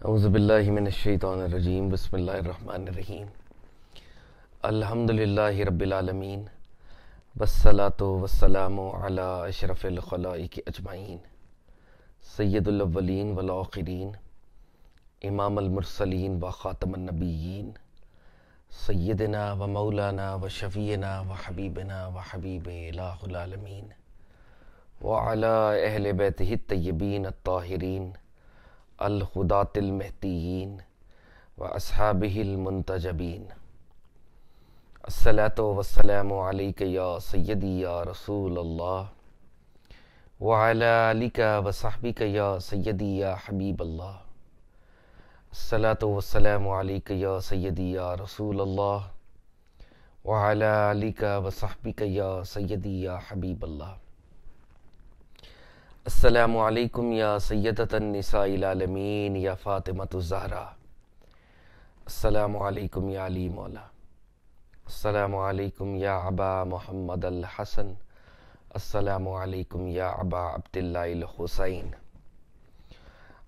अउज़बिल्लिमिनशैतरजीम बसमीम अल्हम्दुलिल्लाहि रब्बिल आलमीन, वस्सलातु वस्सलामु अला अशरफिल अजमाइन। सैयदुल अव्वलीन वल इमाम व ख़ातमनबीन सैदना व मौलाना व शफ़ीना व हबीबना व हबीब आलमीन। व अला अहले बैतिहि तय्यबीन अत्ताहिरीन अलहुदातिलमहतीन व असहाबिलमंतजबीन असलात वसलाम या सैदी या रसूल अल्लाह वलिका वसाहबिक या सैदी या हबीब अल्लाह असलात वसलाम या सैदी या रसूल अल्लाह वलिका वसाहबिक या सैदी या हबीब अल्लाह असलकुम या सैदतनसामीन या फ़ातिमतुज़हरा असलकुम या अली मौला असलकुम या अबा मोहम्मद हसन असलकुम या अबा अब्दुल्लाहुसैन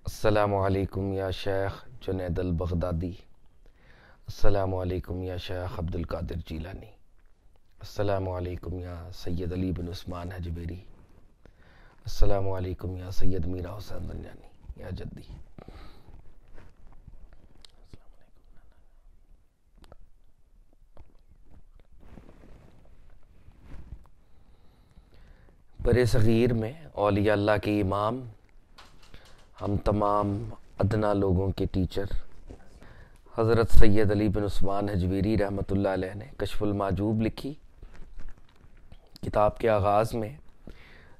असलकुम या शेख जुनैद बगदादी असलकुम या शेख अब्दुल कादिर जीलानी असलकुम या सैयद अली बिन उस्मान हजबेरी असलकुम या सैयद मीरा हुसैन दंजानी या जद्दी बर सग़ीर में अलिया अल्लाह के इमाम, हम तमाम अदना लोगों के टीचर, हज़रत सैयद अली बिन उस्मान हजवीरी रहमत ने कशफुल माजूब लिखी। किताब के आगाज़ में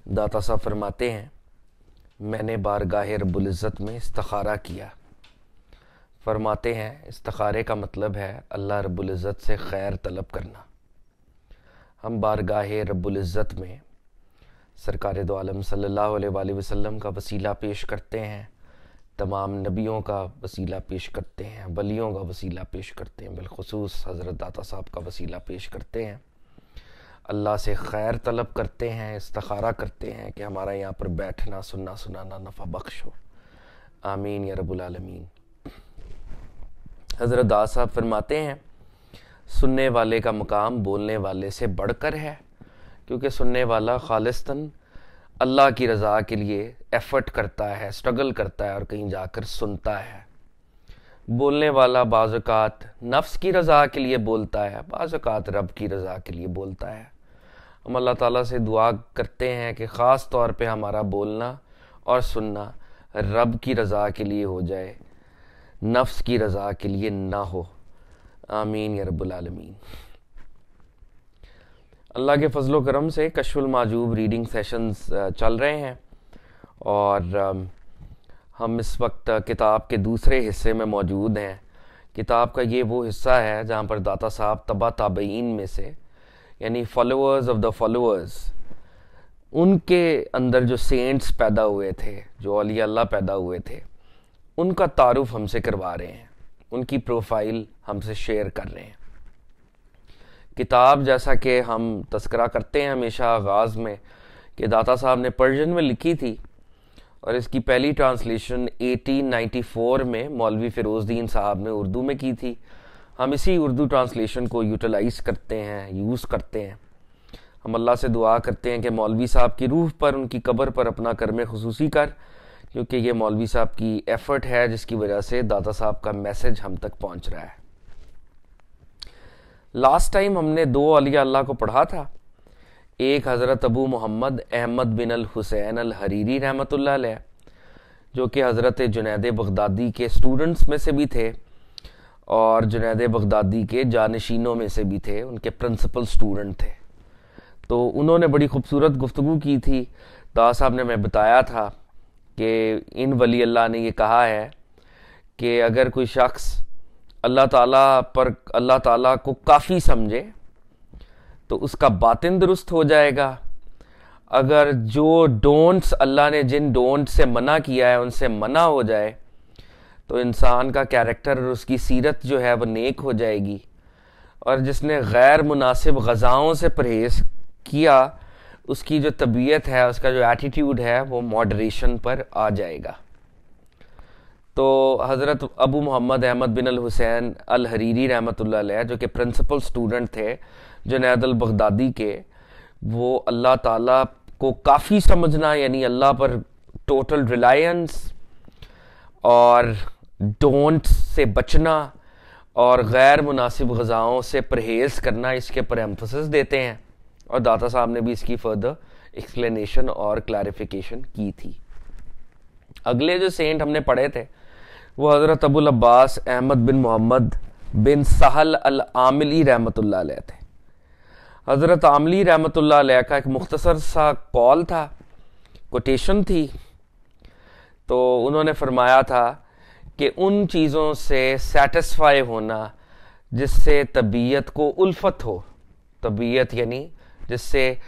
दाता साहब फरमाते हैं, मैंने बारगाह रबुल्ज़त में इस्तखारा किया। फरमाते हैं, इस्तखारे का मतलब है अल्लाह रबुल्ज़त से खैर तलब करना। हम बारगाह रबुल्ज़त में सरकार दो आलम सल्लल्लाहु अलैहि वसल्लम का वसीला पेश करते हैं, तमाम नबियों का वसीला पेश करते हैं, वलियों का वसीला पेश करते हैं, बिलखसूस हज़रत दाता साहब का वसीला पेश करते हैं। अल्लाह से खैर तलब करते हैं, इस्तखारा करते हैं कि हमारा यहाँ पर बैठना, सुनना, सुनाना, नफ़ा बख्श हो। आमीन या रबालमीन हज़रत दास साहब फरमाते हैं, सुनने वाले का मकाम बोलने वाले से बढ़कर है, क्योंकि सुनने वाला खालिस्तन अल्लाह की रज़ा के लिए एफ़र्ट करता है स्ट्रगल करता है और कहीं जाकर सुनता है। बोलने वाला बाज़ात नफ्स की रज़ा के लिए बोलता है बाज़ात रब की रज़ा के लिए बोलता है। हम अल्लाह ताला से दुआ करते हैं कि ख़ास तौर पे हमारा बोलना और सुनना रब की रज़ा के लिए हो जाए, नफ्स की रज़ा के लिए ना हो। आमीन या रबालमीन अल्लाह के फजल करम से कशुल माजूब रीडिंग सेशंस चल रहे हैं और हम इस वक्त किताब के दूसरे हिस्से में मौजूद हैं। किताब का ये वो हिस्सा है जहाँ पर दाता साहब तबा ताबईन में से यानी फॉलोअर्स ऑफ़ द फॉलोअर्स उनके अंदर जो सेंट्स पैदा हुए थे, जो अली अल्लाह पैदा हुए थे, उनका तारुफ हमसे करवा रहे हैं, उनकी प्रोफ़ाइल हमसे शेयर कर रहे हैं। किताब जैसा कि हम तस्करा करते हैं हमेशा आगाज़ में, कि दाता साहब ने पर्जन में लिखी थी, और इसकी पहली ट्रांसलेशन 1894 में मौलवी फ़िरोज़दीन साहब ने उर्दू में की थी। हम इसी उर्दू ट्रांसलेशन को यूटिलाइज करते हैं यूज़ करते हैं। हम अल्लाह से दुआ करते हैं कि मौलवी साहब की रूह पर, उनकी कब्र पर अपना कर्म खसूसी कर, क्योंकि ये मौलवी साहब की एफ़र्ट है, जिसकी वजह से दादा साहब का मैसेज हम तक पहुँच रहा है। लास्ट टाइम हमने दो अलिया अल्लाह को पढ़ा था। एक हज़रत अबू मोहम्मद अहमद बिन अल हुसैन अल हरीरी रहमत जो कि हज़रत जुनैद बगदादी के स्टूडेंट्स में से भी थे। और जुनैद बगदादी के जानशीनों में से भी थे, उनके प्रिंसिपल स्टूडेंट थे। तो उन्होंने बड़ी खूबसूरत गुफ्तु की थी। दास साहब ने मैं बताया था कि इन वली अल्लाह ने ये कहा है कि अगर कोई शख्स अल्लाह ताला पर, अल्लाह ताला को काफ़ी समझे तो उसका बातिन दुरुस्त हो जाएगा। अगर जो डोंट्स अल्लाह ने जिन डोंट से मना किया है, उनसे मना हो जाए तो इंसान का कैरेक्टर और उसकी सीरत जो है वह नेक हो जाएगी। और जिसने गैर मुनासिब गज़ाओं से परहेज़ किया, उसकी जो तबीयत है, उसका जो एटीट्यूड है, वो मॉडरेशन पर आ जाएगा। तो हज़रत अबू मोहम्मद अहमद बिन अल हुसैन अल हरीरी रहमत जो कि प्रिंसिपल स्टूडेंट थे, जुनैद बगदादी के, वो अल्लाह ताला को काफ़ी समझना, यानी अल्लाह पर टोटल रिलायंस और डोंट से बचना और गैर मुनासिब गज़ाओं से परहेज़ करना, इसके पर एम्फोसिस देते हैं। और दाता साहब ने भी इसकी फर्दर एक्सप्लेनेशन और क्लैरिफिकेशन की थी। अगले जो सेंट हमने पढ़े थे, वो हज़रत अबुल अब्बास अहमद बिन मोहम्मद बिन सहल अल आमिली रहमत थे। हज़रत आमली रहमत का एक मुख्तसर सा कॉल था, कोटेशन थी तो उन्होंने फरमाया था कि उन चीज़ों से सेटिस्फाई होना, जिससे तबीयत को उल्फत हो, तबीयत यानी जिससे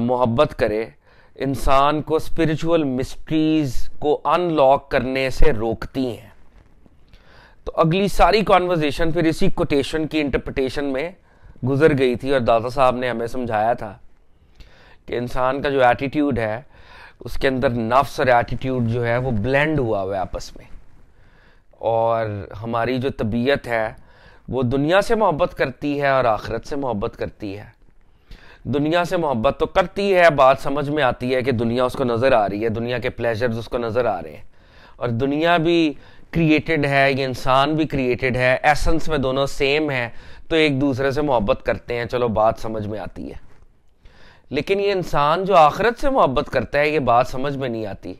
मोहब्बत करे, इंसान को स्पिरिचुअल मिस्ट्रीज को अनलॉक करने से रोकती हैं। तो अगली सारी कॉन्वर्जेशन फिर इसी कोटेशन की इंटरप्रटेशन में गुजर गई थी और दादा साहब ने हमें समझाया था कि इंसान का जो एटीट्यूड है उसके अंदर नफ्स और एटीट्यूड जो है वो ब्लेंड हुआ हुआ है आपस में। और हमारी जो तबीयत है, वो दुनिया से मोहब्बत करती है और आखरत से मोहब्बत करती है। दुनिया से मोहब्बत तो करती है, बात समझ में आती है कि दुनिया उसको नज़र आ रही है, दुनिया के प्लेजर्स उसको नज़र आ रहे हैं। और दुनिया भी क्रिएटेड है, ये इंसान भी क्रिएटेड है एसेंस में दोनों सेम है तो एक दूसरे से मोहब्बत करते हैं। चलो, बात समझ में आती है। लेकिन ये इंसान जो आखिरत से मोहब्बत करता है, ये बात समझ में नहीं आती।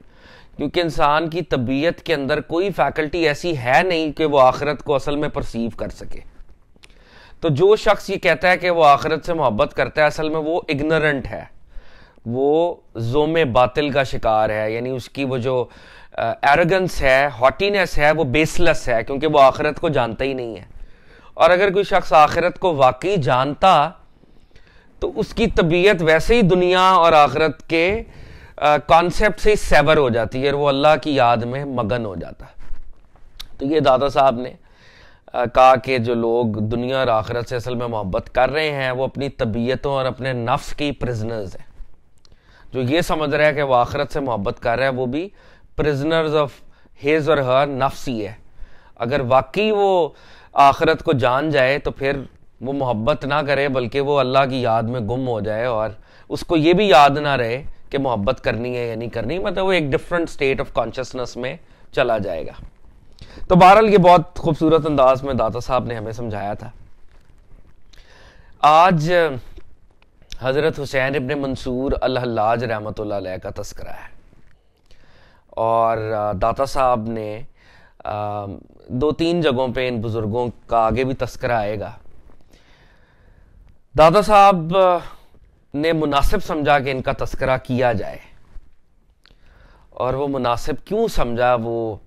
क्योंकि इंसान की तबीयत के अंदर कोई फैकल्टी ऐसी है नहीं कि वो आखिरत को असल में परसीव कर सके। तो जो शख्स ये कहता है कि वो आखिरत से मोहब्बत करता है, असल में वो इग्नोरेंट है। वो जोम बातिल का शिकार है, यानी उसकी वो जो एरोगेंस है हॉटीनेस है, वो बेसलेस है, क्योंकि वो आखिरत को जानता ही नहीं है। और अगर कोई शख्स आखिरत को वाकई जानता तो उसकी तबीयत वैसे ही दुनिया और आखरत के कॉन्सेप्ट से ही सेवर हो जाती है वो अल्लाह की याद में मगन हो जाता है। तो ये दादा साहब ने कहा कि जो लोग दुनिया और आखरत से असल में मोहब्बत कर रहे हैं, वो अपनी तबीयतों और अपने नफ्स की प्रिजनर्स हैं। जो ये समझ रहा है कि वो आखरत से मोहब्बत कर रहा है, वो भी प्रिजनर्स ऑफ़ हेज और हर नफ्स ही है। अगर वाकई वो आखरत को जान जाए तो फिर वो मोहब्बत ना करे, बल्कि वो अल्लाह की याद में गुम हो जाए और उसको ये भी याद ना रहे कि मोहब्बत करनी है या नहीं करनी मतलब वो एक डिफरेंट स्टेट ऑफ़ कॉन्शियसनेस में चला जाएगा। तो बहरहाल ये बहुत खूबसूरत अंदाज में दाता साहब ने हमें समझाया था। आज हज़रत हुसैन इबन मंसूर अल्लाज रहमत का तस्करा है। और दाता साहब ने दो तीन जगहों पे इन बुज़ुर्गों का आगे भी तस्करा आएगा। दादा साहब, ने मुनासिब समझा कि इनका तस्करा किया जाए। और वो मुनासिब क्यों समझा? वो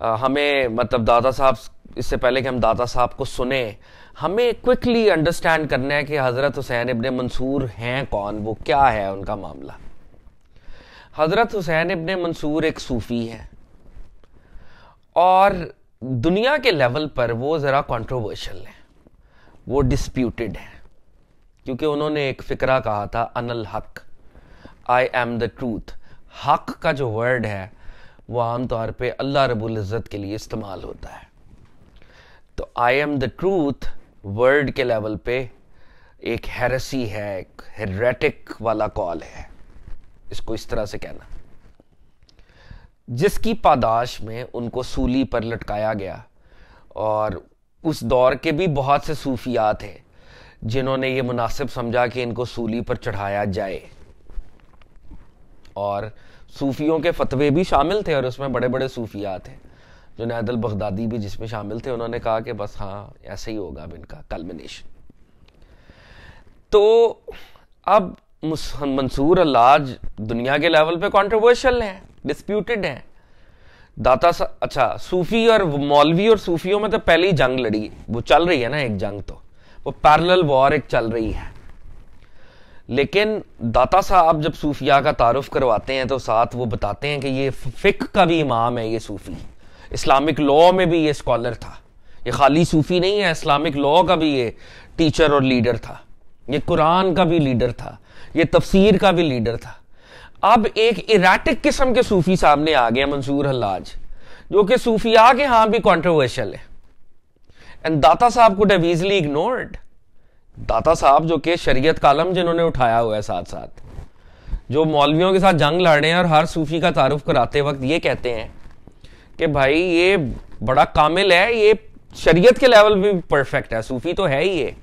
हमें मतलब दादा साहब, इससे पहले कि हम दादा साहब को सुने, हमें क्विकली अंडरस्टैंड करना है कि हज़रत हुसैन इबन मंसूर हैं कौन? वो क्या है उनका मामला? हज़रत हुसैन इबन मंसूर एक सूफ़ी है। और दुनिया के लेवल पर वो ज़रा कंट्रोवर्शियल है। वो डिस्प्यूटेड है। क्योंकि उन्होंने एक फ़िक्रा कहा था, अनल हक। आई एम द ट्रूथ हक का जो वर्ड है, वो आमतौर पे अल्लाह रबुल इज़्ज़त के लिए इस्तेमाल होता है। तो I am the truth word के लेवल पे एक हेरसी है, एक हेरेटिक वाला कॉल है। इसको इस तरह से कहना। जिसकी पादाश में उनको सूली पर लटकाया गया, और उस दौर के भी बहुत से सूफियात हैं जिन्होंने ये मुनासिब समझा कि इनको सूली पर चढ़ाया जाए। और सूफियों के फतवे भी शामिल थे और उसमें बड़े बड़े सूफिया थे जो नैदल बगदादी भी जिसमें शामिल थे उन्होंने कहा कि बस हाँ ऐसे ही होगा अब इनका कलमिनेशन तो अब मंसूर अल्लाज दुनिया के लेवल पे कंट्रोवर्शियल हैं डिस्प्यूटेड हैं। दाता सा, अच्छा सूफी और मौलवी और सूफियों में तो पहले ही जंग लड़ी वो चल रही है ना एक जंग तो। वो पैरल वॉर एक चल रही है। लेकिन दाता साहब जब सूफिया का तारुफ करवाते हैं तो साथ वो बताते हैं कि ये फ़िक का भी इमाम है, ये सूफ़ी। इस्लामिक लॉ में भी ये स्कॉलर था। ये खाली सूफ़ी नहीं है, इस्लामिक लॉ का भी ये टीचर और लीडर था। ये कुरान का भी लीडर था। ये तफसीर का भी लीडर था। अब एक इराटिक किस्म के सूफ़ी सामने आ गया मंसूर हल्लाज, जो कि सूफिया के यहाँ भी कॉन्ट्रोवर्शियल है। एंड दाता साहब कुड हैव इजीली इग्नोर्ड दाता साहब जो कि शरीयत कालम जिन्होंने उठाया हुआ है साथ साथ, जो मौलवियों के साथ जंग लड़ रहे हैं और हर सूफी का तारुफ कराते वक्त ये कहते हैं कि भाई ये बड़ा कामिल है, ये शरीयत के लेवल भी परफेक्ट है, सूफी तो है ही ये।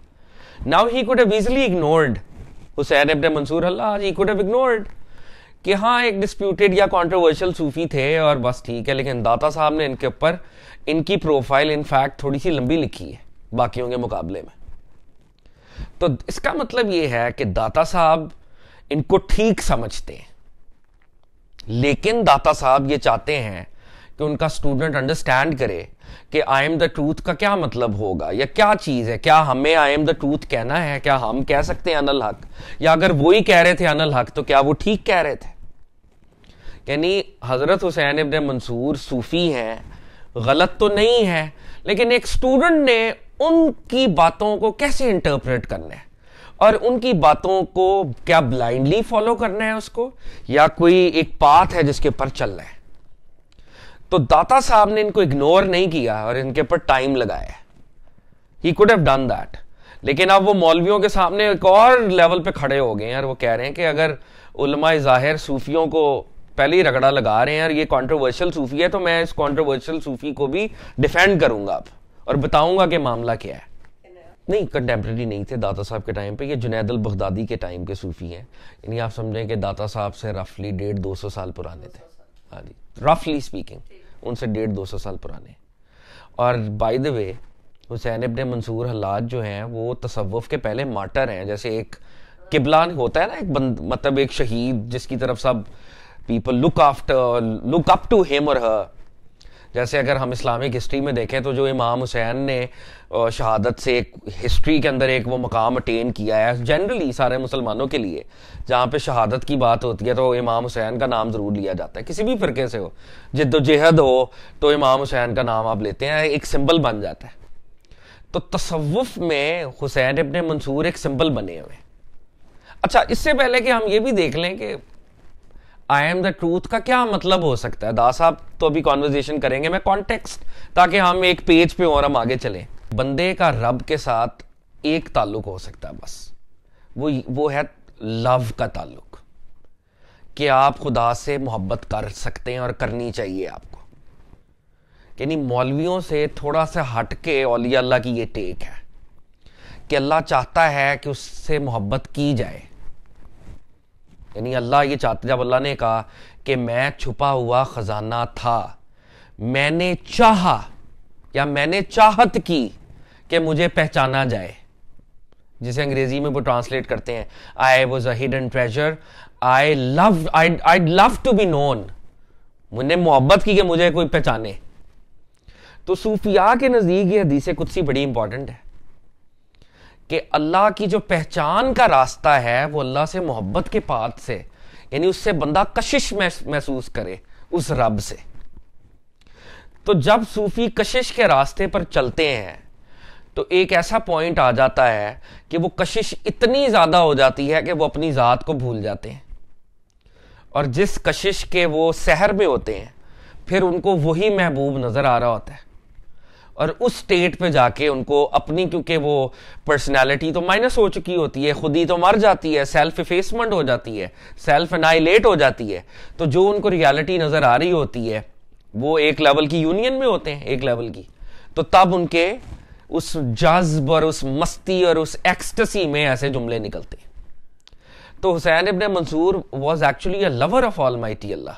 Now he could have easily ignored Hussain ibn Mansur Allah he could have ignored कि हाँ एक डिस्प्यूटेड या कंट्रोवर्शियल सूफी थे और बस ठीक है, लेकिन दाता साहब ने इनके ऊपर इनकी प्रोफ़ाइल इनफैक्ट थोड़ी सी लंबी लिखी है बाकियों के मुकाबले में। तो इसका मतलब ये है कि दाता साहब इनको ठीक समझते हैं, लेकिन दाता साहब ये चाहते हैं कि उनका स्टूडेंट अंडरस्टैंड करे कि आई एम द ट्रूथ का क्या मतलब होगा, या क्या चीज़ है, क्या हमें आई एम द ट्रूथ कहना है, क्या हम कह सकते हैं अनल हक या अगर वो ही कह रहे थे अनल हक तो क्या वो ठीक कह रहे थे? यानी हज़रत हुसैन इब्न मंसूर सूफी हैं गलत तो नहीं है, लेकिन एक स्टूडेंट ने उनकी बातों को कैसे इंटरप्रेट करना है? और उनकी बातों को क्या ब्लाइंडली फॉलो करना है उसको? या कोई एक पाथ है जिसके ऊपर चल रहा है? तो दाता साहब ने इनको इग्नोर नहीं किया और इनके ऊपर टाइम लगाया। He could have done that लेकिन अब वो मौलवियों के सामने एक और लेवल पे खड़े हो गए हैं और वो कह रहे हैं कि अगर उलमा ज़ाहिर सूफियों को पहले ही रगड़ा लगा रहे हैं और ये कॉन्ट्रोवर्शियल सूफी है तो मैं इस कॉन्ट्रोवर्शियल सूफी को भी डिफेंड करूँगा अब और बताऊँगा कि मामला क्या है। नहीं कंटेम्प्रेरी नहीं थे दाता साहब के टाइम पे, ये जुनैद अल बगदादी के टाइम के सूफी हैं। यानी आप समझें कि दाता साहब से रफली डेढ़ दो सौ साल पुराने थे। हाँ जी रफली स्पीकिंग उनसे डेढ़ दो सौ साल पुराने। और by the way Hussain ibn Mansur Hallaj जो हैं, वो तसव्वुफ के पहले माटर हैं। जैसे एक किबला होता है ना, एक बंद मतलब एक शहीद जिसकी तरफ़ सब people look after look up to him और हर जैसे अगर हम इस्लामिक हिस्ट्री में देखें तो जो इमाम हुसैन ने शहादत से एक हिस्ट्री के अंदर एक वो मकाम अटेन किया है जनरली सारे मुसलमानों के लिए, जहाँ पे शहादत की बात होती है तो इमाम हुसैन का नाम ज़रूर लिया जाता है। किसी भी फ़िरके से हो, जिद्दोजहद हो तो इमाम हुसैन का नाम आप लेते हैं, एक सिंबल बन जाता है। तो तसवुफ में हुसैन इब्ने मंसूर एक सिंबल बने हुए अच्छा इससे पहले कि हम ये भी देख लें कि आई एम द ट्रूथ का क्या मतलब हो सकता है? दास साहब तो अभी कॉन्वर्जेशन करेंगे, मैं कॉन्टेक्स्ट ताकि हम एक पेज पे और हम आगे चलें। बंदे का रब के साथ एक ताल्लुक हो सकता है बस। वो वो है लव का ताल्लुक। कि आप खुदा से मोहब्बत कर सकते हैं और करनी चाहिए आपको। यानी मौलवियों से थोड़ा सा हट के अल्लाह की ये टेक है। कि अल्लाह चाहता है कि उससे मोहब्बत की जाए। यानी अल्लाह ये चाहते जब अल्लाह ने कहा कि मैं छुपा हुआ खजाना था, मैंने चाहा, या मैंने चाहत की कि मुझे पहचाना जाए। जिसे अंग्रेज़ी में वो ट्रांसलेट करते हैं I was a hidden treasure I love I I love to be known मुझे मोहब्बत की कि मुझे कोई पहचाने। तो सूफिया के नज़दीक ये हदीस कुछ सी बड़ी इंपॉर्टेंट है। कि अल्लाह की जो पहचान का रास्ता है, वो अल्लाह से मोहब्बत के पात से, यानी उससे बंदा कशिश महसूस करे, उस रब से। तो जब सूफी कशिश के रास्ते पर चलते हैं तो एक ऐसा पॉइंट आ जाता है कि वो कशिश इतनी ज़्यादा हो जाती है कि वो अपनी ज़ात को भूल जाते हैं। और जिस कशिश के वो शहर में होते हैं, फिर उनको वही महबूब नज़र आ रहा होता है। और उस स्टेट पे जाके उनको अपनी, क्योंकि वो पर्सनैलिटी तो माइनस हो चुकी होती है, खुद ही तो मर जाती है सेल्फ इफेसमेंट हो जाती है सेल्फ एनाइलेट हो जाती है। तो जो उनको रियलिटी नज़र आ रही होती है, वो एक लेवल की यूनियन में होते हैं, एक लेवल की। तो तब उनके उस जज्ब और उस मस्ती और उस एक्सटसी में ऐसे जुमले निकलते। तो Hussain ibn Mansur was actually a lover of all mighty अल्लाह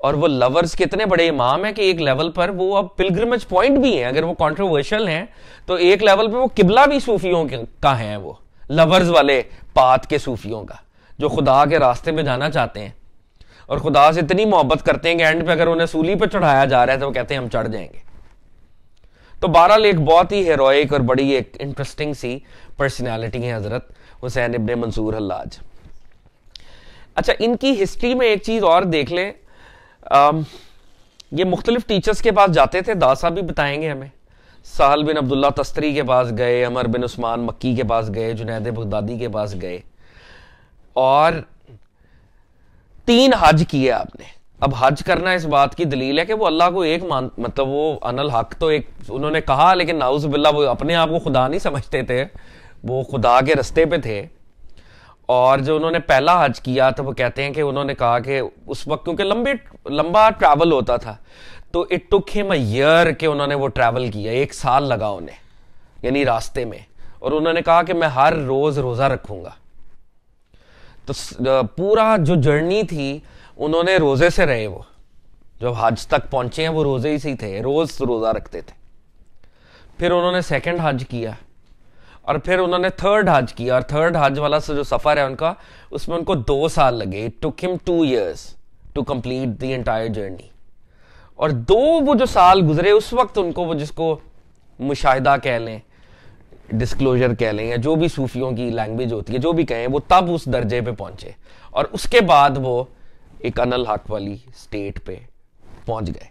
और वो लवर्स कितने बड़े इमाम है कि एक लेवल पर वो अब पिलग्रमेज पॉइंट भी है। अगर वो कंट्रोवर्शियल हैं तो एक लेवल पे वो किबला भी सूफियों का है वो। लवर्स वाले पात के सूफियों का, जो खुदा के रास्ते में जाना चाहते हैं। और खुदा से इतनी मोहब्बत करते हैं कि एंड पे अगर उन्हें सूली पर चढ़ाया जा रहा है तो वो कहते हैं, हम चढ़ जाएँगे। तो बहरहाल एक बहुत ही हेरोइक और बड़ी एक इंटरेस्टिंग सी पर्सनैलिटी है हज़रत हुसैन इब्ने मंसूर हल्लाज। अच्छा इनकी हिस्ट्री में एक चीज़ और देख लें। Um, ये मुख्तलिफ़ टीचर्स के पास जाते थे दासा भी बताएँगे हमें। साहल बिन अब्दुल्ला तस्तरी के पास गए अमर बिन उस्मान मक्की के पास गए जुनैद बगदादी के पास गए। और तीन हज किए आपने। अब हज करना इस बात की दलील है कि वो अल्लाह को एक मान मतलब वो अनल हक तो एक उन्होंने कहा लेकिन नाउज बिल्ला वो अपने आप को खुदा नहीं समझते थे। वो खुदा के रस्ते पे थे। और जो उन्होंने पहला हज किया तो वो कहते हैं कि उन्होंने कहा कि उस वक्त, क्योंकि लंबे, लंबा ट्रैवल होता था तो इट टुक हिम ईयर के उन्होंने वो ट्रैवल किया, एक साल लगा उन्हें, यानी रास्ते में। और उन्होंने कहा कि मैं हर रोज रोजा रखूँगा। तो पूरा जो जर्नी थी, उन्होंने रोज़े से रहे वो। जब हज तक पहुँचे हैं, वो रोज़े ही से थे, रोज रोजा रखते थे। फिर उन्होंने सेकंड हज किया। और फिर उन्होंने थर्ड हज किया और थर्ड हज वाला जो सफ़र है उनका, उसमें उनको दो साल लगे। It took him two years to complete the entire journey और दो वो जो साल गुजरे, उस वक्त उनको वो जिसको मुशाहिदा कह लें डिस्क्लोजर कह लें, या जो भी सूफियों की लैंग्वेज होती है, जो भी कहें, वो तब उस दर्जे पे पहुँचे। और उसके बाद वो एक अनल हक वाली स्टेट पे पहुँच गए।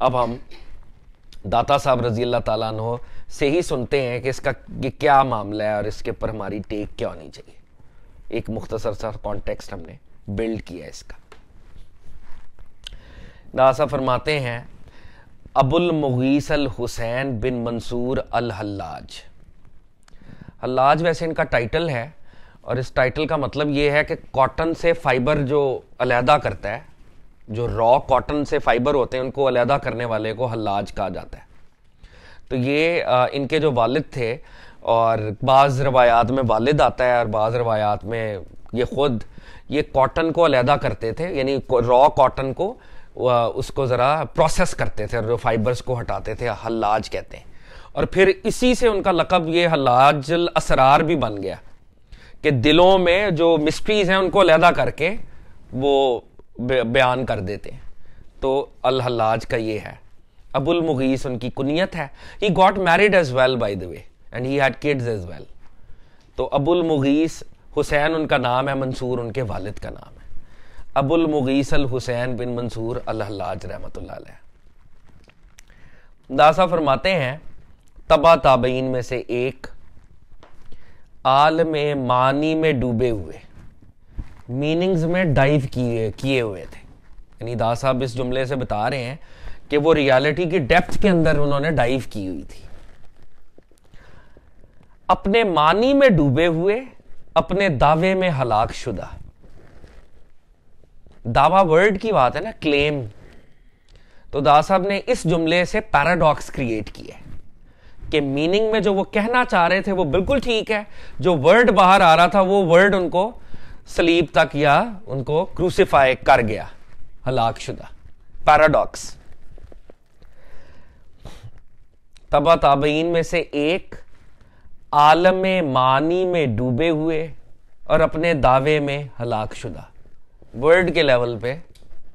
अब हम दाता साहब रज़ी अल्लाह तला से ही सुनते हैं कि इसका ये क्या मामला है और इसके ऊपर हमारी टेक क्या होनी चाहिए। एक मुख्तसर सा कॉन्टेक्स्ट हमने बिल्ड किया इसका। दासा फरमाते हैं, अबुल मुगीस अल हुसैन बिन मंसूर अल हल्लाज। हल्लाज वैसे इनका टाइटल है और इस टाइटल का मतलब ये है कि कॉटन से फाइबर जो अलहदा करता है, जो रॉ कॉटन से फाइबर होते हैं, उनको अलहदा करने वाले को हल्लाज कहा जाता है। तो ये आ, इनके जो वालिद थे और बाज़ रवायात में वालिद आता है और बाज़ रवायात में ये ख़ुद ये कॉटन को अलहदा करते थे यानी रॉ कॉटन को उसको ज़रा प्रोसेस करते थे और फाइबर्स को हटाते थे हल्लाज कहते हैं। और फिर इसी से उनका लकब ये हल्लाजल असरार भी बन गया कि दिलों में जो मिस्ट्रीज हैं उनको अलहदा करके वो बयान कर देते हैं। तो अल हल्लाज का ये है। अबुल मुगीस, उनकी कुनियत है। He got married as well by the way and he had kids as well तो अबुल मुगीस, हुसैन उनका नाम है, मंसूर उनके वालिद का नाम है। अबुल मुगीस अल हुसैन बिन मंसूर अल हल्लाज रहमत दासा फरमाते हैं, तबा ताबईन में से एक आल में मानी में डूबे हुए मीनिंग्स में डाइव किए किए हुए थे। यानी दा साहब इस जुमले से बता रहे हैं कि वो रियलिटी की डेप्थ के अंदर उन्होंने डाइव की हुई थी। अपने मानी में डूबे हुए, अपने दावे में हलाक शुदा। दावा वर्ड की बात है ना, क्लेम। तो दा साहब ने इस जुमले से पैराडॉक्स क्रिएट किया कि मीनिंग में जो वो कहना चाह रहे थे वो बिल्कुल ठीक है। जो वर्ड बाहर आ रहा था, वो वर्ड उनको सलीब तक या उनको क्रूसिफाई कर गया, हलाक शुदा। पैराडॉक्स। तबा ताबीन में से एक आलम मानी में डूबे हुए और अपने दावे में हलाक शुदा वर्ड के लेवल पे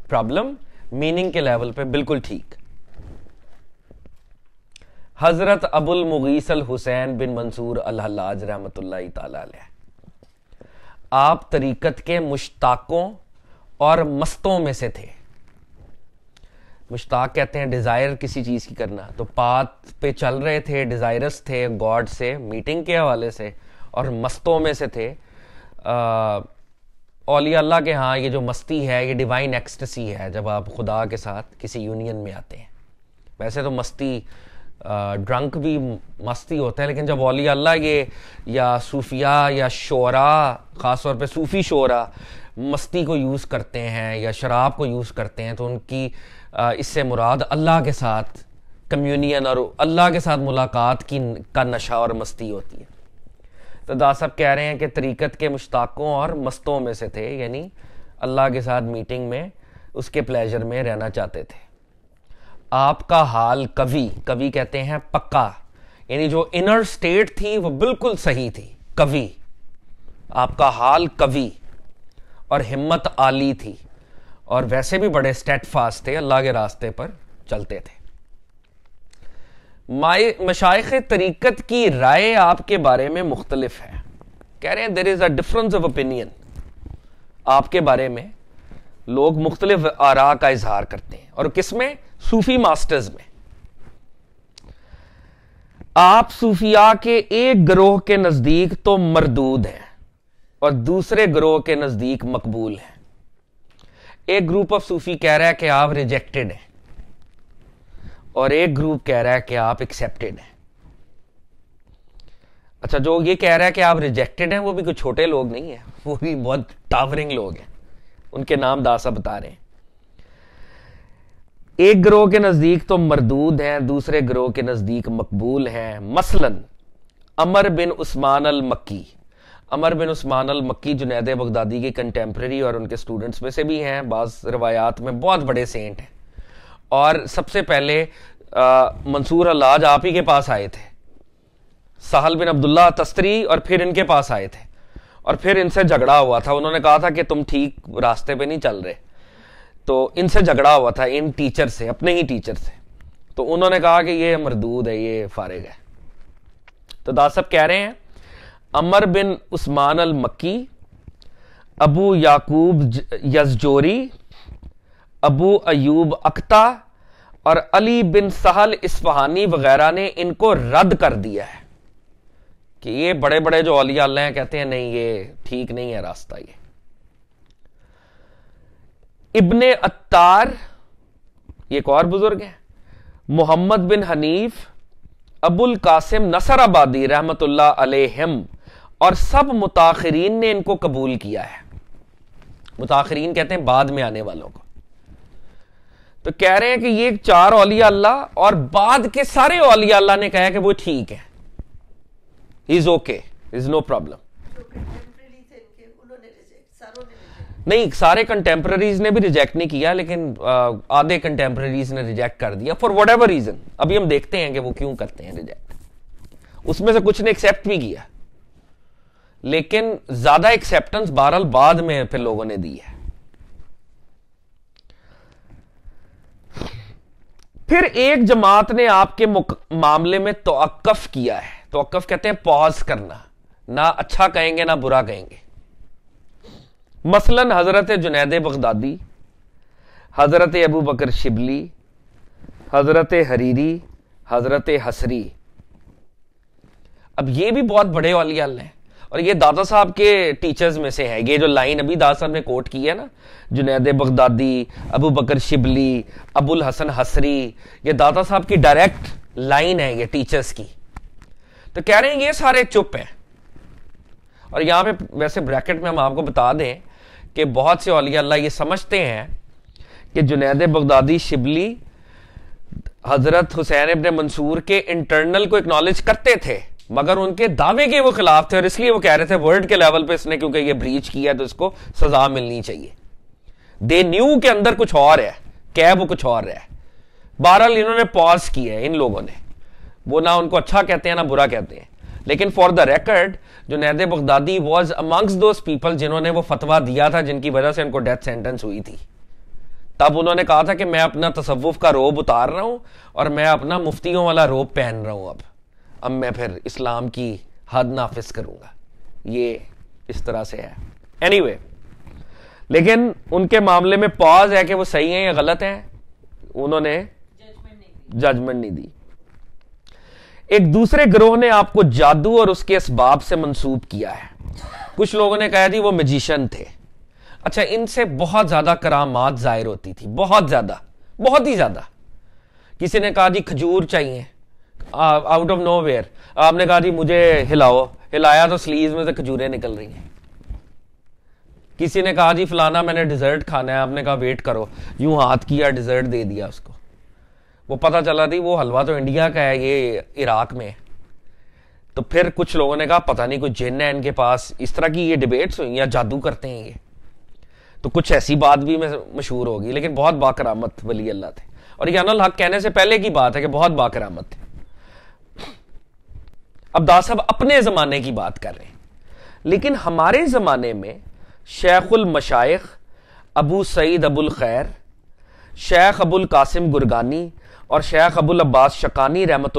प्रॉब्लम मीनिंग के लेवल पे बिल्कुल ठीक। हज़रत अबुल मुगीसल हुसैन बिन मंसूर अल्लाज रहमत आप तरीकत के मुश्ताकों और मस्तों में से थे। मुश्ताक कहते हैं डिज़ायर किसी चीज़ की करना। तो पात पे चल रहे थे डिज़ायरस थे गॉड से मीटिंग के हवाले से, और मस्तों में से थे। औलिया अल्लाह के हाँ ये जो मस्ती है, ये डिवाइन एक्सटसी है, जब आप खुदा के साथ किसी यूनियन में आते हैं। वैसे तो मस्ती ड्रंक भी मस्ती होता है, लेकिन जब औलिया अल्लाह ये, या सूफिया, या शोरा ख़ास तौर पे सूफ़ी शोरा, मस्ती को यूज़ करते हैं, या शराब को यूज़ करते हैं तो उनकी इससे मुराद अल्लाह के साथ कम्युनियन और अल्लाह के साथ मुलाकात की का नशा और मस्ती होती है। तो दा साहब कह रहे हैं कि तरीक़त के मुश्ताकों और मस्तों में से थे, यानी अल्लाह के साथ मीटिंग में उसके प्लेजर में रहना चाहते थे। आपका हाल कवि कवि कहते हैं पक्का, यानी जो इनर स्टेट थी वो बिल्कुल सही थी, कवि। आपका हाल कवि और हिम्मत आली थी। और वैसे भी बड़े स्टेट फास्ट थे, अल्लाह के रास्ते पर चलते थे। माए मशाइ तरीकत की राय आपके बारे में मुख्तलिफ़ है। कह रहे हैं there is a difference of opinion आपके बारे में लोग मुख्तलिफ़ आरा का इजहार करते हैं। और किसमें? सूफी मास्टर्स में। आप सूफिया के एक ग्रोह के नज़दीक तो मरदूद हैं और दूसरे ग्रोह के नज़दीक मकबूल हैं। एक ग्रुप ऑफ़ सूफी कह रहा है कि आप रिजेक्टेड हैं। और एक ग्रुप कह रहा है कि आप एक्सेप्टेड हैं। अच्छा जो ये कह रहा है कि आप रिजेक्टेड हैं, वो भी कोई छोटे लोग नहीं है। वो भी बहुत टावरिंग लोग हैं। उनके नाम दासा बता रहे हैं। एक ग्रोह के नज़दीक तो मरदूद हैं, दूसरे ग्रोह के नज़दीक मकबूल हैं। मसलन, अमर बिन उस्मान अल मक्की। अमर बिन उस्मान अल मक्की जुनैद बगदादी के कंटेम्प्रेरी और उनके स्टूडेंट्स में से भी हैं। बाज़ रवायात में बहुत बड़े सेंट हैं। और सबसे पहले मंसूर अलाज आप ही के पास आए थे। साहल बिन अब्दुल्ला तस्तरी और फिर इनके पास आए थे। और फिर इनसे झगड़ा हुआ था। उन्होंने कहा था कि तुम ठीक रास्ते पे नहीं चल रहे। तो इनसे झगड़ा हुआ था, इन टीचर से, अपने ही टीचर से। तो उन्होंने कहा कि ये मरदूद है, ये फारिग है। तो दास साहब कह रहे हैं अमर बिन उस्मान अल मक्की, अबू याकूब यजजोरी, अबू अयूब अख्ता और अली बिन सहल इस्फहानी वगैरह ने इनको रद्द कर दिया है कि ये बड़े बड़े जो अलिया हैं कहते हैं, नहीं, ये ठीक नहीं है रास्ता ये. इब्ने अत्तार, ये एक और बुज़ुर्ग है, मोहम्मद बिन हनीफ, अबुल कासिम नसर आबादी रहमतुल्लाह अलैहिम और सब मुताखरीन ने इनको कबूल किया है। मुताखरीन कहते हैं बाद में आने वालों को। तो कह रहे हैं कि ये चार औलिया अल्लाह और बाद के सारे औलिया अल्लाह ने कहा कि वो ठीक है। Is okay is no problem नहीं, सारे कंटेम्प्रेरीज ने भी रिजेक्ट नहीं किया, लेकिन आधे कंटेम्प्रेरीज ने रिजेक्ट कर दिया फॉर वट एवर रीजन अभी हम देखते हैं कि वो क्यों करते हैं रिजेक्ट उसमें से कुछ ने एक्सेप्ट भी किया। लेकिन ज़्यादा एक्सेप्टेंस बहरहाल बाद में फिर लोगों ने दी है। फिर एक जमात ने आपके मामले में तोकफ किया है। तोकफ कहते हैं पॉज करना। ना अच्छा कहेंगे, ना बुरा कहेंगे। मसलन हज़रत जुनैद बगदादी, हज़रत अबू बकर शिबली, हज़रत हरीरी, हज़रत हसरी। अब ये भी बहुत बड़े वाली हल हैं। और ये दादा साहब के टीचर्स में से है। ये जो लाइन अभी दादा साहब ने कोट की है ना, Junaid Baghdadi, Abu Bakr Shibli, Abul Hasan Husri, ये दादा साहब की डायरेक्ट लाइन है ये टीचर्स की। तो कह रहे हैं ये सारे चुप हैं। और यहाँ पे वैसे ब्रैकेट में हम आपको बता दें कि बहुत से औलिया अल्लाह ये समझते हैं कि जुनेद बगदादी, शिबली, हज़रत हुसैन इब्न मंसूर के इंटरनल को एक्नॉलेज करते थे। मगर उनके दावे के वो खिलाफ थे और इसलिए वो कह रहे थे वर्ल्ड के लेवल पे इसने क्योंकि ये ब्रीच किया है तो इसको सजा मिलनी चाहिए। दे न्यू के अंदर कुछ और है क्या वो कुछ और है। बहरहाल इन्होंने पॉज किया है इन लोगों ने। वो ना उनको अच्छा कहते हैं, ना बुरा कहते हैं। लेकिन for the record Junaid Baghdadi was amongst those people जिन्होंने वो फतवा दिया था, जिनकी वजह से उनको डेथ सेंटेंस हुई थी। तब उन्होंने कहा था कि मैं अपना तसवुफ का रोब उतार रहा हूँ और मैं अपना मुफ्तियों वाला रोब पहन रहा हूँ अब। अब मैं फिर इस्लाम की हद नाफिज करूँगा। ये इस तरह से है। एनीवे anyway, लेकिन उनके मामले में पॉज है कि वो सही है या गलत है उन्होंने जजमेंट नहीं दी। एक दूसरे ग्रोह ने आपको जादू और उसके इसबाब से मंसूब किया है। कुछ लोगों ने कहा थी वो मजिशियन थे। अच्छा इनसे बहुत ज़्यादा करामात ज़ाहिर होती थी बहुत ज़्यादा बहुत ही ज़्यादा। किसी ने कहा जी खजूर चाहिए। आउट ऑफ़ नो वेयर आपने कहा, जी, मुझे हिलाओ। हिलाया तो स्लीव में से खजूरें निकल रही हैं. किसी ने कहा, जी, फलाना मैंने डिजर्ट खाना है। आपने कहा वेट करो। यूँ हाथ किया डिजर्ट दे दिया उसको. वो पता चला थी वो हलवा तो इंडिया का है, ये इराक में तो फिर कुछ लोगों ने कहा, पता नहीं, कोई जिन है इनके पास। इस तरह की ये डिबेट्स हुई या जादू करते हैं ये. तो कुछ ऐसी बात भी मैं मशहूर होगी, लेकिन बहुत बाकरामत वली अल्लाह थे। और ये अनल हक कहने से पहले की बात है कि बहुत बाकरामत थे। अब दास साहब अपने जमाने की बात कर रहे हैं। लेकिन हमारे जमाने में शेखुल मशाइ अबू सईद अबुल खैर, शेख अबुल कासिम गुरगानी और शेख अबुल अब्बास शकानी रहमत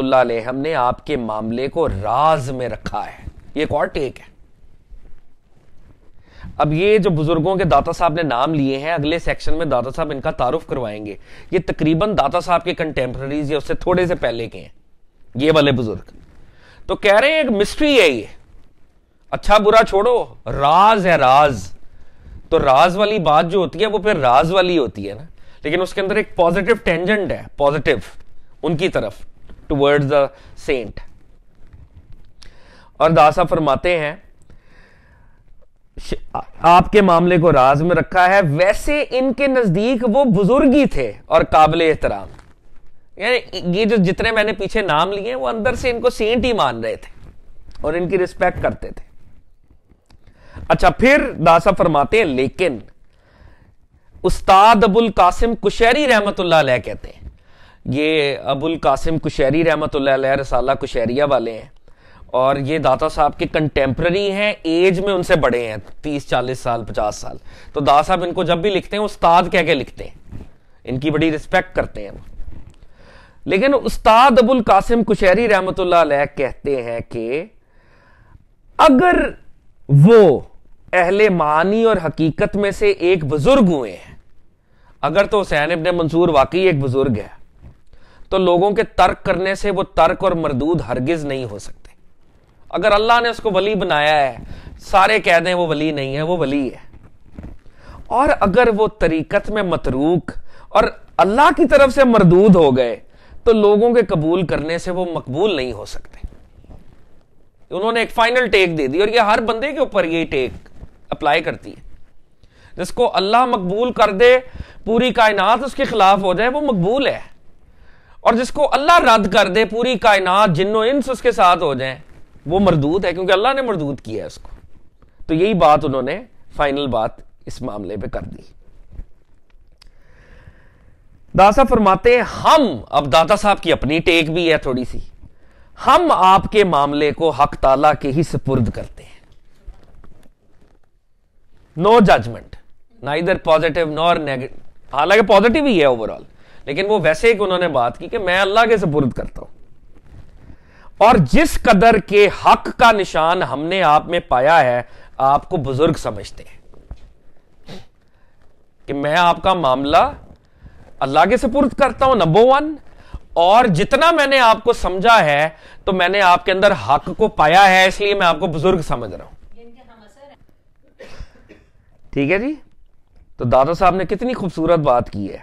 हमने आपके मामले को राज में रखा है। ये एक और टेक है। अब ये जो बुज़ुर्गों के दाता साहब ने नाम लिए हैं, अगले सेक्शन में दाता साहब इनका तारुफ करवाएँगे। ये तकरीबन दाता साहब के कंटेम्प्रेरीज या उससे थोड़े से पहले के हैं। ये वाले बुज़ुर्ग। तो कह रहे हैं, एक मिस्ट्री है ये। अच्छा बुरा छोड़ो, राज है राज। तो राज वाली बात जो होती है, वो फिर राज वाली होती है ना। लेकिन उसके अंदर एक पॉजिटिव टेंजेंट है पॉजिटिव उनकी तरफ़ टुवर्ड्स द सेंट और दासा फरमाते हैं आपके मामले को राज में रखा है। वैसे इनके नज़दीक वो बुज़ुर्ग ही थे और काबिल एहतराम यानी ये जो जितने मैंने पीछे नाम लिए वो अंदर से इनको सेंट ही मान रहे थे और इनकी रिस्पेक्ट करते थे। अच्छा फिर दासा फरमाते हैं, लेकिन उस्ताद अबुल कासिम कुशैरी रहमत कहते हैं, ये अबुल कासिम कुशैरी रहमत रसाला कुशैरिया वाले हैं और ये दाता साहब के कंटेम्प्रेरी हैं एज में उनसे बड़े हैं, तीस, चालीस साल, पचास साल। तो दादा साहब इनको जब भी लिखते हैं, उस्ताद कह के लिखते हैं। इनकी बड़ी रिस्पेक्ट करते हैं लेकिन उस्ताद अबुल कासिम कुशैरी रहमत कहते हैं कि अगर वो अहले मानी और हकीकत में से एक बुज़ुर्ग हुए हैं, अगर तो हुसैन इब्न मंसूर वाकई एक बुज़ुर्ग है तो लोगों के तर्क करने से वो तर्क और मरदूद हरगिज नहीं हो सकते। अगर अल्लाह ने उसको वली बनाया है, सारे कह दें वो वली नहीं है, वो वली है। और अगर वो तरीकत में मतरूक और अल्लाह की तरफ़ से मरदूद हो गए तो लोगों के कबूल करने से वो मकबूल नहीं हो सकते। उन्होंने एक फाइनल टेक दे दी, और ये हर बंदे के ऊपर ये टेक अप्लाई करती है। जिसको अल्लाह मकबूल कर दे, पूरी कायनात उसके खिलाफ हो जाए, वो मकबूल है। और जिसको अल्लाह रद्द कर दे, पूरी कायनात, जिन्नो इंस उसके साथ हो जाए, वो मरदूद है, क्योंकि अल्लाह ने मरदूद किया है उसको। तो यही बात उन्होंने फाइनल बात इस मामले पे कर दी। दासा फरमाते हैं, हम अब दादा साहब की अपनी टेक भी है थोड़ी सी। हम आपके मामले को हक ताला के ही सपुर्द करते हैं। नो जजमेंट ना इधर पॉजिटिव नॉर नेगेटिव हालाँकि पॉजिटिव ही है ओवरऑल लेकिन वो वैसे ही उन्होंने बात की कि मैं अल्लाह के सपुर्द करता हूँ। और जिस कदर के हक का निशान हमने आप में पाया है, आपको बुज़ुर्ग समझते हैं कि मैं आपका मामला अल्लाह के सपुर्द करता हूँ नंबर वन और जितना मैंने आपको समझा है तो मैंने आपके अंदर हक को पाया है, इसलिए मैं आपको बुज़ुर्ग समझ रहा हूँ। ठीक है जी? तो दादा साहब ने कितनी खूबसूरत बात की है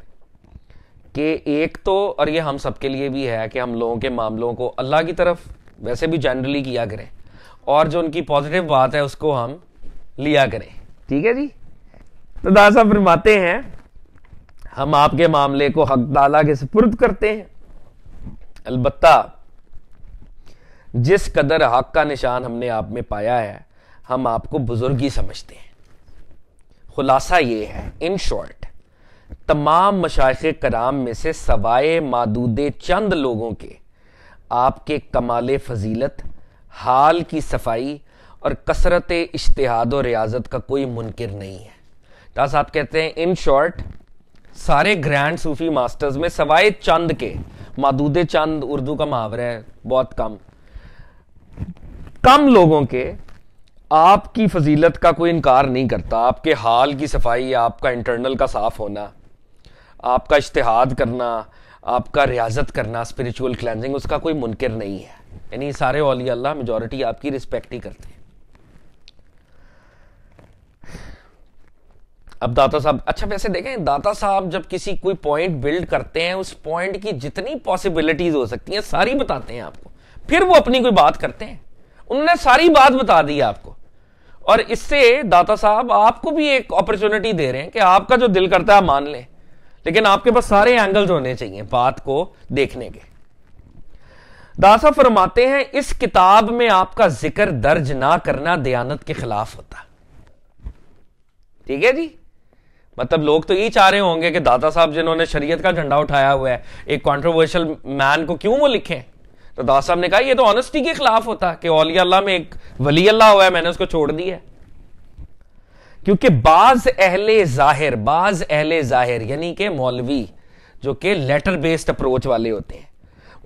कि एक तो और ये हम सबके लिए भी है कि हम लोगों के मामलों को अल्लाह की तरफ़ वैसे भी जनरली किया करें, और जो उनकी पॉजिटिव बात है, उसको हम लिया करें। ठीक है जी? तो दादा साहब फरमाते हैं हम आपके मामले को हक दाला के सपुर्द करते हैं। अलबत्ता, जिस कदर हक का निशान हमने आप में पाया है, हम आपको बुज़ुर्ग समझते हैं। खुलासा ये है इन शॉर्ट तमाम मशाइ कराम में से सवाए मादूदे चंद लोगों के, आपके कमाल फजीलत, हाल की सफ़ाई और कसरत इश्तहाद और रियाजत का कोई मुनकर नहीं है। साहब कहते हैं इन शॉर्ट सारे ग्रैंड सूफी मास्टर्स में सवाए चंद के। मादूदे चंद, उर्दू का मुहावरा है, बहुत कम। कम लोगों के आपकी फजीलत का कोई इनकार नहीं करता। आपके हाल की सफ़ाई, आपका इंटरनल का साफ़ होना, आपका इश्तहाद करना, आपका रियाजत करना स्पिरिचुअल क्लेंजिंग उसका कोई मुनकर नहीं है। यानी सारे ओली अल्लाह मेजोरिटी आपकी रिस्पेक्ट ही करते अब दाता साहब अच्छा वैसे देखें, दाता साहब जब किसी कोई पॉइंट बिल्ड करते हैं, उस पॉइंट की जितनी पॉसिबिलिटीज हो सकती हैं, सारी बताते हैं आपको। फिर वो अपनी कोई बात करते हैं। उन्होंने सारी बात बता दी आपको। और इससे दाता साहब आपको भी एक अपॉर्चुनिटी दे रहे हैं कि आपका जो दिल करता है मान लें। लेकिन आपके पास सारे एंगल्स होने चाहिए बात को देखने के। दासा फरमाते हैं, इस किताब में आपका ज़िक्र दर्ज ना करना दयानत के खिलाफ होता। ठीक है जी? मतलब लोग तो यही चाह रहे होंगे कि दादा साहब जिन्होंने शरीयत का झंडा उठाया हुआ है, एक कॉन्ट्रोवर्शियल मैन को क्यों वो लिखे? तो दादा साहब ने कहा, ये तो ऑनेस्टी के खिलाफ होता कि औली अल्लाह में एक वली अल्लाह हुआ है, मैंने उसको छोड़ दिया क्योंकि बाज अहले ज़ाहिर, बाज अहले ज़ाहिर, यानी कि मौलवी, जो कि लेटर बेस्ड अप्रोच वाले होते हैं,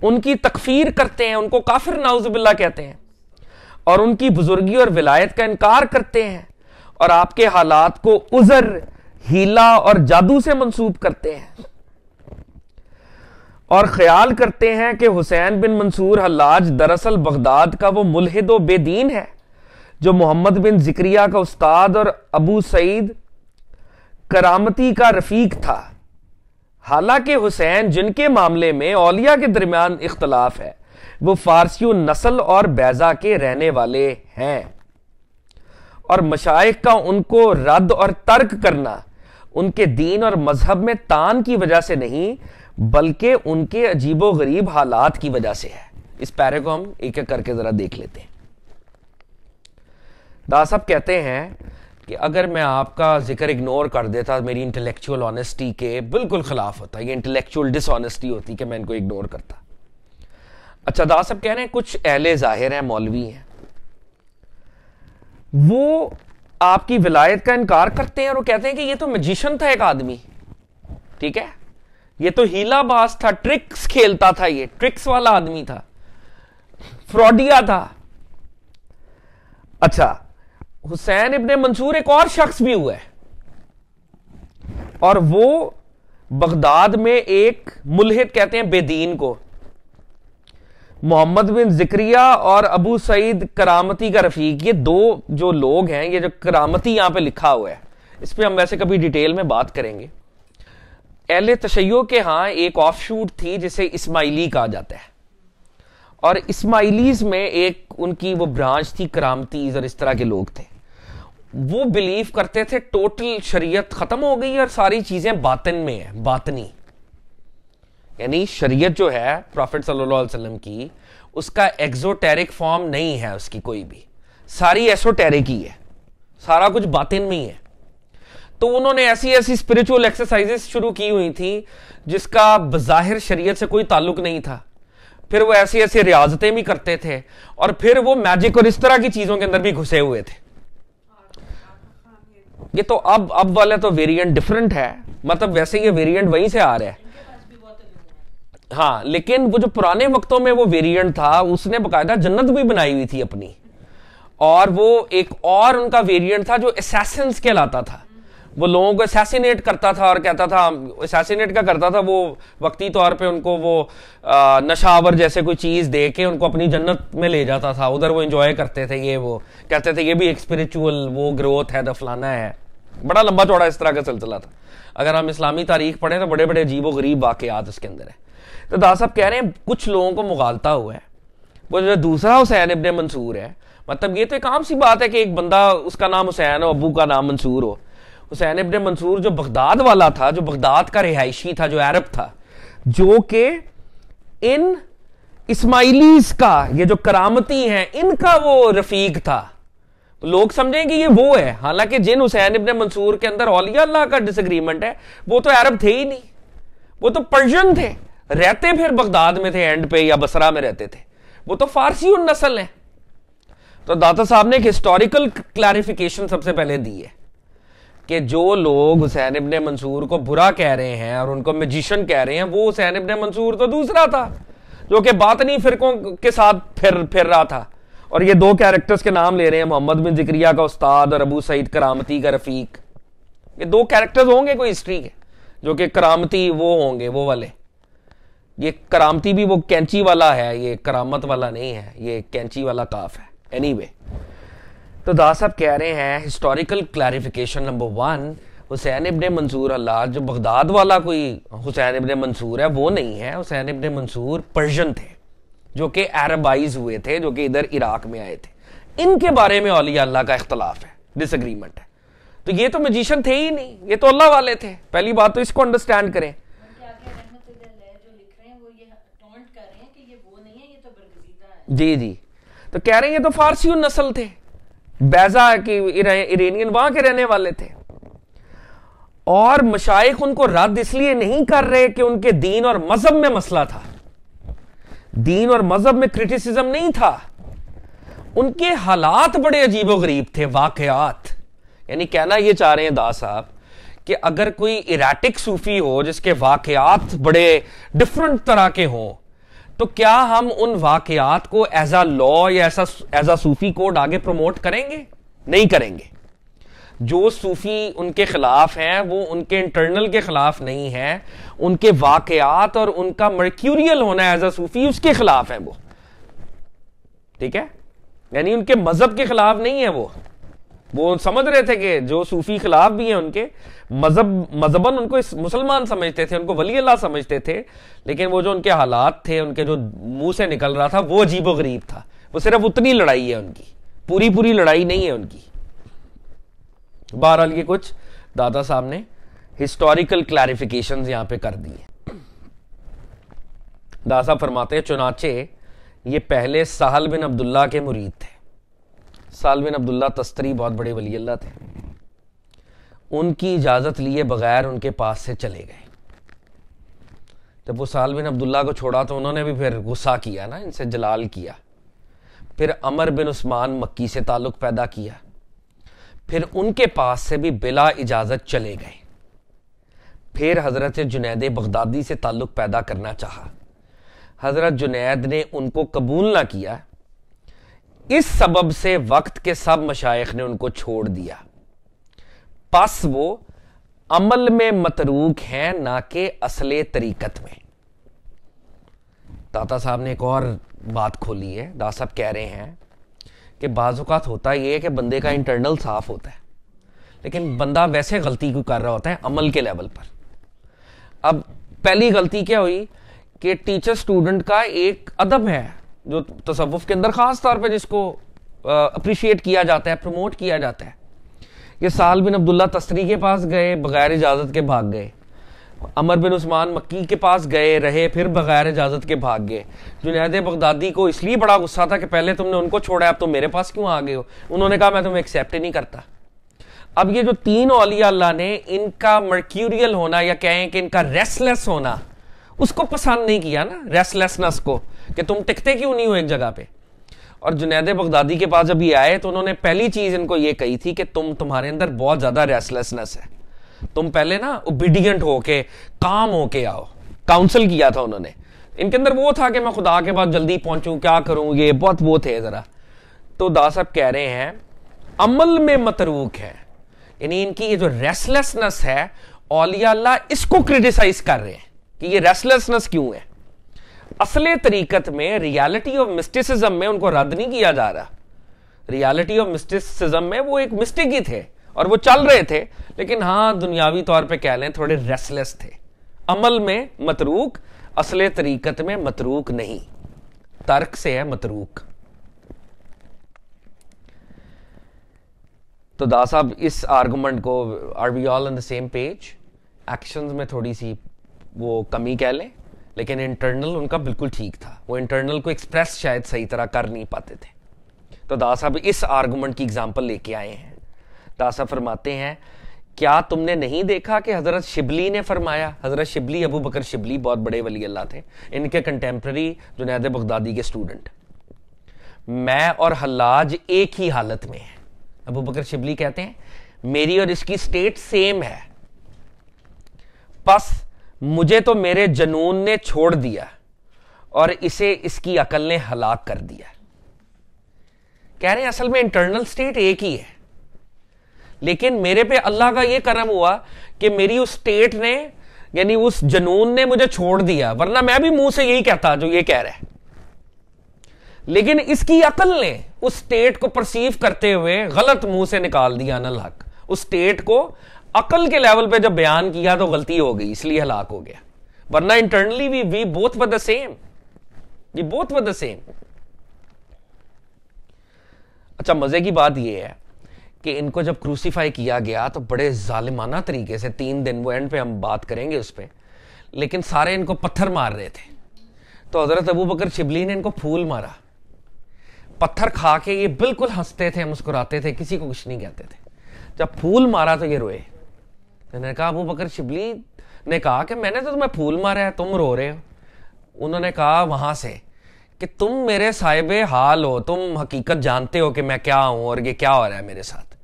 उनकी तकफीर करते हैं, उनको काफिर नाउजुबिल्ला कहते हैं, और उनकी बुजुर्गी और विलायत का इनकार करते हैं, और आपके हालात को उजर हीला और जादू से मंसूब करते हैं। और ख्याल करते हैं कि हुसैन बिन मंसूर हल्लाज दरअसल बगदाद का वो मुलहिद बेदीन है, जो मोहम्मद बिन जिक्रिया का उस्ताद और अबू सईद करामती का रफीक था। हालाँकि हुसैन, जिनके मामले में औलिया के दरमियान इख्तलाफ है, वो फारसी नस्ल और बैजा के रहने वाले हैं। और मशाइ का उनको रद्द और तर्क करना उनके दीन और मज़हब में तान की वजह से नहीं, बल्कि उनके अजीबो गरीब हालात की वजह से है। इस पैरे को हम एक एक करके जरा देख लेते हैं। दास साहब कहते हैं कि अगर मैं आपका ज़िक्र इग्नोर कर देता, मेरी इंटेलेक्चुअल ऑनेस्टी के बिल्कुल खिलाफ होता, ये इंटेलेक्चुअल डिसऑनेस्टी होती कि मैं इनको इग्नोर करता। अच्छा दास साहब कह रहे हैं, कुछ अहले ज़ाहिर हैं, मौलवी हैं। वो आपकी विलायत का इनकार करते हैं और वो कहते हैं कि ये तो मजिशन था एक आदमी। ठीक है? ये तो हीलाबाज था ट्रिक्स खेलता था ये ट्रिक्स वाला आदमी था। फ्रॉडिया था। अच्छा हुसैन इब्ने मंसूर एक और शख्स भी हुआ है। और वो बगदाद में एक मुलहिद कहते हैं बेदीन को। मोहम्मद बिन जिक्रिया और अबू सईद करामती का रफीक, ये दो जो लोग हैं, ये जो करामती यहाँ पे लिखा हुआ है, इस पर हम वैसे कभी डिटेल में बात करेंगे। एहले तशैयों के यहाँ एक ऑफ़ शूट थी, जिसे इस्माइली कहा जाता है। और इस्माइलीज में एक उनकी वो ब्रांच थी, करामतीज और इस तरह के लोग थे। वो बिलीव करते थे, टोटल शरीयत खत्म हो गई और सारी चीज़ें बातन में है, बातनी। यानी शरीयत जो है, प्रॉफिट सल्लल्लाहु अलैहि वसल्लम की, उसका एक्सोटेरिक फॉर्म नहीं है उसकी कोई भी। सारी एसोटेरिक ही है। सारा कुछ बातिन में ही है। तो उन्होंने ऐसी ऐसी स्पिरिचुअल एक्सरसाइजेस शुरू की हुई थी, जिसका बज़ाहिर शरीयत से कोई ताल्लुक नहीं था। फिर वो ऐसी ऐसी रियाजतें भी करते थे, और फिर वो मैजिक और इस तरह की चीज़ों के अंदर भी घुसे हुए थे। ये तो अब अब वाला तो वेरिएंट डिफरेंट है। मतलब वैसे ये वेरिएंट वहीं से आ रहा है। हाँ लेकिन वो जो पुराने वक्तों में वो वेरिएंट था, उसने बकायदा जन्नत भी बनाई हुई थी अपनी। और वो एक और उनका वेरिएंट था जो एसेसेंस कहलाता था। वो लोगों को असैसिनेट करता था और कहता था असैसिनेट का करता था? वो वक्ती तौर पे उनको वो नशावर जैसे कोई चीज़ दे के उनको अपनी जन्नत में ले जाता था। उधर वो इंजॉय करते थे ये वो। कहते थे, ये भी एक स्पिरिचुअल वो ग्रोथ है दफलाना है। बड़ा लंबा चौड़ा इस तरह का सिलसिला था। अगर हम इस्लामी तारीख पढ़े तो बड़े बड़े अजीब व गरीब वाकयात उसके अंदर है। तो दास साहब कह रहे हैं, कुछ लोगों को मुगालता हुआ है। वो जो दूसरा हुसैन इबन मंसूर है। मतलब ये तो एक आम सी बात है कि एक बंदा, उसका नाम हुसैन हो, अबू का नाम मंसूर हो। हुसैन इबन मंसूर जो बगदाद वाला था, जो बगदाद का रिहायशी था, जो अरब था, जो कि इन इस्माइलीस का, ये जो करामती हैं, इनका वो रफीक था। तो लोग समझें कि ये वो है। हालाँकि जिन हुसैन इबन मंसूर के अंदर औलिया अल्लाह का डिसग्रीमेंट है, वो तो अरब थे ही नहीं। वो तो पर्शियन थे। रहते फिर बगदाद में थे, एंड पे या बसरा में रहते थे। वो तो फारसी उन नस्ल है। तो दाता साहब ने एक हिस्टोरिकल क्लैरिफिकेशन सबसे पहले दी है कि जो लोग हुसैन इबन मंसूर को बुरा कह रहे हैं और उनको मजिशन कह रहे हैं, वो हुसैन इबन मंसूर तो दूसरा था, जो कि बातनी फिरकों के साथ फिर फिर रहा था। और ये दो कैरेक्टर्स के नाम ले रहे हैं, मोहम्मद बिन जिक्रिया का उस्ताद और अबू सईद करामती का रफीक। ये दो कैरेक्टर्स होंगे कोई हिस्ट्री के, जो कि करामती वो होंगे, वो वाले। ये करामती भी वो कैंची वाला है ये करामत वाला नहीं है ये कैंची वाला काफ है। एनी anyway, तो दास साहब कह रहे हैं historical clarification number one Hussain ibn Mansur अल्लाह जो बगदाद वाला कोई हुसैन इबन मंसूर है वो नहीं है। हुसैन इबन मंसूर पर्शियन थे जो कि अरबाइज हुए थे जो कि इधर इराक में आए थे। इनके बारे में औलिया अल्लाह का इख्तलाफ है डिसग्रीमेंट है। तो ये तो मजिशन थे ही नहीं ये तो अल्लाह वाले थे। पहली बात तो इसको अंडरस्टैंड करें। जी जी। तो कह रहे हैं, ये तो फारसी नस्ल थे। बैजा की इरेनियन वहाँ के रहने वाले थे। और मशाइक उनको रद्द इसलिए नहीं कर रहे कि उनके दीन और मज़हब में मसला था। दीन और मज़हब में क्रिटिसिज्म नहीं था। उनके हालात बड़े अजीब गरीब थे, वाकयात। यानी कहना यह चाह रहे हैं दास साहब कि अगर कोई इराटिक सूफी हो जिसके वाकयात बड़े डिफरेंट तरह के हों तो क्या हम उन वाकयात को एज अ लॉ या ऐसा एज अ सूफी कोड आगे प्रमोट करेंगे? नहीं करेंगे। जो सूफी उनके खिलाफ हैं, वो उनके इंटरनल के खिलाफ नहीं है। उनके वाकयात और उनका मर्क्यूरियल होना एज अ सूफी उसके खिलाफ है वो। ठीक है? यानी उनके मज़हब के खिलाफ नहीं है वो। वो समझ रहे थे कि जो सूफी खिलाफ भी हैं उनके, मज़हब, मजहबन उनको इस मुसलमान समझते थे, उनको वली अल्लाह समझते थे, लेकिन वो जो उनके हालात थे, उनके जो मुँह से निकल रहा था, वो अजीब गरीब था। वो सिर्फ़ उतनी लड़ाई है उनकी पूरी पूरी लड़ाई नहीं है उनकी। बहरहाल ये कुछ दादा साहब ने हिस्टोरिकल क्लैरिफिकेशन यहाँ पे कर दिए। दादा साहब फरमाते चुनाचे ये पहले साहल बिन अब्दुल्ला के मुरीद थे। साल बिन अब्दुल्ला तस्तरी बहुत बड़े वली अल्लाह थे। उनकी इजाज़त लिए बगैर उनके पास से चले गए। जब वो साल बिन अब्दुल्ला को छोड़ा तो उन्होंने भी फिर गुस्सा किया ना, इनसे जलाल किया। फिर अमर बिन उस्मान मक्की से ताल्लुक पैदा किया। फिर उनके पास से भी बिला इजाज़त चले गए। फिर हज़रत जुनैद बगदादी से ताल्लुक पैदा करना चाहा। हज़रत जुनैद ने उनको कबूल ना किया इस सबब से वक्त के सब मशाइख ने उनको छोड़ दिया। पस वो अमल में मतरूक हैं, ना के असले तरीकत में। दाता साहब ने एक और बात खोली है दादा साहब कह रहे हैं कि बाजुकात होता यह है कि बंदे का इंटरनल साफ़ होता है। लेकिन बंदा वैसे गलती क्यों कर रहा होता है अमल के लेवल पर? अब पहली गलती क्या हुई कि टीचर स्टूडेंट का एक अदब है जो तसवुफ के अंदर, ख़ास तौर पर जिसको अप्रिशिएट किया जाता है प्रमोट किया जाता है। ये साल बिन अब्दुल्ला तस्री के पास गए, बगैर इजाज़त के भाग गए। अमर बिन उस्मान मक्की के पास गए, रहे, फिर बगैर इजाज़त के भाग गए। जुनैद बगदादी को इसलिए बड़ा गुस्सा था कि पहले तुमने उनको छोड़ा, अब तो मेरे पास क्यों आ गए हो? उन्होंने कहा, मैं तुम्हें एक्सेप्ट ही नहीं करता। अब ये जो तीन औलिया अल्लाह ने, इनका मर्क्यूरियल होना या कहें कि इनका रेस्टलेस होना उसको पसंद नहीं किया ना रेस्टलेसनेस को, कि तुम टिकते क्यों नहीं हो एक जगह पे? और जुनैद बगदादी के पास जब ये आए तो उन्होंने पहली चीज़ इनको ये कही थी कि तुम तुम्हारे अंदर बहुत ज़्यादा रेस्टलेसनेस है। तुम पहले ना ओबीडियंट होके, काम होके आओ। काउंसिल किया था उन्होंने। इनके अंदर वो था कि मैं खुदा के पास जल्दी पहुंचू, क्या करूँ ये? बहुत वो थे जरा। तो दा साहब कह रहे हैं, अमल में मतरूक है। यानी इनकी ये जो रेस्टलेसनेस है, औलिया इसको क्रिटिसाइज कर रहे हैं। कि ये रेस्टलेसनेस क्यों है? असले तरीकत में रियलिटी ऑफ़ मिस्टिसिज्म में उनको रद्द नहीं किया जा रहा। रियलिटी ऑफ़ मिस्टिसिज्म में वो एक मिस्टेक ही थे और वो चल रहे थे, लेकिन हाँ दुनियावी तौर पे कह लें, थोड़े रेस्टलेस थे। अमल में मतरूक, असले तरीकत में मतरूक नहीं। तर्क से है मतरूक। तो दास साहब, इस आर्गुमेंट को are we all on the same page actions में थोड़ी सी वो कमी कह लें, लेकिन इंटरनल उनका बिल्कुल ठीक था। वो इंटरनल को एक्सप्रेस शायद सही तरह कर नहीं पाते थे। तो दास साहब इस आर्गूमेंट की एग्ज़ाम्पल लेके आए हैं। दासा फरमाते हैं, क्या तुमने नहीं देखा कि हज़रत शिबली ने फरमाया? हज़रत शिबली, अबू बकर शिबली बहुत बड़े वली अल्लाह थे। इनके कंटेम्प्रेरी जुनैद बगदादी के स्टूडेंट मैं और हल्लाज एक ही हालत में है। अबू बकर शिबली कहते हैं, मेरी और इसकी स्टेट सेम है। बस मुझे तो मेरे जनून ने छोड़ दिया और इसे इसकी अकल ने हलाक कर दिया। कह रहे हैं, असल में इंटरनल स्टेट एक ही है। लेकिन मेरे पे अल्लाह का यह करम हुआ कि मेरी उस स्टेट ने, यानी उस जनून ने मुझे छोड़ दिया, वरना मैं भी मुँह से यही कहता जो ये कह रहा है। लेकिन इसकी अकल ने उस स्टेट को परसीव करते हुए गलत मुँह से निकाल दिया अनल हक। उस स्टेट को अकल के लेवल पे जब बयान किया तो गलती हो गई, इसलिए हलाक हो गया। वरना internally we we both were the same ये बोथ व द सेम अच्छा मज़े की बात यह है कि इनको जब क्रूसीफाई किया गया तो बड़े जालिमाना तरीके से तीन दिन वो एंड पे हम बात करेंगे उस पर लेकिन सारे इनको पत्थर मार रहे थे। तो हज़रत अबू बकर शिबली ने इनको फूल मारा। पत्थर खा के ये बिल्कुल हँसते थे, मुस्कुराते थे, किसी को कुछ नहीं कहते थे। जब फूल मारा तो ये रोए। मैंने कहा, अबू बकर, शिबली ने कहा कि मैंने तो तुम्हें फूल मारा है, तुम रो रहे हो। उन्होंने कहा, वहाँ से कि तुम मेरे साहिब हाल हो, तुम हकीकत जानते हो कि मैं क्या हूँ और ये क्या हो रहा है मेरे साथ।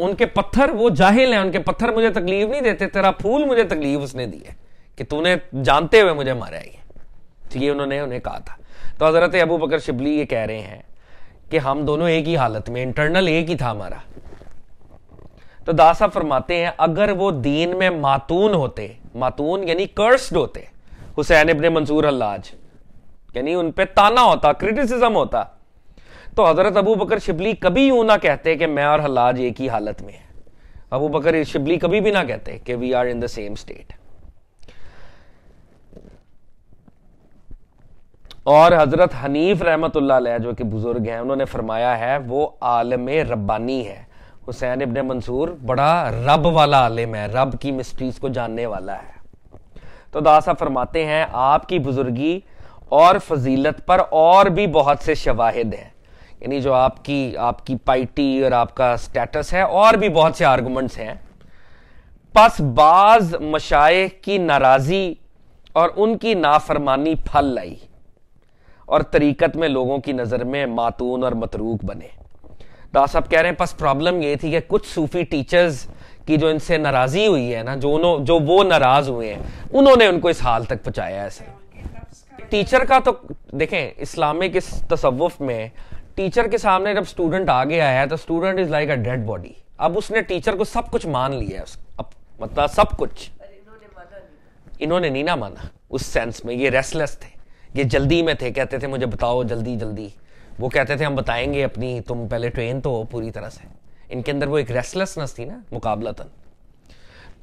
उनके पत्थर, वो जाहिल हैं, उनके पत्थर मुझे तकलीफ़ नहीं देते, तेरा फूल मुझे तकलीफ़ उसने दी है कि तूने जानते हुए मुझे मारा है तो ये उन्होंने, उन्हें कहा था। तो हज़रत अबू बकर, शिबली ये कह रहे हैं कि हम दोनों एक ही हालत में इंटरनल एक ही था हमारा। तो दासा फरमाते हैं, अगर वो दीन में मातून होते, मातून यानी कर्स्ड होते, हुसैन इबन मंसूर हल्लाज यानी उन पे ताना होता क्रिटिसिज्म होता तो हज़रत अबू बकर शिबली कभी यूँ ना कहते कि मैं और हल्लाज एक ही हालत में है। अबू बकर शिबली कभी भी ना कहते कि we are in the same state और हज़रत हनीफ रहमत जो कि बुज़ुर्ग हैं, उन्होंने फरमाया है, वो आलम रब्बानी है। हुसैन इबन मंसूर बड़ा रब वाला आलिम है, रब की मिस्ट्रीज को जानने वाला है। तो दासा फरमाते हैं, आपकी बुजुर्गी और फजीलत पर और भी बहुत से शवाहिद हैं। यानी जो आपकी आपकी पाइटी और आपका स्टेटस है, और भी बहुत से आर्गूमेंट्स हैं। पस बाज मशाए की नाराजी और उनकी नाफरमानी फल लाई और तरीकत में लोगों की नज़र में मातून और मतरूक बने। तो साहब कह रहे हैं, बस प्रॉब्लम ये थी कि कुछ सूफी टीचर्स की जो इनसे नाराज़ी हुई है ना, जो उन्हों जो वो नाराज़ हुए हैं, उन्होंने उनको इस हाल तक पहुँचाया ऐसे टीचर का तो देखें, इस्लामिक इस तसवुफ में टीचर के सामने जब स्टूडेंट आ गया है तो student is like a dead body अब उसने टीचर को सब कुछ मान लिया है अब मतलब सब कुछ। इन्होंने नहीं ना माना, उस सेंस में, ये रेस्टलेस थे, ये जल्दी में थे, कहते थे, मुझे बताओ, जल्दी जल्दी। वो कहते थे, हम बताएँगे अपनी, तुम पहले ट्रेन तो हो पूरी तरह से. इनके अंदर वो एक रेस्टलेसनेस थी ना मुकाबलतन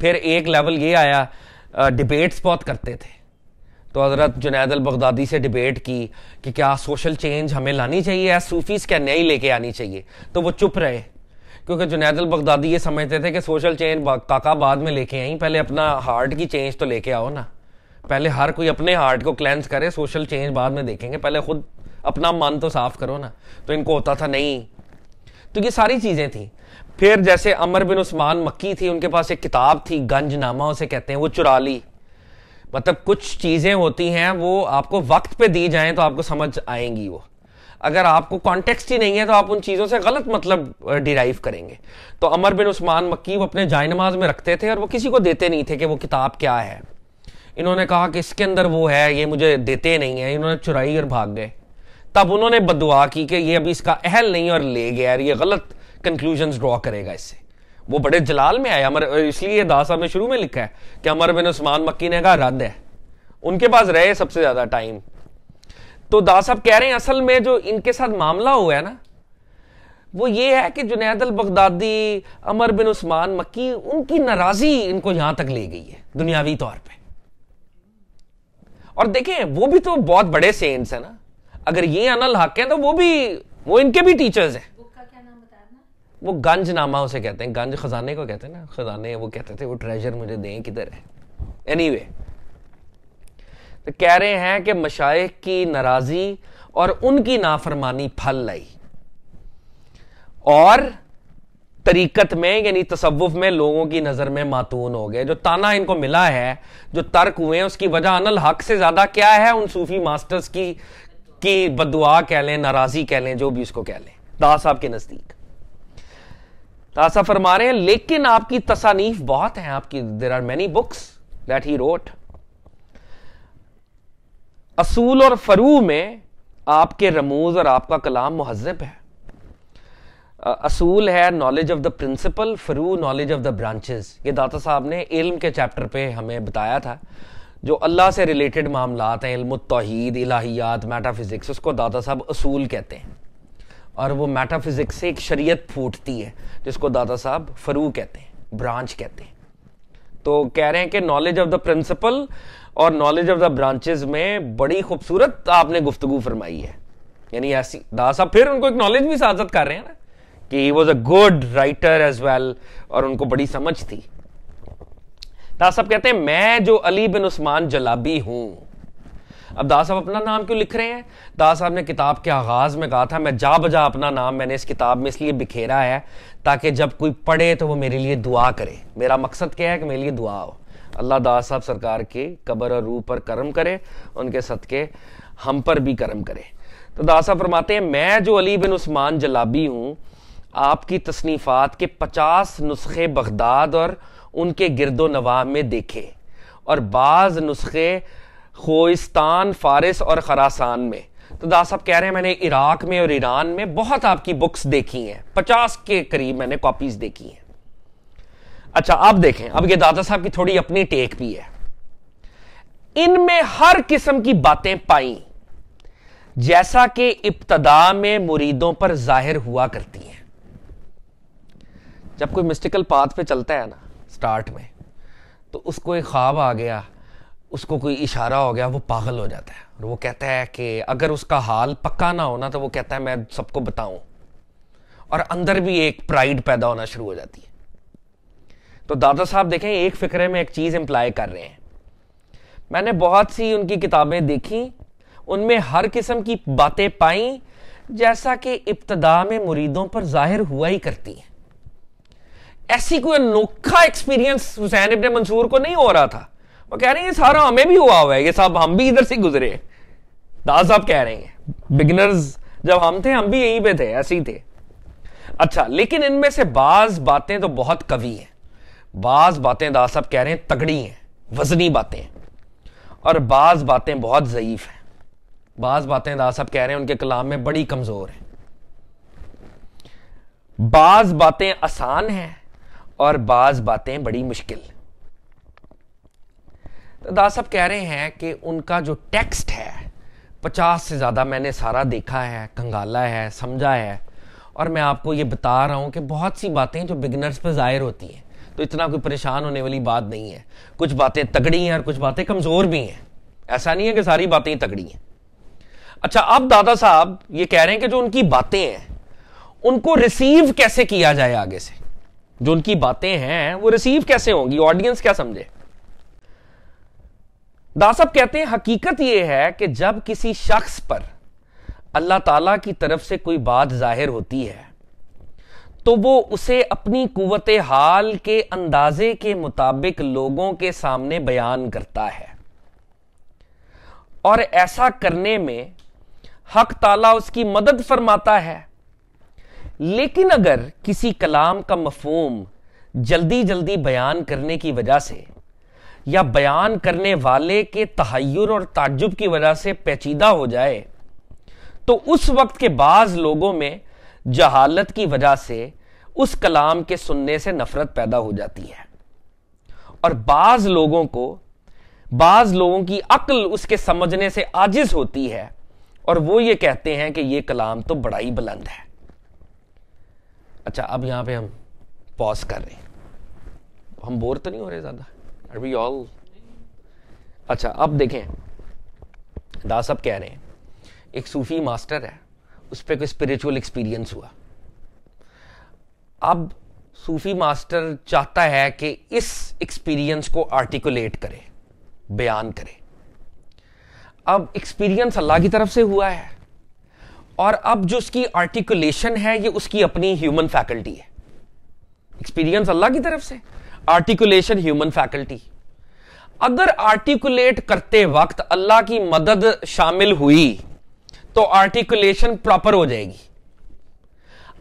फिर एक लेवल ये आया डिबेट्स बहुत करते थे। तो हज़रत जुनैद अल बगदादी से डिबेट की कि क्या सोशल चेंज हमें लानी चाहिए या सूफीस क्या नई लेके आनी चाहिए। तो वो चुप रहे, क्योंकि जुनैद अल बगदादी ये समझते थे कि सोशल चेंज काका बाद में लेके आई, पहले अपना हार्ट की चेंज तो लेके आओ ना। पहले हर कोई अपने हार्ट को क्लेंस करे सोशल चेंज बाद में देखेंगे, पहले खुद अपना मन तो साफ़ करो ना। तो इनको होता था नहीं। तो ये सारी चीज़ें थी। फिर जैसे अमर बिन उस्मान मक्की थी, उनके पास एक किताब थी गंज नामा उसे कहते हैं, वो चुरा ली मतलब कुछ चीज़ें होती हैं, वो आपको वक्त पे दी जाएँ तो आपको समझ आएँगी वो। अगर आपको कॉन्टेक्स्ट ही नहीं है तो आप उन चीज़ों से गलत मतलब डिराइव करेंगे। तो अमर बिन उस्मान मक्की वो अपने जाय नमाज़ में रखते थे और वो किसी को देते नहीं थे कि वो किताब क्या है। इन्होंने कहा कि इसके अंदर वो है, ये मुझे देते नहीं है, इन्होंने चुराई और भाग गए। तब उन्होंने बदुआ की कि ये अभी इसका अहल नहीं और ले गया ये गलत कंक्लूजन ड्रॉ करेगा इससे। वो बड़े जलाल में आए, अमर, इसलिए दास ने शुरू में लिखा है कि अमर बिन उस्मान मक्की ने कहा, रद्द है। उनके पास रहे सबसे ज़्यादा टाइम तो दास साहब कह रहे हैं, असल में जो इनके साथ मामला हुआ है ना, वो ये है कि Junaid al Baghdadi Amr bin Usman Makki, उनकी नाराजी इनको यहाँ तक ले गई है, दुनियावी तौर पे। और देखें, वो भी तो बहुत बड़े सेंट्स है ना। अगर ये अनल हक है तो वो भी वो इनके भी टीचर्स हैं। वो गंज नामा उसे कहते हैं। गंज खजाने को कहते हैं ना? खजाने वो कहते थे वो ट्रेजर मुझे दें किधर है? एनीवे anyway, तो कह रहे हैं कि मशाइ की नाराजी और उनकी नाफरमानी फल लाई। और तरीकत में यानी तसवुफ में लोगों की नज़र में मातून हो गए। जो ताना इनको मिला है जो तर्क हुए उसकी वजह अनल हक से ज़्यादा क्या है? उन सूफी मास्टर्स की की बदुआ कह लें, नाराजी कह लें, जो भी उसको कह लें। दास साहब के नज़दीक। दासा फरमा रहे हैं, लेकिन आपकी तसानीफ बहुत है, आपकी there are many books that he wrote असूल और फरू में आपके रमूज और आपका कलाम महजब है। असूल है नॉलेज ऑफ़ द प्रिंसिपल फरू नॉलेज ऑफ़ द ब्रांचेस ये दाता साहब ने इल्म के चैप्टर पे हमें बताया था। जो अल्लाह से रिलेटेड मामला हैं, इल्म तोहीद, इलाहियात मेटाफिज़िक्स उसको दादा साहब असूल कहते हैं। और वो मेटाफिज़िक्स से एक शरीयत फूटती है, जिसको दादा साहब फरू कहते हैं ब्रांच कहते हैं। तो कह रहे हैं कि नॉलेज ऑफ़ द प्रिंसिपल और नॉलेज ऑफ़ द ब्रांचेस में बड़ी खूबसूरत आपने गुफ्तगु फरमाई है। यानी ऐसी, दादा साहब फिर उनको एक नॉलेज भी साजत कर रहे हैं ना, कि was a good writer as well और उनको बड़ी समझ थी। दास साहब कहते हैं, मैं जो अली बिन उस्मान जलाबी हूँ। अब दास साहब अपना नाम क्यों लिख रहे हैं? दास साहब ने किताब के आगाज़ में कहा था, मैं जा बजा अपना नाम, मैंने इस किताब में इसलिए बिखेरा है ताकि जब कोई पढ़े तो वो मेरे लिए दुआ करे। मेरा मकसद क्या है कि मेरे लिए दुआ हो? अल्लाह दास साहब सरकार के कबर और रूह पर कर्म करे, उनके सदके हम पर भी कर्म करे। तो दास साहब फरमाते हैं, मैं जो अली बिन उस्मान जलाबी हूँ, आपकी तसनीफ़ात के पचास नुस्खे बगदाद और उनके गिरदो नवाह में देखे और बाज़ नुस्खे खोइस्तान, फारिस और खरासान में। तो दास साहब कह रहे हैं, मैंने इराक में और ईरान में बहुत आपकी बुक्स देखी हैं। पचास के करीब मैंने कॉपीज देखी हैं। अच्छा आप देखें, अब ये दादा साहब की थोड़ी अपनी टेक भी है। इनमें हर किस्म की बातें पाई, जैसा कि इब्तदा में मुरीदों पर ज़ाहिर हुआ करती हैं। जब कोई मिस्टिकल पाथ पे चलता है ना स्टार्ट में। तो उसको एक ख्वाब आ गया, उसको कोई इशारा हो गया, वो पागल हो जाता है। और वो कहता है कि अगर उसका हाल पक्का ना होना तो वो कहता है, मैं सबको बताऊँ। और अंदर भी एक प्राइड पैदा होना शुरू हो जाती है। तो दादा साहब देखें, एक फिक्रे में एक चीज़ इंप्लाई कर रहे हैं। मैंने बहुत सी उनकी किताबें देखी, उनमें हर किस्म की बातें पाई, जैसा कि इब्तदा में मुरीदों पर ज़ाहिर हुआ ही करती है। ऐसी कोई अनोखा एक्सपीरियंस हुसैन इब्ने मंसूर को नहीं हो रहा था। वो कह रहे हैं, ये सारा हमें भी हुआ हुआ है, ये सब हम भी इधर से गुजरे दास साहब कह रहे हैं बिगनर्स जब हम थे, हम भी यहीं पे थे, ऐसे ही थे। अच्छा लेकिन इनमें से बाज बातें तो बहुत कवि हैं। बाज बातें दास साहब कह रहे हैं, तगड़ी हैं, वजनी बातें और बाज बातें बहुत ज़यीफ हैं। बाज बातें दास साहब कह रहे हैं, उनके कलाम में बड़ी कमज़ोर है। बाज बातें आसान हैं और बाज बातें बड़ी मुश्किल। तो दास साहब कह रहे हैं कि उनका जो टेक्स्ट है, पचास से ज़्यादा मैंने सारा देखा है, कंगाला है, समझा है, और मैं आपको ये बता रहा हूँ कि बहुत सी बातें जो बिगनर्स पर ज़ाहिर होती हैं तो इतना कोई परेशान होने वाली बात नहीं है। कुछ बातें तगड़ी हैं और कुछ बातें कमज़ोर भी हैं। ऐसा नहीं है कि सारी बातें ही तगड़ी हैं। अच्छा अब दादा साहब ये कह रहे हैं कि जो उनकी बातें हैं, उनको रिसीव कैसे किया जाए आगे से? जो उनकी बातें हैं, वो रिसीव कैसे होंगी? ऑडियंस क्या समझे? दासब कहते हैं, हकीकत यह है कि जब किसी शख्स पर अल्लाह ताला की तरफ़ से कोई बात ज़ाहिर होती है तो वो उसे अपनी कुत हाल के अंदाजे के मुताबिक लोगों के सामने बयान करता है। और ऐसा करने में हक ताला उसकी मदद फरमाता है। लेकिन अगर किसी कलाम का मफहम जल्दी जल्दी बयान करने की वजह से या बयान करने वाले के तहयर और ताजुब की वजह से पेचीदा हो जाए तो उस वक्त के बाज लोगों में जहालत की वजह से उस कलाम के सुनने से नफरत पैदा हो जाती है। और बाज लोगों को, बाज लोगों की अक्ल उसके समझने से आजिज होती है और वो ये कहते हैं कि ये कलाम तो बड़ा ही बुलंद है। अच्छा अब यहाँ पे हम पॉज कर रहे हैं। हम बोर तो नहीं हो रहे ज़्यादा? आर ऑल अच्छा अब देखें। दास सब कह रहे हैं, एक सूफी मास्टर है, उस पर कोई स्पिरिचुअल एक्सपीरियंस हुआ। अब सूफी मास्टर चाहता है कि इस एक्सपीरियंस को आर्टिकुलेट करे, बयान करे। अब एक्सपीरियंस अल्लाह की तरफ़ से हुआ है। और अब जो उसकी आर्टिकुलेशन है, ये उसकी अपनी ह्यूमन फैकल्टी है। एक्सपीरियंस अल्लाह की तरफ़ से। आर्टिकुलेशन ह्यूमन फैकल्टी अगर आर्टिकुलेट करते वक्त अल्लाह की मदद शामिल हुई तो आर्टिकुलेशन प्रॉपर हो जाएगी।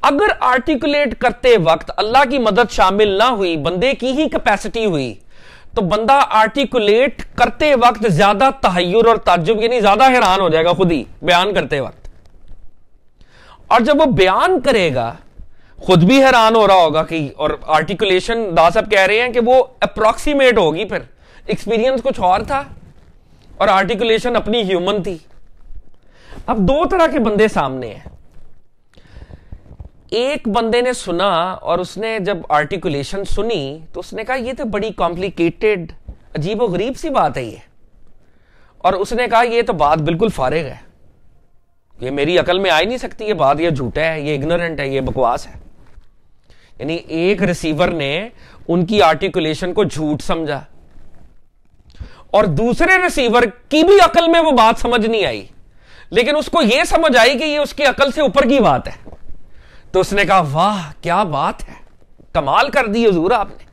अगर आर्टिकुलेट करते वक्त अल्लाह की मदद शामिल ना हुई, बंदे की ही कैपेसिटी हुई तो बंदा आर्टिकुलेट करते वक्त ज़्यादा तहयर और ताजुब यानी ज़्यादा हैरान हो जाएगा खुद ही, बयान करते वक्त। और जब वो बयान करेगा, खुद भी हैरान हो रहा होगा कि, और आर्टिकुलेशन दा साहब कह रहे हैं कि वो अप्रोक्सीमेट होगी फिर। एक्सपीरियंस कुछ और था, और आर्टिकुलेशन अपनी ह्यूमन थी। अब दो तरह के बंदे सामने हैं। एक बंदे ने सुना और उसने जब आर्टिकुलेशन सुनी तो उसने कहा, ये तो बड़ी कॉम्प्लिकेटेड अजीब गरीब सी बात है ये। और उसने कहा, ये तो बात बिल्कुल फारिग है। ये मेरी अकल में आ ही नहीं सकती, ये बात ये झूठा है, ये इग्नोरेंट है, ये बकवास है। यानी एक रिसीवर ने उनकी आर्टिकुलेशन को झूठ समझा और दूसरे रिसीवर की भी अकल में वो बात समझ नहीं आई। लेकिन उसको यह समझ आई कि ये उसकी अकल से ऊपर की बात है। तो उसने कहा, वाह, क्या बात है। कमाल कर दी हजूर आपने।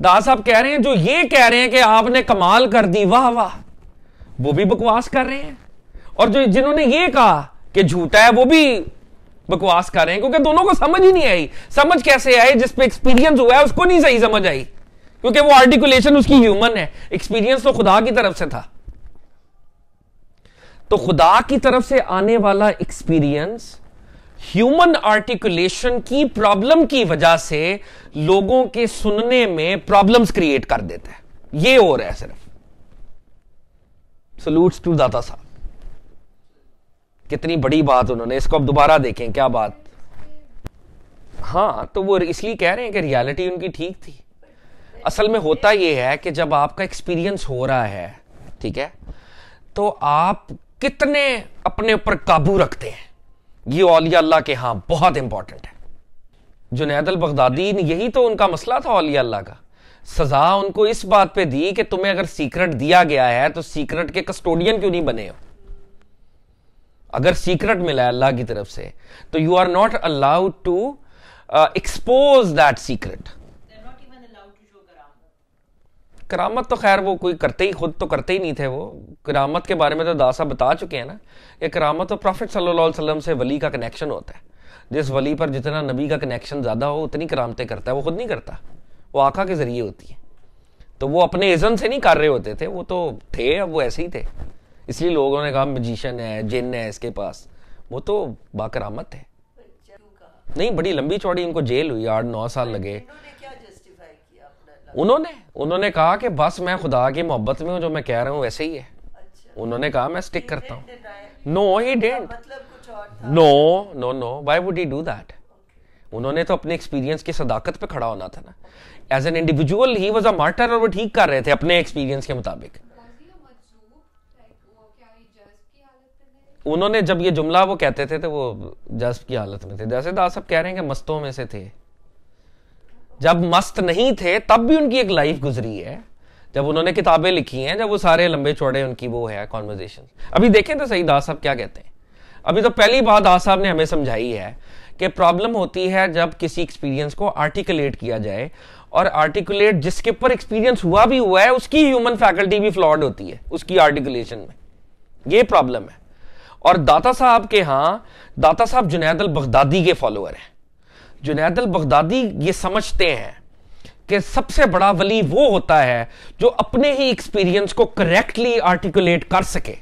दास साहब कह रहे हैं, जो ये कह रहे हैं कि आपने कमाल कर दी, वाह वाह, वो भी बकवास कर रहे हैं। और जो जिन्होंने ये कहा कि झूठा है, वो भी बकवास कर रहे हैं, क्योंकि दोनों को समझ ही नहीं आई। समझ कैसे आई? जिस पे एक्सपीरियंस हुआ है, उसको नहीं सही समझ आई। क्योंकि वो आर्टिकुलेशन उसकी ह्यूमन है। एक्सपीरियंस तो खुदा की तरफ़ से था। तो खुदा की तरफ़ से आने वाला एक्सपीरियंस ह्यूमन आर्टिकुलेशन की प्रॉब्लम की वजह से लोगों के सुनने में प्रॉब्लम्स क्रिएट कर देता है। ये हो रहा है सिर्फ़। Salutes to Dada Saheb. कितनी बड़ी बात उन्होंने, इसको अब दोबारा देखें, क्या बात। हाँ तो वो इसलिए कह रहे हैं कि रियलिटी उनकी ठीक थी। असल में होता ये है कि जब आपका एक्सपीरियंस हो रहा है, ठीक है तो आप कितने अपने ऊपर काबू रखते हैं। ये औलिया अल्लाह के हाँ बहुत इंपॉर्टेंट है। जुनैद अल बगदादी यही तो उनका मसला था औलिया अल्लाह का। सजा उनको इस बात पे दी कि तुम्हें अगर सीक्रेट दिया गया है तो सीक्रेट के कस्टोडियन क्यों नहीं बने हो? अगर सीक्रेट मिला है अल्लाह की तरफ़ से तो you are not allowed to expose that secret करामत तो खैर वो कोई करते ही खुद तो करते ही नहीं थे वो। करामत के बारे में तो दासा बता चुके हैं ना कि करामत तो प्रॉफिट सल्लल्लाहु अलैहि वसल्लम से वली का कनेक्शन होता है। जिस वली पर जितना नबी का कनेक्शन ज़्यादा हो उतनी करामतें करता है वो खुद नहीं करता। वो आका के ज़रिए होती है। तो वो अपने इज़न से नहीं कर रहे होते थे वो तो थे अब वो ऐसे ही थे। इसलिए लोगों ने कहा मजीशन है जिन है इसके पास। वो तो बाकरामत है। नहीं, बड़ी लंबी चौड़ी इनको जेल हुई, आठ, नौ साल लगे। उन्होंने उन्होंने कहा कि बस मैं खुदा की मोहब्बत में हूँ, जो मैं कह रहा हूँ, वैसे ही है। अच्छा। उन्होंने कहा, मैं स्टिक करता हूँ। No he didn't no no no why would he do that उन्होंने तो अपने एक्सपीरियंस की सदाकत पे खड़ा होना था ना। As an individual he was a martyr और वो ठीक कर रहे थे अपने एक्सपीरियंस के मुताबिक। उन्होंने जब ये जुमला वो कहते थे तो वो जज्ब की हालत में थे। जैसे दास सब कह रहे हैं कि मस्तों में से थे। जब मस्त नहीं थे, तब भी उनकी एक लाइफ गुजरी है। जब उन्होंने किताबें लिखी हैं, जब वो सारे लंबे चौड़े उनकी वो है कॉन्वर्जेशन अभी देखें तो सही दास साहब क्या कहते हैं। अभी तो पहली बात दास साहब ने हमें समझाई है कि प्रॉब्लम होती है जब किसी एक्सपीरियंस को आर्टिकुलेट किया जाए, और आर्टिकुलेट जिसके ऊपर एक्सपीरियंस हुआ भी हुआ है, उसकी ह्यूमन फैकल्टी भी फ्लॉड होती है, उसकी आर्टिकुलेशन में। ये प्रॉब्लम है। और दाता साहब के यहाँ Data Sahib Junaid al Baghdadi के फॉलोअर हैं। जुनैद अल बगदादी ये समझते हैं कि सबसे बड़ा वली वो होता है जो अपने ही एक्सपीरियंस को करेक्टली आर्टिकुलेट कर सके।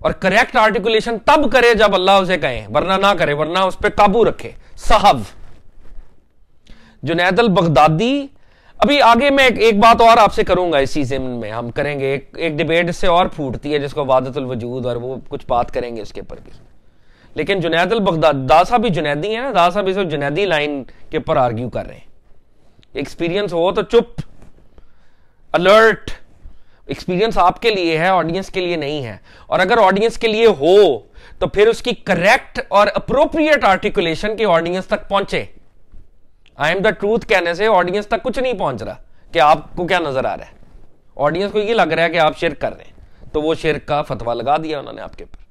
और करेक्ट आर्टिकुलेशन तब करे जब अल्लाह उसे कहे, वरना ना करे, वरना उस पर काबू रखे। साहब। जुनैद अल बगदादी अभी आगे मैं एक, एक बात और आपसे करूँगा इसी जिम्न में। हम करेंगे एक, एक डिबेट इससे और फूटती है जिसको वादतुल वजूद और वो कुछ बात करेंगे उसके ऊपर भी। लेकिन जुनैद अल बगदाद दासा भी जुनैदी है ना? दासा भी सिर्फ़ जुनैदी लाइन के ऊपर आर्ग्यू कर रहे हैं। एक्सपीरियंस हो तो चुप। अलर्ट एक्सपीरियंस आपके लिए है ऑडियंस के लिए नहीं है। और अगर ऑडियंस के लिए हो तो फिर उसकी करेक्ट और अप्रोप्रिएट आर्टिकुलेशन के ऑडियंस तक पहुँचे। आई एम द ट्रूथ कहने से ऑडियंस तक कुछ नहीं पहुँच रहा कि आपको क्या नज़र आ रहा है। ऑडियंस को ये लग रहा है कि आप शेयर कर रहे हैं। तो वो शेर का फतवा लगा दिया उन्होंने आपके ऊपर।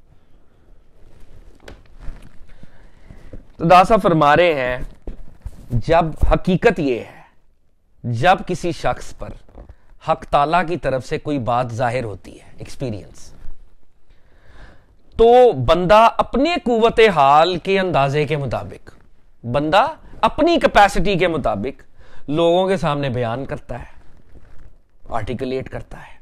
तो दासा फरमा रहे हैं, जब हकीकत ये है, जब किसी शख्स पर हक ताला की तरफ़ से कोई बात ज़ाहिर होती है एक्सपीरियंस तो बंदा अपने कुत हाल के अंदाजे के मुताबिक, बंदा अपनी कैपेसिटी के मुताबिक लोगों के सामने बयान करता है आर्टिकुलेट करता है।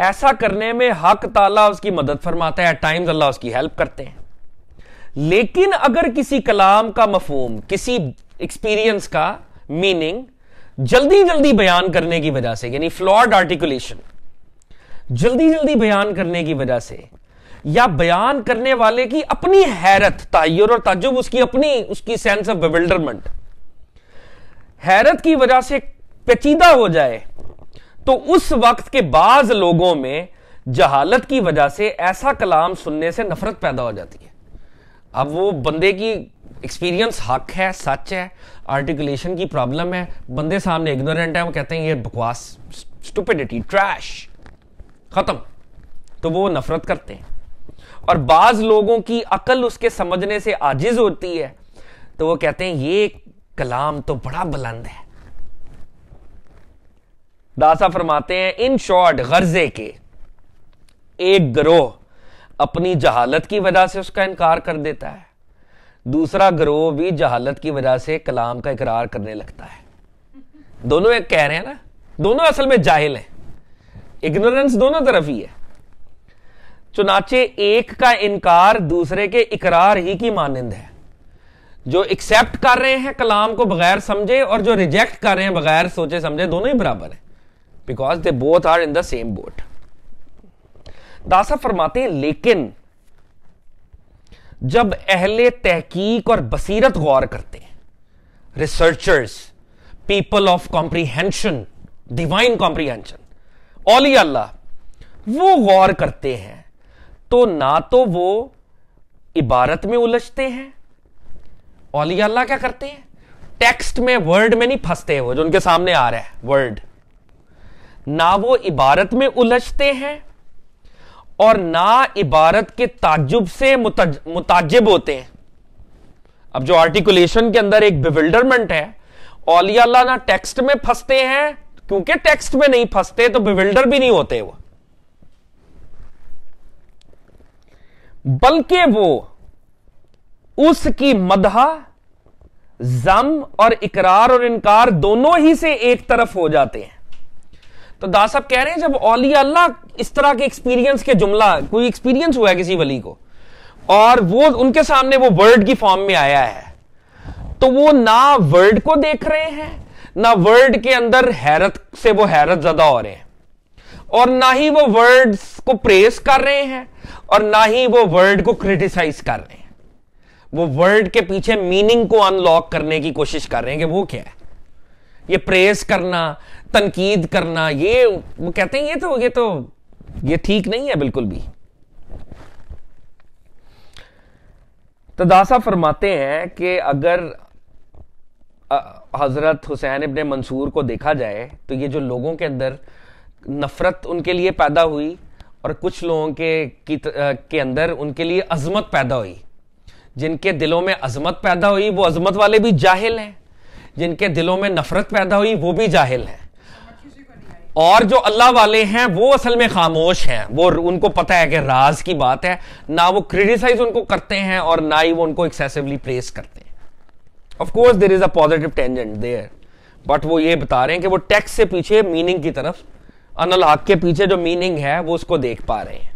ऐसा करने में हक ताला उसकी मदद फरमाता है टाइम्स अल्लाह उसकी हेल्प करते हैं। लेकिन अगर किसी कलाम का मफहूम, किसी एक्सपीरियंस का मीनिंग जल्दी जल्दी बयान करने की वजह से, यानी फ्लॉड आर्टिकुलेशन जल्दी जल्दी बयान करने की वजह से या बयान करने वाले की अपनी हैरत तय्यर और ताजुब उसकी अपनी, उसकी सेंस ऑफ़ बिल्डरमेंट हैरत की वजह से पेचीदा हो जाए तो उस वक्त के बाज लोगों में जहालत की वजह से ऐसा कलाम सुनने से नफरत पैदा हो जाती है। अब वो बंदे की एक्सपीरियंस हक है, सच है आर्टिकुलेशन की प्रॉब्लम है। बंदे सामने इग्नोरेंट है, वो कहते हैं, ये बकवास स्टूपिडिटी ट्रैश खत्म। तो वो नफरत करते हैं। और बाज लोगों की अकल उसके समझने से आजिज होती है। तो वो कहते हैं, ये कलाम तो बड़ा बुलंद है। दासा फरमाते हैं, इन शॉर्ट गर्जे के एक ग्रोह अपनी जहालत की वजह से उसका इनकार कर देता है। दूसरा ग्रोह भी जहालत की वजह से कलाम का इकरार करने लगता है। दोनों एक कह रहे हैं ना, दोनों असल में जाहिल हैं। इग्नोरेंस दोनों तरफ़ ही है। चुनाचे एक का इनकार दूसरे के इकरार ही की मानंद है। जो एक्सेप्ट कर रहे हैं कलाम को बगैर समझे और जो रिजेक्ट कर रहे हैं बगैर सोचे समझे, दोनों ही बराबर है। Because they both are in the same boat दासा फरमाते हैं, लेकिन जब अहले तहकीक और बसीरत गौर करते हैं researchers people of comprehension divine comprehension ओली अल्लाह, वो गौर करते हैं तो ना तो वो इबारत में उलझते हैं। औलिया अल्लाह क्या करते हैं? टेक्स्ट में वर्ड में नहीं फंसते वो, जो उनके सामने आ रहा है, वर्ड। ना वो इबारत में उलझते हैं और ना इबारत के ताजुब से मुताजिब होते हैं। अब जो आर्टिकुलेशन के अंदर एक बिविल्डरमेंट है, औलिया ना टेक्स्ट में फंसते हैं, क्योंकि टेक्स्ट में नहीं फंसते तो बिविल्डर भी नहीं होते वो। बल्कि वो उसकी मदहा, जम और इकरार और इनकार दोनों ही से एक तरफ़ हो जाते हैं। तो दास साहब कह रहे हैं, जब औलिया अल्लाह इस तरह के एक्सपीरियंस के जुमला, कोई एक्सपीरियंस हुआ है किसी वली को? और वो उनके सामने वो वर्ड की फॉर्म में आया है। तो वो ना वर्ड को देख रहे हैं, ना वर्ड के अंदर हैरत से वो हैरत ज़्यादा हो रहे हैं। और ना ही वो वर्ड्स को प्रेस कर रहे हैं, और ना ही वो वर्ड को क्रिटिसाइज कर रहे हैं। वो वर्ड के पीछे मीनिंग को अनलॉक करने की कोशिश कर रहे हैं कि वो क्या है? ये प्रेस करना, तनकीद करना, ये वो कहते हैं, ये तो ये तो ये ठीक नहीं है बिल्कुल भी। तो दासा फरमाते हैं कि अगर हज़रत हुसैन इबन मंसूर को देखा जाए तो ये जो लोगों के अंदर नफरत उनके लिए पैदा हुई और कुछ लोगों के की, के अंदर उनके लिए अजमत पैदा हुई। जिनके दिलों में अजमत पैदा हुई वो अजमत वाले भी जाहिल हैं। जिनके दिलों में नफरत पैदा हुई वो भी जाहिल हैं। और जो अल्लाह वाले हैं वो असल में खामोश हैं। वो उनको पता है कि राज की बात है। ना वो क्रिटिसाइज उनको करते हैं और ना ही वो उनको एक्सेसिवली प्रेस करते हैं। Of course there is a positive tangent there but वो ये बता रहे हैं कि वो टेक्स से पीछे मीनिंग की तरफ़ अनल हक के पीछे जो मीनिंग है, वो उसको देख पा रहे हैं।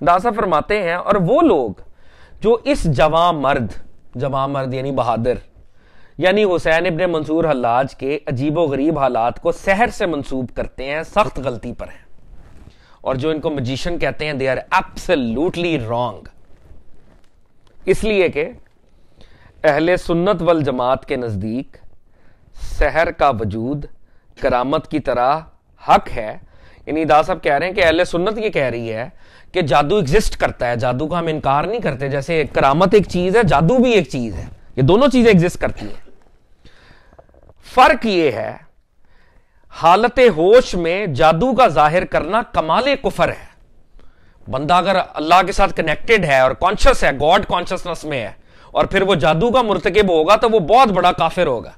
दासा फरमाते हैं, और वो लोग जो इस जवा मर्द जवा मर्द यानी बहादुर, यानी हुसैन इबन मंसूर हल्लाज के अजीब गरीब हालात को सहर से मंसूब करते हैं, सख्त गलती पर है। और जो इनको मजिशन कहते हैं दे आर एब्सोल्युटली रॉन्ग इसलिए कि अहले सुन्नत वल जमात के नज़दीक सहर का वजूद करामत की तरह हक है। यानी दास साहब कह रहे हैं कि अहले सुन्नत ये कह रही है कि जादू एग्जिस्ट करता है। जादू का हम इनकार नहीं करते। जैसे करामत एक चीज़ है, जादू भी एक चीज़ है। ये दोनों चीज़ें एग्जिस्ट करती हैं। फ़र्क ये है, हालत होश में जादू का ज़ाहिर करना कमाल कुफर है। बंदा अगर अल्लाह के साथ कनेक्टेड है और कॉन्शियस है गॉड कॉन्शियसनेस में है, और फिर वो जादू का मुर्तकब होगा तो वो बहुत बड़ा काफिर होगा।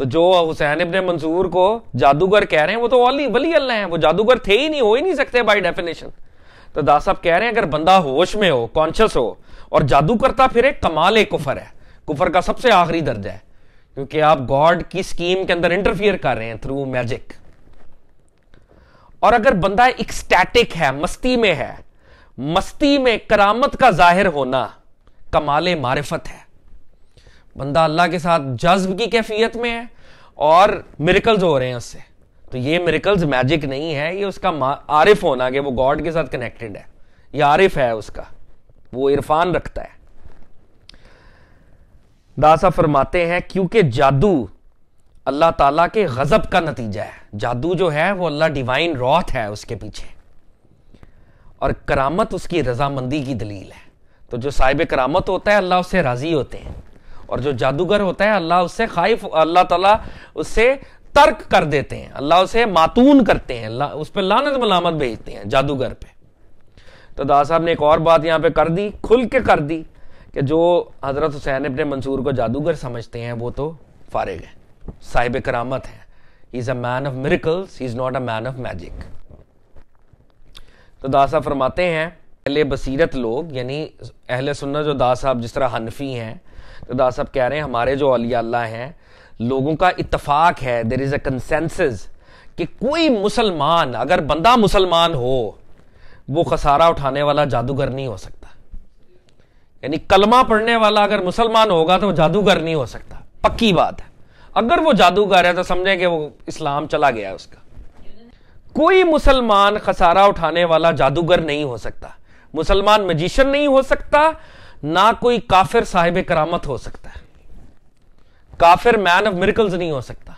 तो जो हुसैन इब्ने मंसूर को जादूगर कह रहे हैं, वो तो वली वली अल्लाह हैं, वो जादूगर थे ही नहीं, हो ही नहीं सकते बाई डेफिनेशन तो दास साहब कह रहे हैं, अगर बंदा होश में हो कॉन्शियस हो, और जादू करता फिर कमाल एक कुफर है, कुफर का सबसे आखिरी दर्जा है, क्योंकि आप गॉड की स्कीम के अंदर इंटरफियर कर रहे हैं थ्रू मैजिक और अगर बंदा एक स्टैटिक है, मस्ती में है, मस्ती में, करामत का ज़ाहिर होना, कमाल मारिफत है। बंदा अल्लाह के साथ जज्ब की कैफियत में है और मेरिकल्स हो रहे हैं उससे। तो ये मेरिकल्स मैजिक नहीं है, ये उसका आरिफ होना कि वो गॉड के साथ कनेक्टेड है। ये आरिफ है उसका। वो इरफान रखता है। दासा फरमाते हैं, क्योंकि जादू अल्लाह ताला के गजब का नतीजा है। जादू जो है, वो अल्लाह डिवाइन रॉथ है उसके पीछे। और करामत उसकी रजामंदी की दलील है। तो जो साहिब करामत होता है, अल्लाह उससे राज़ी होते हैं। और जो जादूगर होता है, अल्लाह उससे खाइफ, अल्लाह ताला उससे तर्क कर देते हैं। अल्लाह उसे मातून करते हैं उस पर लानत मलामत भेजते हैं जादूगर पे। तो दास साहब ने एक और बात यहाँ पे कर दी, खुल के कर दी कि जो हज़रत हुसैन अपने मंसूर को जादूगर समझते हैं, वो तो फारिग है, साहिब करामत है। Is a man of miracles is not a man of magic तो दास साहब फरमाते हैं, अहले बसीरत लोग, यानी अहले सुन्ना जो दास साहब जिस तरह हनफी हैं तो दास साहब कह रहे हैं, हमारे जो अलिया हैं, लोगों का इतफाक है देर इज़ अ कंसेंसस कि कोई मुसलमान, अगर बंदा मुसलमान हो, वो खसारा उठाने वाला जादूगर नहीं हो सकता। यानी कलमा पढ़ने वाला अगर मुसलमान होगा तो जादूगर नहीं हो सकता। पक्की बात है। अगर वो जादूगर है तो समझें कि वो इस्लाम चला गया उसका। कोई मुसलमान खसारा उठाने वाला जादूगर नहीं हो सकता। मुसलमान मजिशन नहीं हो सकता ना कोई काफिर साहिब करामत हो सकता है। काफिर मैन ऑफ़ मिरिकल्स नहीं हो सकता।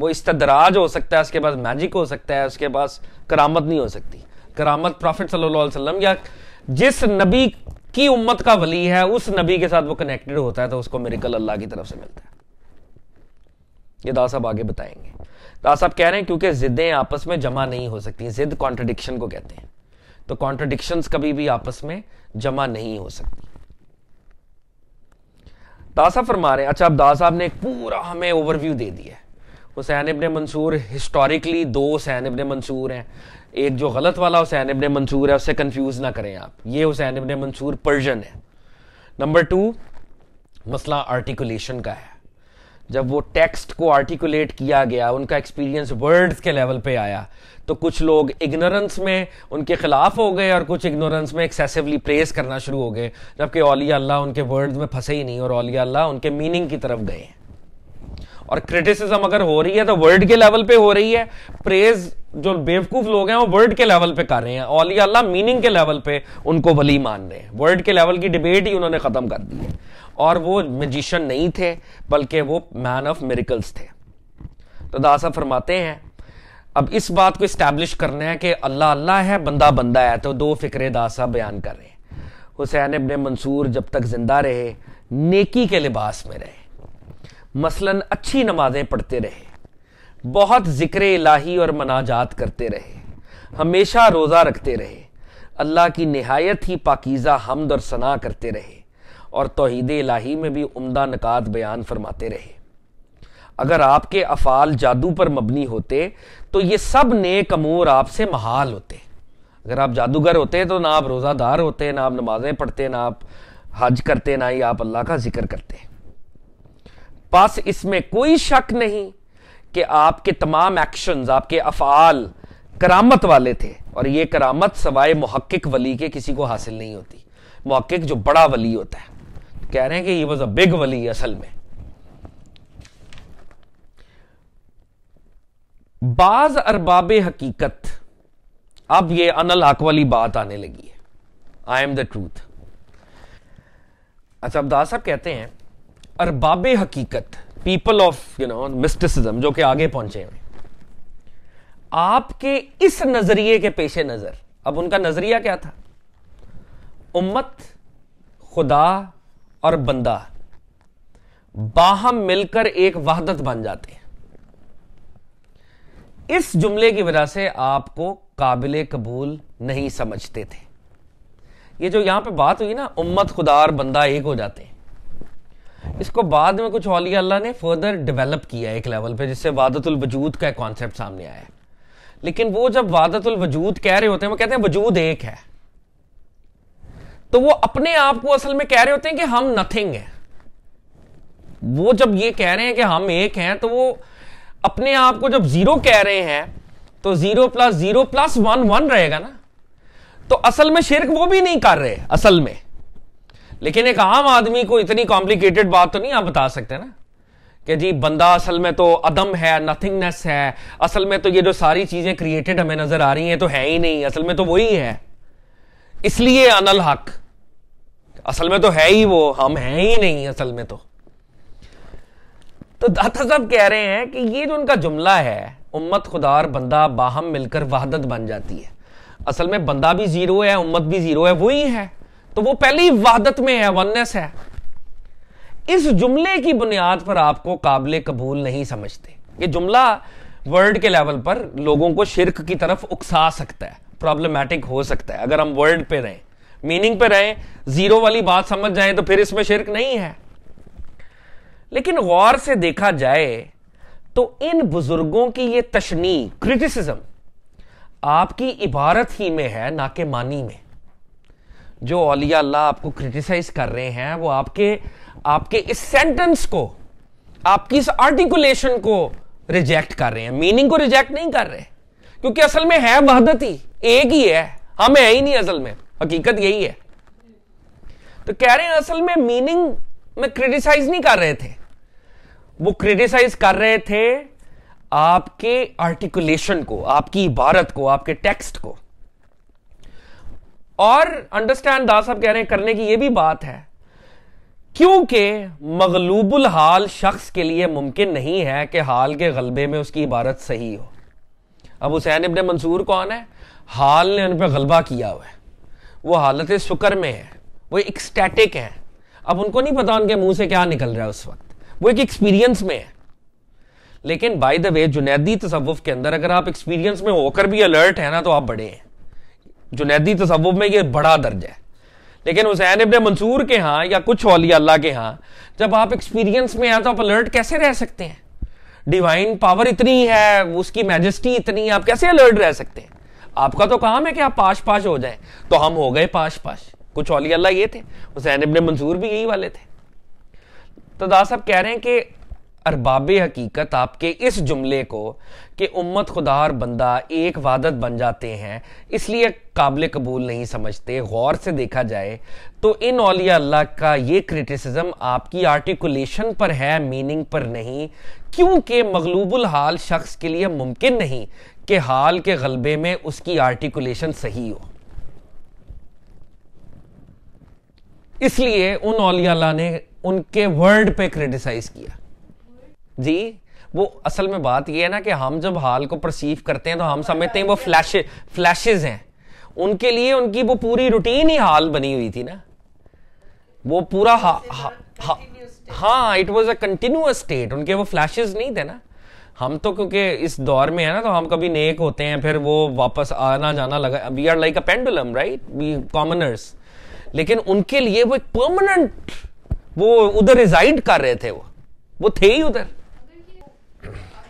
वो इस्तदराज हो सकता है, उसके पास मैजिक हो सकता है, उसके पास करामत नहीं हो सकती। करामत प्रॉफिट वसल्लम या जिस नबी की उम्मत का वली है, उस नबी के साथ वो कनेक्टेड होता है तो उसको मेरिकल अल्लाह की तरफ़ से मिलता है। ये दास साहब आगे बताएँगे। दास साहब कह रहे हैं, क्योंकि जिद्दें आपस में जमा नहीं हो सकती, जिद कॉन्ट्रडिक्शन को कहते हैं। तो कॉन्ट्रडिक्शन कभी भी आपस में जमा नहीं हो सकती। दासा फरमा रहे हैं। अच्छा अब दास साहब ने एक पूरा हमें ओवरव्यू दे दिया है। हुसैन इबन मंसूर हिस्टोरिकली दो हुसैन इबन मंसूर हैं। एक जो गलत वाला हुसैन इबन मंसूर है, उससे कंफ्यूज ना करें आप। ये हुसैन इबन मंसूर पर्जन है। नंबर टू मसला आर्टिकुलेशन का है। जब वो टेक्स्ट को आर्टिकुलेट किया गया, उनका एक्सपीरियंस वर्ड्स के लेवल पे आया तो कुछ लोग इग्नोरेंस में उनके खिलाफ हो गए और कुछ इग्नोरेंस में एक्सेसिवली प्रेस करना शुरू हो गए, जबकि औलिया अल्लाह उनके वर्ड्स में फंसे ही नहीं और औलिया अल्लाह उनके मीनिंग की तरफ़ गए। और क्रिटिसिज्म अगर हो रही है तो वर्ड के लेवल पे हो रही है। प्रेज जो बेवकूफ़ लोग हैं, वो वर्ड के लेवल पे कर रहे हैं। औलिया अल्लाह मीनिंग के लेवल पे उनको वली मान रहे हैं। वर्ड के लेवल की डिबेट ही उन्होंने खत्म कर दी है। और वो मजिशन नहीं थे, बल्कि वो मैन ऑफ़ मेरिकल्स थे। तो दासा फरमाते हैं, अब इस बात को इस्टेब्लिश करना है कि अल्लाह अल्लाह है, बंदा बंदा है तो दो फिक्रे दासा बयान कर रहे हैं। हुसैन इबन मंसूर जब तक ज़िंदा रहे, नेकी के लिबास में रहे। मसलन अच्छी नमाजें पढ़ते रहे। बहुत ज़िक्र इलाही और मनाजात करते रहे। हमेशा रोज़ा रखते रहे। अल्लाह की नहायत ही पाकिज़ा हमद और सना करते रहे। और तोहहीद इलाही में भी उम्दा नकात बयान फरमाते रहे। अगर आपके अफ़ाल जादू पर मबनी होते तो ये सब नेक अमूर आपसे महाल होते। अगर आप जादूगर होते तो ना आप रोज़ादार होते, ना आप नमाजें पढ़ते, ना आप हज करते, ना ही आप अल्लाह का ज़िक्र करते। बस इसमें कोई शक नहीं कि आपके तमाम एक्शंस आपके अफ़ाल करामत वाले थे, और ये करामत सवाए महक्क वली के किसी को हासिल नहीं होती। महक्क जो बड़ा वली होता है। कह रहे हैं कि ये वॉज़ अ बिग वली असल में। बाज अरबाब हकीकत, अब ये अनल हक वाली बात आने लगी है। आई एम द ट्रूथ अच्छा अब दास साहब कहते हैं, अरबाब हकीकत people of you know mysticism जो कि आगे पहुँचे हैं। आपके इस नज़रिए के पेशे नज़र, अब उनका नज़रिया क्या था? उम्मत, खुदा और बंदा। बाहम मिलकर एक वहदत बन जाते हैं। इस जुमले की वजह से आपको काबिल कबूल नहीं समझते थे। ये जो यहाँ पे बात हुई ना, उम्मत खुदा और बंदा एक हो जाते हैं। इसको बाद में कुछ औलिया अल्लाह ने फर्दर डेवलप किया एक लेवल पे, जिससे वादतुल वजूद का कॉन्सेप्ट सामने आया। लेकिन वो जब वादतुल वजूद कह रहे होते हैं, वो कहते हैं वजूद एक है। तो वो अपने आप को असल में कह रहे होते हैं कि हम नथिंग है। वो जब ये कह रहे हैं कि हम एक हैं तो वो अपने आप को जब ज़ीरो कह रहे हैं तो zero plus zero plus one one रहेगा ना। तो असल में शिरक वो भी नहीं कर रहे, असल में। लेकिन एक आम आदमी को इतनी कॉम्प्लिकेटेड बात तो नहीं आप बता सकते ना? कि जी, बंदा असल में तो अदम है नथिंगनेस है। असल में तो ये जो सारी चीज़ें क्रिएटेड हमें नज़र आ रही हैं तो है ही नहीं, असल में तो वही है। इसलिए अनल हक। असल में तो है ही वो, हम हैं ही नहीं असल में तो। तो दाता साहब कह रहे हैं कि ये जो उनका जुमला है, उम्मत खुदार बंदा बाहम मिलकर वहादत बन जाती है। असल में बंदा भी ज़ीरो है, उम्मत भी ज़ीरो है वही है तो वो पहले ही वहादत में है, वननेस है। इस जुमले की बुनियाद पर आपको काबिल कबूल नहीं समझते। ये जुमला वर्ड के लेवल पर लोगों को शिरक की तरफ़ उकसा सकता है प्रॉब्लमैटिक हो सकता है। अगर हम वर्ड पे रहें मीनिंग पे रहें, ज़ीरो वाली बात समझ जाए तो फिर इसमें शिरक नहीं है। लेकिन गौर से देखा जाए तो इन बुज़ुर्गों की ये तशनी क्रिटिसिज्म आपकी इबारत ही में है, ना के मानी में। जो औलिया अल्लाह आपको क्रिटिसाइज कर रहे हैं, वो आपके आपके इस सेंटेंस को, आपकी इस आर्टिकुलेशन को रिजेक्ट कर रहे हैं। मीनिंग को रिजेक्ट नहीं कर रहे, क्योंकि असल में है वहदत ही एक ही है, हम है ही नहीं असल में। हकीकत यही है। तो कह रहे हैं, असल में मीनिंग में क्रिटिसाइज नहीं कर रहे थे। वो क्रिटिसाइज कर रहे थे आपके आर्टिकुलेशन को, आपकी इबारत को, आपके टेक्स्ट को। और अंडरस्टैंड दास साहब कह रहे हैं, करने की यह भी बात है, क्योंकि मगलूबुल हाल शख्स के लिए मुमकिन नहीं है कि हाल के गलबे में उसकी इबारत सही हो। अब हुसैन इबन मंसूर कौन है? हाल ने उन पर गलबा किया हुआ है। वो हालत शुक्र में है। वो एक स्टैटिक है। अब उनको नहीं पता उनके मुँह से क्या निकल रहा है उस वक्त। वो एक एक्सपीरियंस में है। लेकिन बाय द वे जुनैदी तसवुफ के अंदर अगर आप एक्सपीरियंस में होकर भी अलर्ट है ना तो आप बड़े हैं। जुनैदी तसवुफ में ये बड़ा दर्ज है। लेकिन हुसैन इबन मंसूर के यहाँ या कुछ वाली अल्लाह के यहाँ जब आप एक्सपीरियंस में हैं तो आप अलर्ट कैसे रह सकते हैं? डिवाइन पावर इतनी है, उसकी मैजेस्टी इतनी है, आप कैसे अलर्ट रह सकते हैं? आपका तो काम है कि आप पाश पाश हो जाए। तो हम हो गए पाश पाश कुछ वाली अल्लाह ये थे, हुसैन इबन मंसूर भी यही वाले थे। तो दास साहब कह रहे हैं कि, अरबाब हकीकत आपके इस जुमले को कि उम्मत खुदा और बंदा एक वादत बन जाते हैं, इसलिए काबिल कबूल नहीं समझते, गौर से देखा जाए तो इन औलिया अल्लाह का ये क्रिटिसिज्म आपकी आर्टिकुलेशन पर है मीनिंग पर नहीं, क्योंकि मगलूबुल हाल शख्स के लिए मुमकिन नहीं कि हाल के गलबे में उसकी आर्टिकुलेशन सही हो। इसलिए उन औलिया ने उनके वर्ड पे क्रिटिसाइज किया। जी वो असल में बात ये है ना कि हम जब हाल को परसीव करते हैं तो हम समझते हैं वो फ्लैश फ्लैशेज हैं। उनके लिए उनकी वो पूरी रूटीन ही हाल बनी हुई थी ना। वो पूरा हा, हा, हा, हाँ it was a continuous state उनके वो फ्लैशेज नहीं थे ना। हम तो क्योंकि इस दौर में है ना तो हम कभी नेक होते हैं, फिर वो वापस आना जाना लगा। We are like a pendulum right we commoners लेकिन उनके लिए वो एक परमानेंट वो उधर रिजाइड कर रहे थे वो। वो थे ही उधर।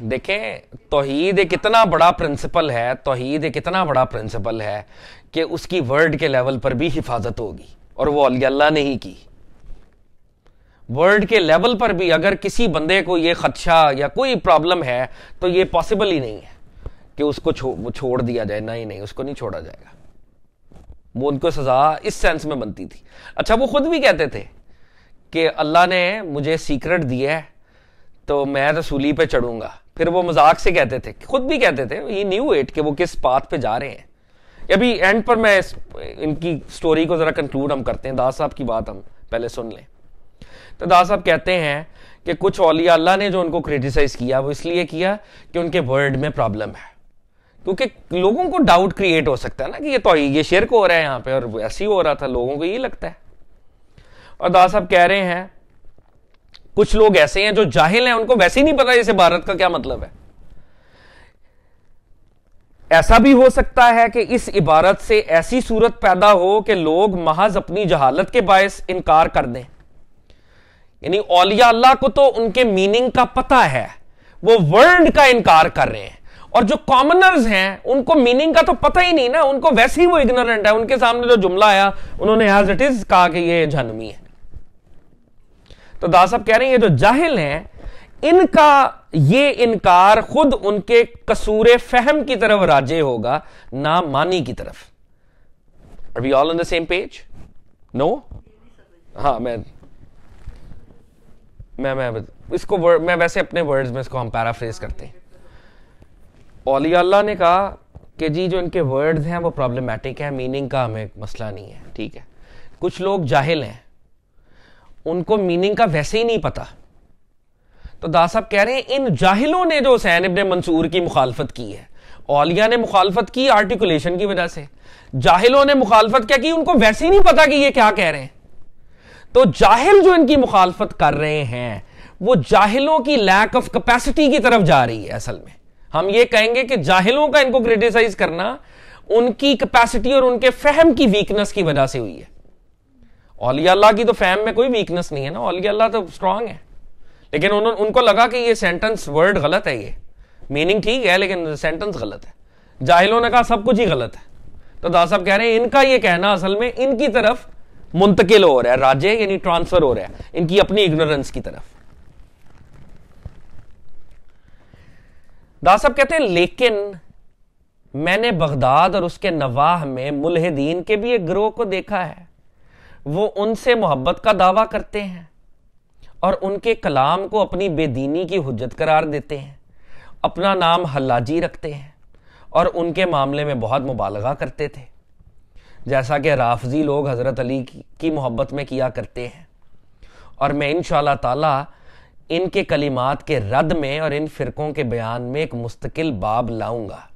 देखें, तोहीद एक इतना बड़ा प्रिंसिपल है, तोहीद एक इतना बड़ा प्रिंसिपल है कि उसकी वर्ड के लेवल पर भी हिफाजत होगी, और वो अल्लाह ने ही की। वर्ल्ड के लेवल पर भी अगर किसी बंदे को ये खदशा या कोई प्रॉब्लम है तो ये पॉसिबल ही नहीं है कि उसको छो, छोड़ दिया जाए। नहीं नहीं उसको नहीं छोड़ा जाएगा। वो उनको सजा इस सेंस में बनती थी। अच्छा वो खुद भी कहते थे कि अल्लाह ने मुझे सीक्रेट दिया है तो मैं तो सूली पे चढ़ूँगा। फिर वो मज़ाक से कहते थे खुद भी कहते थे ये न्यू एट कि वो किस पाथ पे जा रहे हैं? अभी एंड पर मैं इनकी स्टोरी को जरा कंक्लूड हम करते हैं। दास साहब की बात हम पहले सुन लें। तो दास साहब कहते हैं कि कुछ औलिया अल्लाह ने जो उनको क्रिटिसाइज किया, वो इसलिए किया कि उनके वर्ड में प्रॉब्लम है। क्योंकि लोगों को डाउट क्रिएट हो सकता है ना कि ये तो ये शेर को हो रहा है यहाँ पे और ऐसे ही हो रहा था, लोगों को ये लगता है। और दास साहब कह रहे हैं, कुछ लोग ऐसे हैं जो जाहिल हैं, उनको वैसे ही नहीं पता इसे भारत का क्या मतलब है। ऐसा भी हो सकता है कि इस इबारत से ऐसी सूरत पैदा हो कि लोग महज अपनी जहालत के बायस इनकार कर दें। यानी औलिया अल्लाह को तो उनके मीनिंग का पता है। वो वर्ड का इनकार कर रहे हैं। और जो कॉमनर्स हैं, उनको मीनिंग का तो पता ही नहीं ना। उनको वैसे ही वो इग्नोरेंट है। उनके सामने जो जुमला आया, उन्होंने एज इट इज़ कहा कि ये जन्मी है। तो दास साहब कह रहे हैं, ये जो जाहिल हैं, इनका ये इनकार खुद उनके कसूर फहम की तरफ़ राजे होगा, ना मानी की तरफ़। We all on the same page no हाँ मैं मैं मैं इसको मैं वैसे अपने वर्ड्स में इसको हम पैराफ्रेज करते हैं। औलिया अल्लाह ने कहा कि जी, जो इनके वर्ड्स हैं, वो प्रॉब्लमेटिक है मीनिंग का हमें मसला नहीं है, ठीक है? कुछ लोग जाहिल हैं। उनको मीनिंग का वैसे ही नहीं पता। तो दास साहब कह रहे हैं, इन जाहिलों ने जो हुसैन इबन मंसूर की मुखालफत की है ओलिया ने मुखालफत की आर्टिकुलेशन की वजह से। जाहिलों ने मुखालफत क्या की? उनको वैसे ही नहीं पता कि ये क्या कह रहे हैं। तो जाहिल जो इनकी मुखालफत कर रहे हैं, वो जाहिलों की लैक ऑफ़ कैपेसिटी की तरफ़ जा रही है असल में। हम ये कहेंगे कि जाहिलों का इनको क्रिटिसाइज करना, उनकी कैपेसिटी और उनके फहम की वीकनेस की वजह से हुई है। औलिया अल्लाह की तो फहम में कोई वीकनेस नहीं है ना। औलिया अल्लाह तो स्ट्रांग है। लेकिन उन्होंने उनको लगा कि ये सेंटेंस वर्ड गलत है ये। मीनिंग ठीक है, लेकिन सेंटेंस गलत है। जाहिलों ने कहा सब कुछ ही गलत है। तो दास साहब कह रहे हैं, इनका ये कहना असल में इनकी तरफ़ मुंतकिल हो रहा है राज्य यानी ट्रांसफ़र हो रहा है। इनकी अपनी इग्नोरेंस की तरफ़। दास कहते हैं, लेकिन मैंने बगदाद और उसके नवाह में मुलहदीन के भी एक ग्रोह को देखा है। वो उनसे मोहब्बत का दावा करते हैं और उनके कलाम को अपनी बेदीनी की हुज्जत करार देते हैं, अपना नाम हल्लाजी रखते हैं और उनके मामले में बहुत मुबालगा करते थे। जैसा कि राफजी लोग हज़रत अली की मोहब्बत में किया करते हैं। और मैं इन ताला इनके कलिमात के रद्द में और इन फ़िरक़ों के बयान में एक मुस्तकिल बाब लाऊँगा।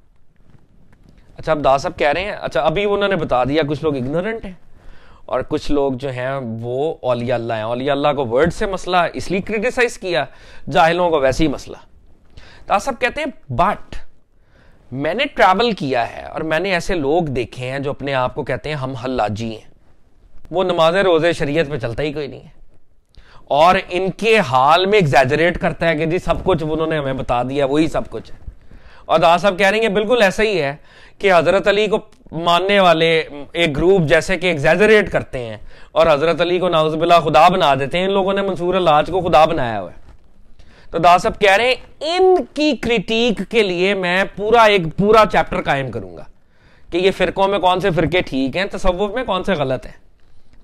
अच्छा अब दास कह रहे हैं अच्छा अभी उन्होंने बता दिया कुछ लोग इग्नोरेंट हैं और कुछ लोग जो हैं वो औलिया अल्लाह हैं। औलिया अल्लाह को वर्ड से मसला इसलिए क्रिटिसाइज किया, जाहिलों को वैसे ही मसला। दास कहते हैं बट मैंने ट्रैवल किया है और मैंने ऐसे लोग देखे हैं जो अपने आप को कहते हैं, हम हल्लाजी हैं। वो नमाज़ रोज़े शरीयत पे चलता ही कोई नहीं है। और इनके हाल में एग्जैजरेट करता है कि जी सब कुछ उन्होंने हमें बता दिया, वही सब कुछ है। और दास साहब कह रहे हैं बिल्कुल ऐसा ही है कि हज़रत अली को मानने वाले एक ग्रुप जैसे कि एग्जैजरेट करते हैं और हज़रत अली को नाउजबिल्ला खुदा बना देते हैं। इन लोगों ने मंसूर अलाज को खुदा बनाया हुआ है। तो दास साहब कह रहे हैं, इनकी क्रिटिक के लिए मैं पूरा एक पूरा चैप्टर कायम करूँगा कि ये फिरकों में कौन से फिरके ठीक हैं तसवुफ में कौन से गलत हैं।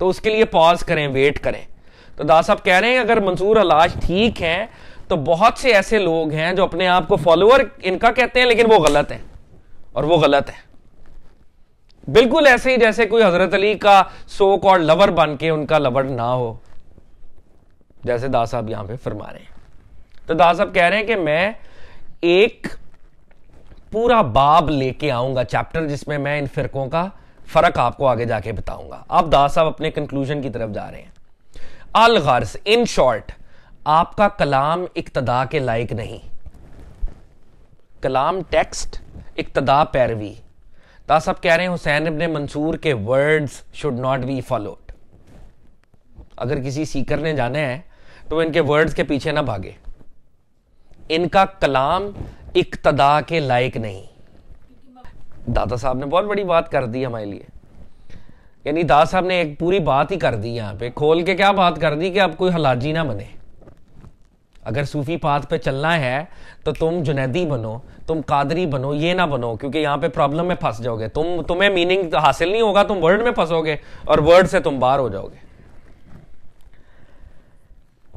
तो उसके लिए पॉज करें वेट करें। तो दास साहब कह रहे हैं, अगर मंसूर अलाज ठीक है तो बहुत से ऐसे लोग हैं जो अपने आप को फॉलोअर इनका कहते हैं, लेकिन वो गलत है, और वो गलत है। बिल्कुल ऐसे ही जैसे कोई हज़रत अली का शोक और लवर बन के उनका लवर ना हो, जैसे दास साहब यहाँ पे फरमा रहे हैं। तो दास साहब कह रहे हैं कि मैं एक पूरा बाब लेके आऊँगा चैप्टर जिसमें मैं इन फिरकों का फ़र्क आपको आगे जाके बताऊँगा। आप दास साहब अपने कंक्लूजन की तरफ़ जा रहे हैं। अल गर्स, इन शॉर्ट, आपका कलाम इक्तदा के लायक नहीं। कलाम टेक्स्ट इक्तदा पैरवी। ता सब कह रहे हैं, हुसैन इब्ने मंसूर के words should not be followed अगर किसी सीकर ने जाना है तो इनके वर्ड्स के पीछे ना भागे। इनका कलाम इक्तदा के लायक नहीं। दादा साहब ने बहुत बड़ी बात कर दी हमारे लिए। यानी दादा साहब ने एक पूरी बात ही कर दी यहाँ पे। खोल के क्या बात कर दी कि आप कोई हलाजी ना बने। अगर सूफी पाथ पे चलना है तो तुम जुनैदी बनो, तुम कादरी बनो, ये ना बनो, क्योंकि यहाँ पे प्रॉब्लम में फंस जाओगे। तुम, तुम्हें मीनिंग हासिल नहीं होगा, तुम वर्ड में फंसोगे और वर्ड से तुम बाहर हो जाओगे।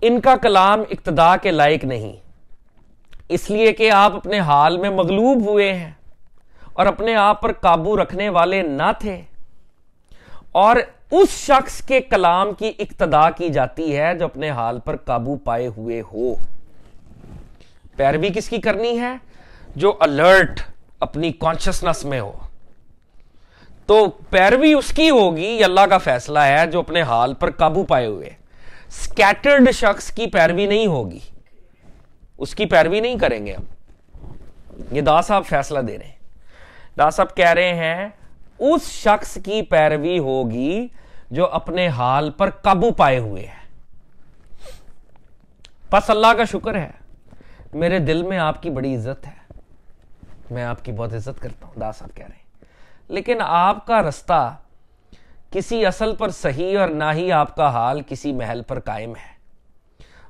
इनका कलाम इक्तदा के लायक नहीं। इसलिए कि आप अपने हाल में मगलूब हुए हैं और अपने आप पर काबू रखने वाले ना थे। और उस शख्स के कलाम की इक्तदा की जाती है जो अपने हाल पर काबू पाए हुए हो। पैरवी किसकी करनी है? जो अलर्ट अपनी कॉन्शियसनेस में हो। तो पैरवी उसकी होगी अल्लाह का फैसला है, जो अपने हाल पर काबू पाए हुए। स्कैटर्ड शख्स की पैरवी नहीं होगी। उसकी पैरवी नहीं करेंगे हम। ये दास साहब फैसला दे रहे हैं। दास साहब कह रहे हैं, उस शख्स की पैरवी होगी जो अपने हाल पर काबू पाए हुए है। बस अल्लाह का शुक्र है, मेरे दिल में आपकी बड़ी इज़्ज़त है। मैं आपकी बहुत इज़्ज़त करता हूँ, दास साहब कह रहे हैं। लेकिन आपका रास्ता किसी असल पर सही और ना ही आपका हाल किसी महल पर कायम है।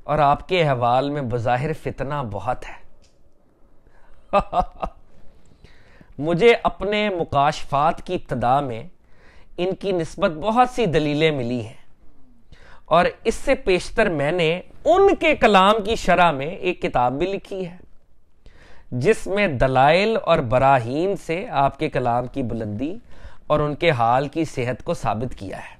और आपके अहवाल में बज़ाहिर फितना बहुत है। मुझे अपने मुकाशफात की इब्तदा में इनकी नस्बत बहुत सी दलीलें मिली हैं। और इससे पेशतर मैंने उनके कलाम की शरह में एक किताब भी लिखी है, जिसमें दलाइल और बराहीन से आपके कलाम की बुलंदी और उनके हाल की सेहत को साबित किया है।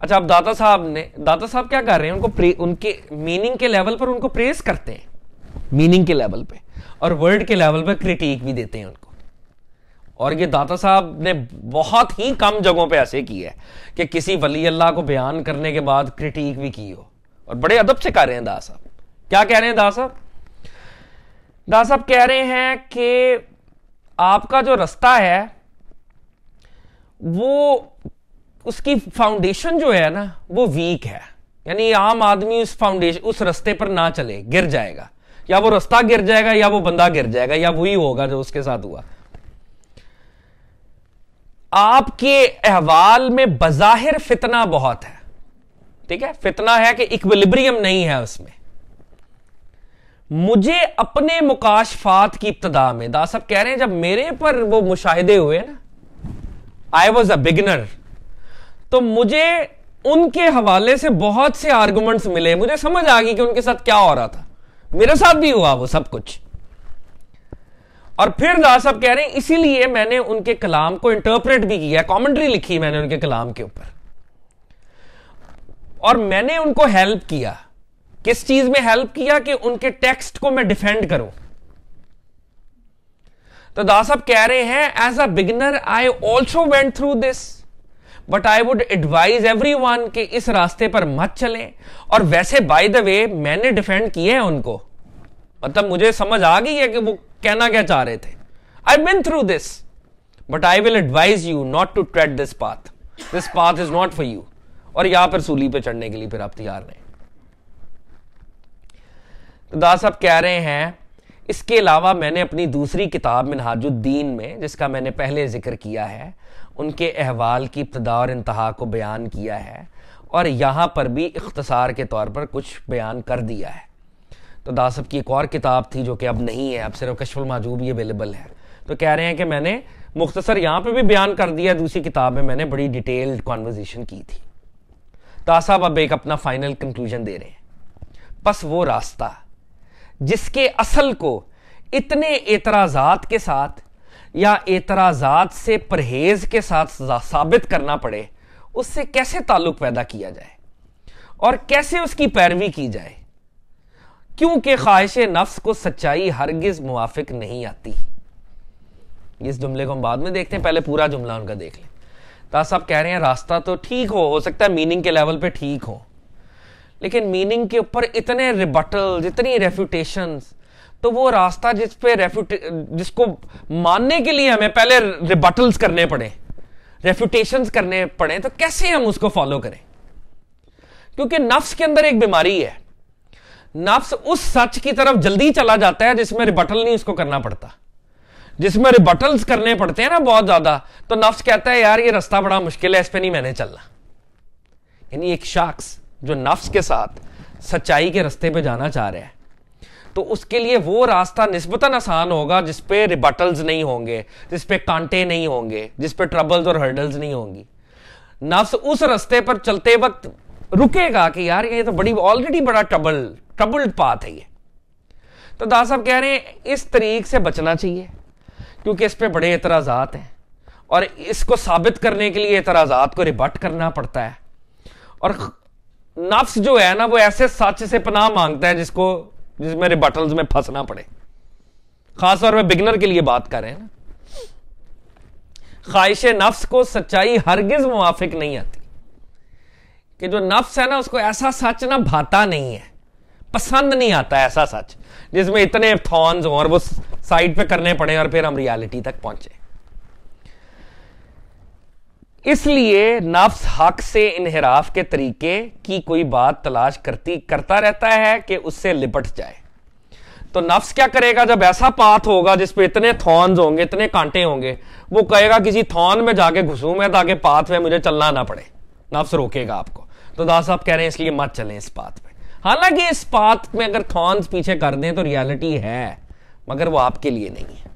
अच्छा अब दाता साहब ने, दाता साहब क्या कर रहे हैं? उनको उनके मीनिंग के लेवल पर उनको प्रेस करते हैं। मीनिंग के लेवल पे। और वर्ड के लेवल पर क्रिटिक भी देते हैं उनको। और ये दाता साहब ने बहुत ही कम जगहों पे ऐसे की है कि किसी वली अल्लाह को बयान करने के बाद क्रिटिक भी की हो। और बड़े अदब से कर रहे हैं दास साहब। क्या कह रहे हैं दास साहब? दास साहब कह रहे हैं कि आपका जो रास्ता है, वो उसकी फाउंडेशन जो है ना, वो वीक है। यानी आम आदमी उस फाउंडेशन उस रास्ते पर ना चले, गिर जाएगा। या वो रास्ता गिर जाएगा, या वो बंदा गिर जाएगा, या वही होगा जो उसके साथ हुआ। आपके अहवाल में बजाहिर फितना बहुत है। ठीक है? फितना है कि इक्विलिब्रियम नहीं है उसमें। मुझे अपने मुकाशफात की इब्तदा में दा सब कह रहे हैं, जब मेरे पर वो मुशाहिदे हुए ना आई वॉज़ अ बिगनर तो मुझे उनके हवाले से बहुत से आर्गुमेंट्स मिले। मुझे समझ आ गई कि उनके साथ क्या हो रहा था। मेरे साथ भी हुआ वो सब कुछ। और फिर दास साहब कह रहे हैं, इसीलिए मैंने उनके कलाम को इंटरप्रेट भी किया कमेंट्री लिखी मैंने उनके कलाम के ऊपर। और मैंने उनको हेल्प किया। किस चीज़ में हेल्प किया कि उनके टेक्स्ट को मैं डिफेंड करूँ? तो दास साहब कह रहे हैं as a beginner I also went through this but I would advise everyone के इस रास्ते पर मत चले। और वैसे बाय द वे मैंने डिफेंड किए हैं उनको। मतलब मुझे समझ आ गई है कि वो कहना क्या चाह रहे थे। I been through this but I will advise you not to tread this path this path is not for you और यहाँ पर सूली पे चढ़ने के लिए फिर आप तैयार नहीं तो दास साहब कह रहे हैं, इसके अलावा मैंने अपनी दूसरी किताब मिनहाजुद्दीन में, जिसका मैंने पहले ज़िक्र किया है उनके अहवाल की इब्तदा और इंतहा को बयान किया है और यहाँ पर भी इख्तसार के तौर पर कुछ बयान कर दिया है। तो दासब की एक और किताब थी जो कि अब नहीं है, अब सिर्फ़ कशफुल माजूब ही अवेलेबल है। तो कह रहे हैं कि मैंने मुख्तसर यहाँ पर भी बयान कर दिया, दूसरी किताब में मैंने बड़ी डिटेल्ड कॉन्वर्जेशन की थी। तासाब अब एक अपना फाइनल कंक्लूजन दे रहे हैं। बस वो रास्ता जिसके असल को इतने एतराज़ात के साथ या एतराज़ात से परहेज के साथ साबित करना पड़े, उससे कैसे ताल्लुक पैदा किया जाए? और कैसे उसकी पैरवी की जाए? क्योंकि ख्वाहिश नफ्स को सच्चाई हरगिज मुआफिक नहीं आती। इस जुमले को हम बाद में देखते हैं, पहले पूरा जुमला उनका देख लें। तो साहब कह रहे हैं, रास्ता तो ठीक हो हो सकता है मीनिंग के लेवल पे ठीक हो। लेकिन मीनिंग के ऊपर इतने रिबटल इतनी रेफ्यूटेशन तो वो रास्ता जिस पे जिसको मानने के लिए हमें पहले रिबटल्स करने पड़े रेफ्यूटेशन करने पड़े तो कैसे हम उसको फॉलो करें? क्योंकि नफ्स के अंदर एक बीमारी है। नफ्स उस सच की तरफ़ जल्दी चला जाता है जिसमें रिबटल नहीं उसको करना पड़ता। जिसमें रिबटल्स करने पड़ते हैं ना बहुत ज़्यादा तो नफ्स कहता है, यार, ये रास्ता बड़ा मुश्किल है, इस पर नहीं मैंने चलना। यानी एक शख्स जो नफ्स के साथ सच्चाई के रास्ते पे जाना चाह रहा है तो उसके लिए वो रास्ता निस्बतन आसान होगा जिस पे रिबटल्स नहीं होंगे, जिस पे कांटे नहीं होंगे, जिस पे ट्रबल्स और हर्डल्स नहीं होंगी। नफ्स उस रास्ते पर चलते वक्त रुकेगा कि यार ये तो बड़ी ऑलरेडी बड़ा ट्रबल ट्रबल्ड पाथ है ये। तो दास साहब कह रहे हैं, इस तरीक से बचना चाहिए, क्योंकि इस पर बड़े एतराज़ात हैं। और इसको साबित करने के लिए एतराज़ात को रिबट करना पड़ता है। और नफ्स जो है ना, वो ऐसे सच से पनाह माँगता है जिसको जिसमें रिबटल्स में फंसना पड़े। खासतौर पर बिगनर के लिए बात कर रहे हैं ना। ख्वाहिश नफ्स को सच्चाई हरगिज मुआफिक नहीं आती। कि जो नफ्स है ना, उसको ऐसा सच ना भाता नहीं है। पसंद नहीं आता ऐसा सच, जिसमें इतने थॉन्स हो और वो साइड पे करने पड़े और फिर हम रियलिटी तक पहुँचे। इसलिए नफ्स हक से इनहराफ के तरीके की कोई बात तलाश करती, करता रहता है कि उससे लिपट जाए। तो नफ्स क्या करेगा? जब ऐसा पाथ होगा जिसपे इतने थॉन्स होंगे, इतने कांटे होंगे, वो कहेगा, किसी थॉन में जाके घुसू मैं ताकि पाथ में मुझे चलना ना पड़े। नफ्स रोकेगा आपको। तो दास साहब कह रहे हैं, इसलिए मत चलें इस पाथ पे। हालाँकि इस पाथ में अगर थॉन्स पीछे कर दें तो रियलिटी है, मगर वो आपके लिए नहीं है।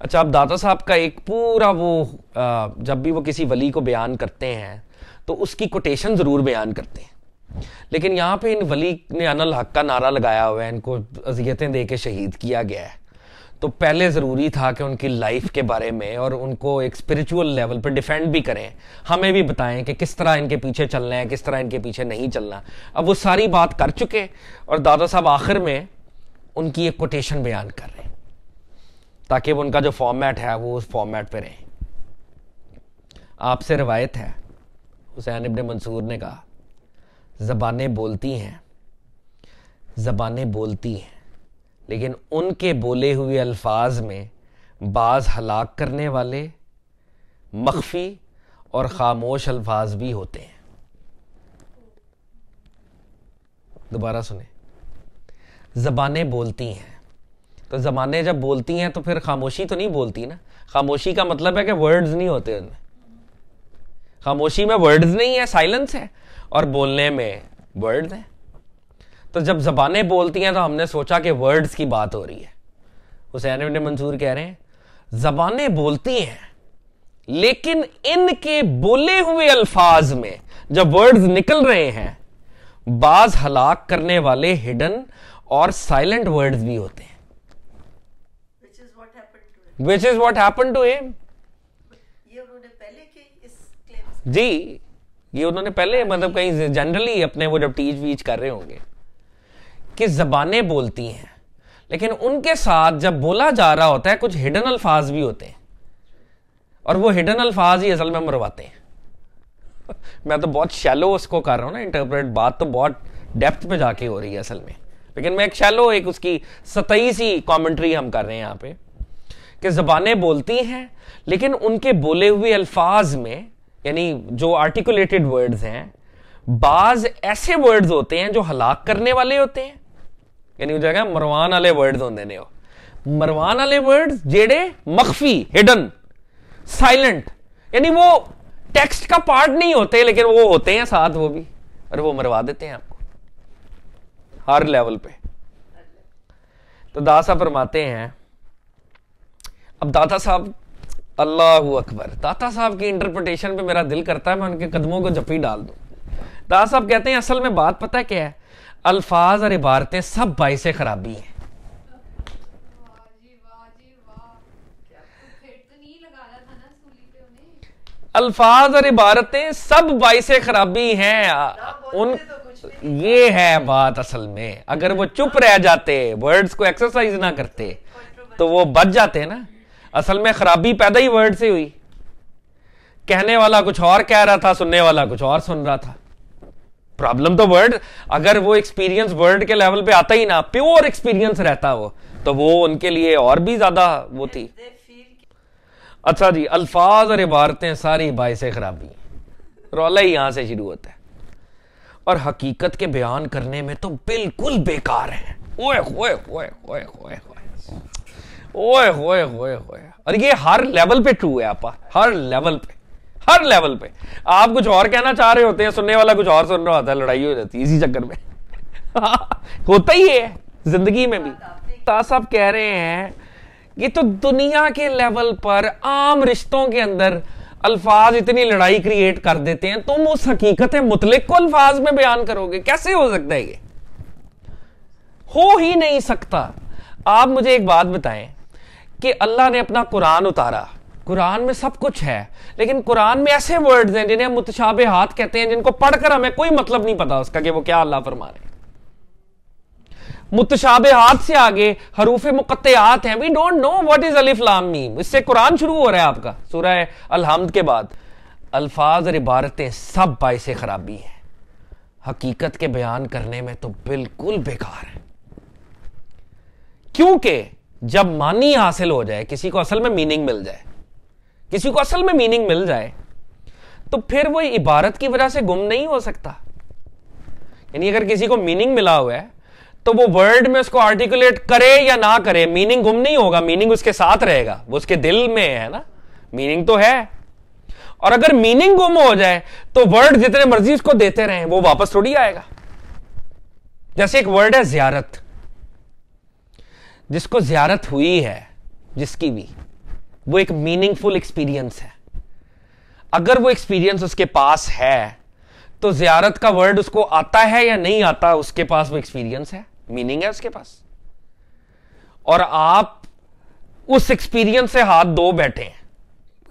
अच्छा अब दाता साहब का एक पूरा वो जब भी वो किसी वली को बयान करते हैं तो उसकी कोटेशन ज़रूर बयान करते हैं। लेकिन यहाँ पे इन वली ने अनल हक का नारा लगाया हुआ है, इनको अजियतें दे के शहीद किया गया है। तो पहले ज़रूरी था कि उनकी लाइफ के बारे में और उनको एक स्पिरिचुअल लेवल पर डिफेंड भी करें। हमें भी बताएँ कि किस तरह इनके पीछे चलना है, किस तरह इनके पीछे नहीं चलना। अब वो सारी बात कर चुके और दादा साहब आखिर में उनकी एक कोटेशन बयान कर रहे हैं। ताकि उनका जो फॉर्मेट है, वो उस फॉर्मेट पे रहे। आपसे रवायत है, हुसैन इबन मंसूर ने कहा, ज़बानें बोलती हैं, ज़बानें बोलती हैं, लेकिन उनके बोले हुए अल्फाज में बाज हलाक करने वाले, मख्फी और खामोश अल्फाज भी होते हैं। दोबारा सुने। जबानें बोलती हैं तो जबानें जब बोलती हैं तो फिर खामोशी तो नहीं बोलती ना? खामोशी का मतलब है कि वर्ड्स नहीं होते उनमें। खामोशी में वर्ड्स नहीं है साइलेंस है, और बोलने में वर्ड्स हैं। तो जब जबानें बोलती हैं तो हमने सोचा कि वर्ड्स की बात हो रही है। हुसैन इबन मंसूर कह रहे हैं, जबानें बोलती हैं, लेकिन इनके बोले हुए अल्फाज में जब वर्ड्स निकल रहे हैं, बाज हलाक करने वाले हिडन और साइलेंट वर्ड्स भी होते हैं। Which is what happen to him जी ये उन्होंने पहले मतलब कहीं जनरली अपने वो जब टीच वीच कर रहे होंगे कि जबानें बोलती हैं लेकिन उनके साथ जब बोला जा रहा होता है कुछ हिडन अल्फाज भी होते हैं और वो हिडन अल्फाज ही असल में मरवाते हैं। मैं तो बहुत शैलो उसको कर रहा हूँ ना इंटरप्रेट बात तो बहुत डेप्थ पे जाके हो रही है असल में। लेकिन मैं एक शैलो एक उसकी सतही सी कॉमेंट्री हम कर रहे हैं यहाँ पे। कि जबानें बोलती हैं, लेकिन उनके बोले हुए अल्फाज में, यानी जो आर्टिकुलेटेड वर्ड्स हैं, बाज ऐसे वर्ड्स होते हैं जो हलाक करने वाले होते हैं। यानी जगह मरवान वाले वर्ड्स होंगे ने मरवान वाले वर्ड्स जेड़े मखफी हिडन साइलेंट यानी वो टेक्स्ट का पार्ट नहीं होते, लेकिन वो होते हैं साथ वो भी, और वो मरवा देते हैं आपको, हर लेवल पे। तो दासा फरमाते हैं अब दाता साहब, अल्लाह अकबर। दाता साहब की इंटरप्रिटेशन पे मेरा दिल करता है, मैं उनके कदमों को जफी डाल दूँ। दाता साहब कहते हैं, असल में बात पता क्या है? अल्फाज और इबारतें सब बाइस खराबी हैं। अल्फाज और इबारतें सब बाइस खराबी हैं। उन, ये है बात असल में। अगर वो चुप रह जाते वर्ड्स को एक्सरसाइज ना करते तो वो बच जाते ना। असल में खराबी पैदा ही वर्ड से हुई। कहने वाला कुछ और कह रहा था सुनने वाला कुछ और सुन रहा था। प्रॉब्लम तो वर्ड अगर वो एक्सपीरियंस वर्ड के लेवल पे आता ही ना प्योर एक्सपीरियंस रहता वो तो वो उनके लिए और भी ज़्यादा वो थी। अच्छा जी अल्फाज और इबारतें सारी बायस खराबी रौला ही यहाँ से शुरू होता है। और हकीकत के बयान करने में तो बिल्कुल बेकार है। ओए ओए ओए ओए ओए। ओए होए होए होए। और ये हर लेवल पे ट्रू है आपा। हर लेवल पे। हर लेवल पे। आप कुछ और कहना चाह रहे होते हैं, सुनने वाला कुछ और सुन रहा होता है, लड़ाई हो जाती है इसी चक्कर में। होता ही है, ज़िंदगी में भी। साहब कह रहे हैं कि तो दुनिया के लेवल पर आम रिश्तों के अंदर अल्फाज इतनी लड़ाई क्रिएट कर देते हैं, तुम उस हकीकत मुतलिक को अल्फाज में बयान करोगे। कैसे हो सकता है ये? हो ही नहीं सकता। आप मुझे एक बात बताएँ कि अल्लाह ने अपना कुरान उतारा। कुरान में सब कुछ है, लेकिन कुरान में ऐसे वर्ड्स हैं जिन्हें मुतशाबे हाथ कहते हैं, जिनको पढ़कर हमें कोई मतलब नहीं पता उसका कि वो क्या अल्लाह फरमा रहे मुतशाबे हाथ से आगे हरूफ मुकत्यात हैं। We don't know what is अलिफ लाम मीम इससे कुरान शुरू हो रहा है आपका, सूरह अलहमद के बाद। अल्फाज और इबारतें सब बाइस खराबी हैं। हकीकत के बयान करने में तो बिल्कुल बेकार है। क्योंकि जब मानी हासिल हो जाए, किसी को असल में मीनिंग मिल जाए, किसी को असल में मीनिंग मिल जाए तो फिर वो इबारत की वजह से गुम नहीं हो सकता। यानी अगर किसी को मीनिंग मिला हुआ है तो वो वर्ड में उसको आर्टिकुलेट करे या ना करे मीनिंग गुम नहीं होगा मीनिंग उसके साथ रहेगा। वो उसके दिल में है ना? मीनिंग तो है। और अगर मीनिंग गुम हो जाए तो वर्ड जितने मर्ज़ी उसको देते रहे, वो वापस थोड़ी आएगा। जैसे एक वर्ड है जियारत। जिसको जियारत हुई है, जिसकी भी, वो एक मीनिंगफुल एक्सपीरियंस है। अगर वो एक्सपीरियंस उसके पास है तो जियारत का वर्ड उसको आता है या नहीं आता, उसके पास वो एक्सपीरियंस है। मीनिंग है उसके पास। और आप उस एक्सपीरियंस से हाथ दो बैठे हैं।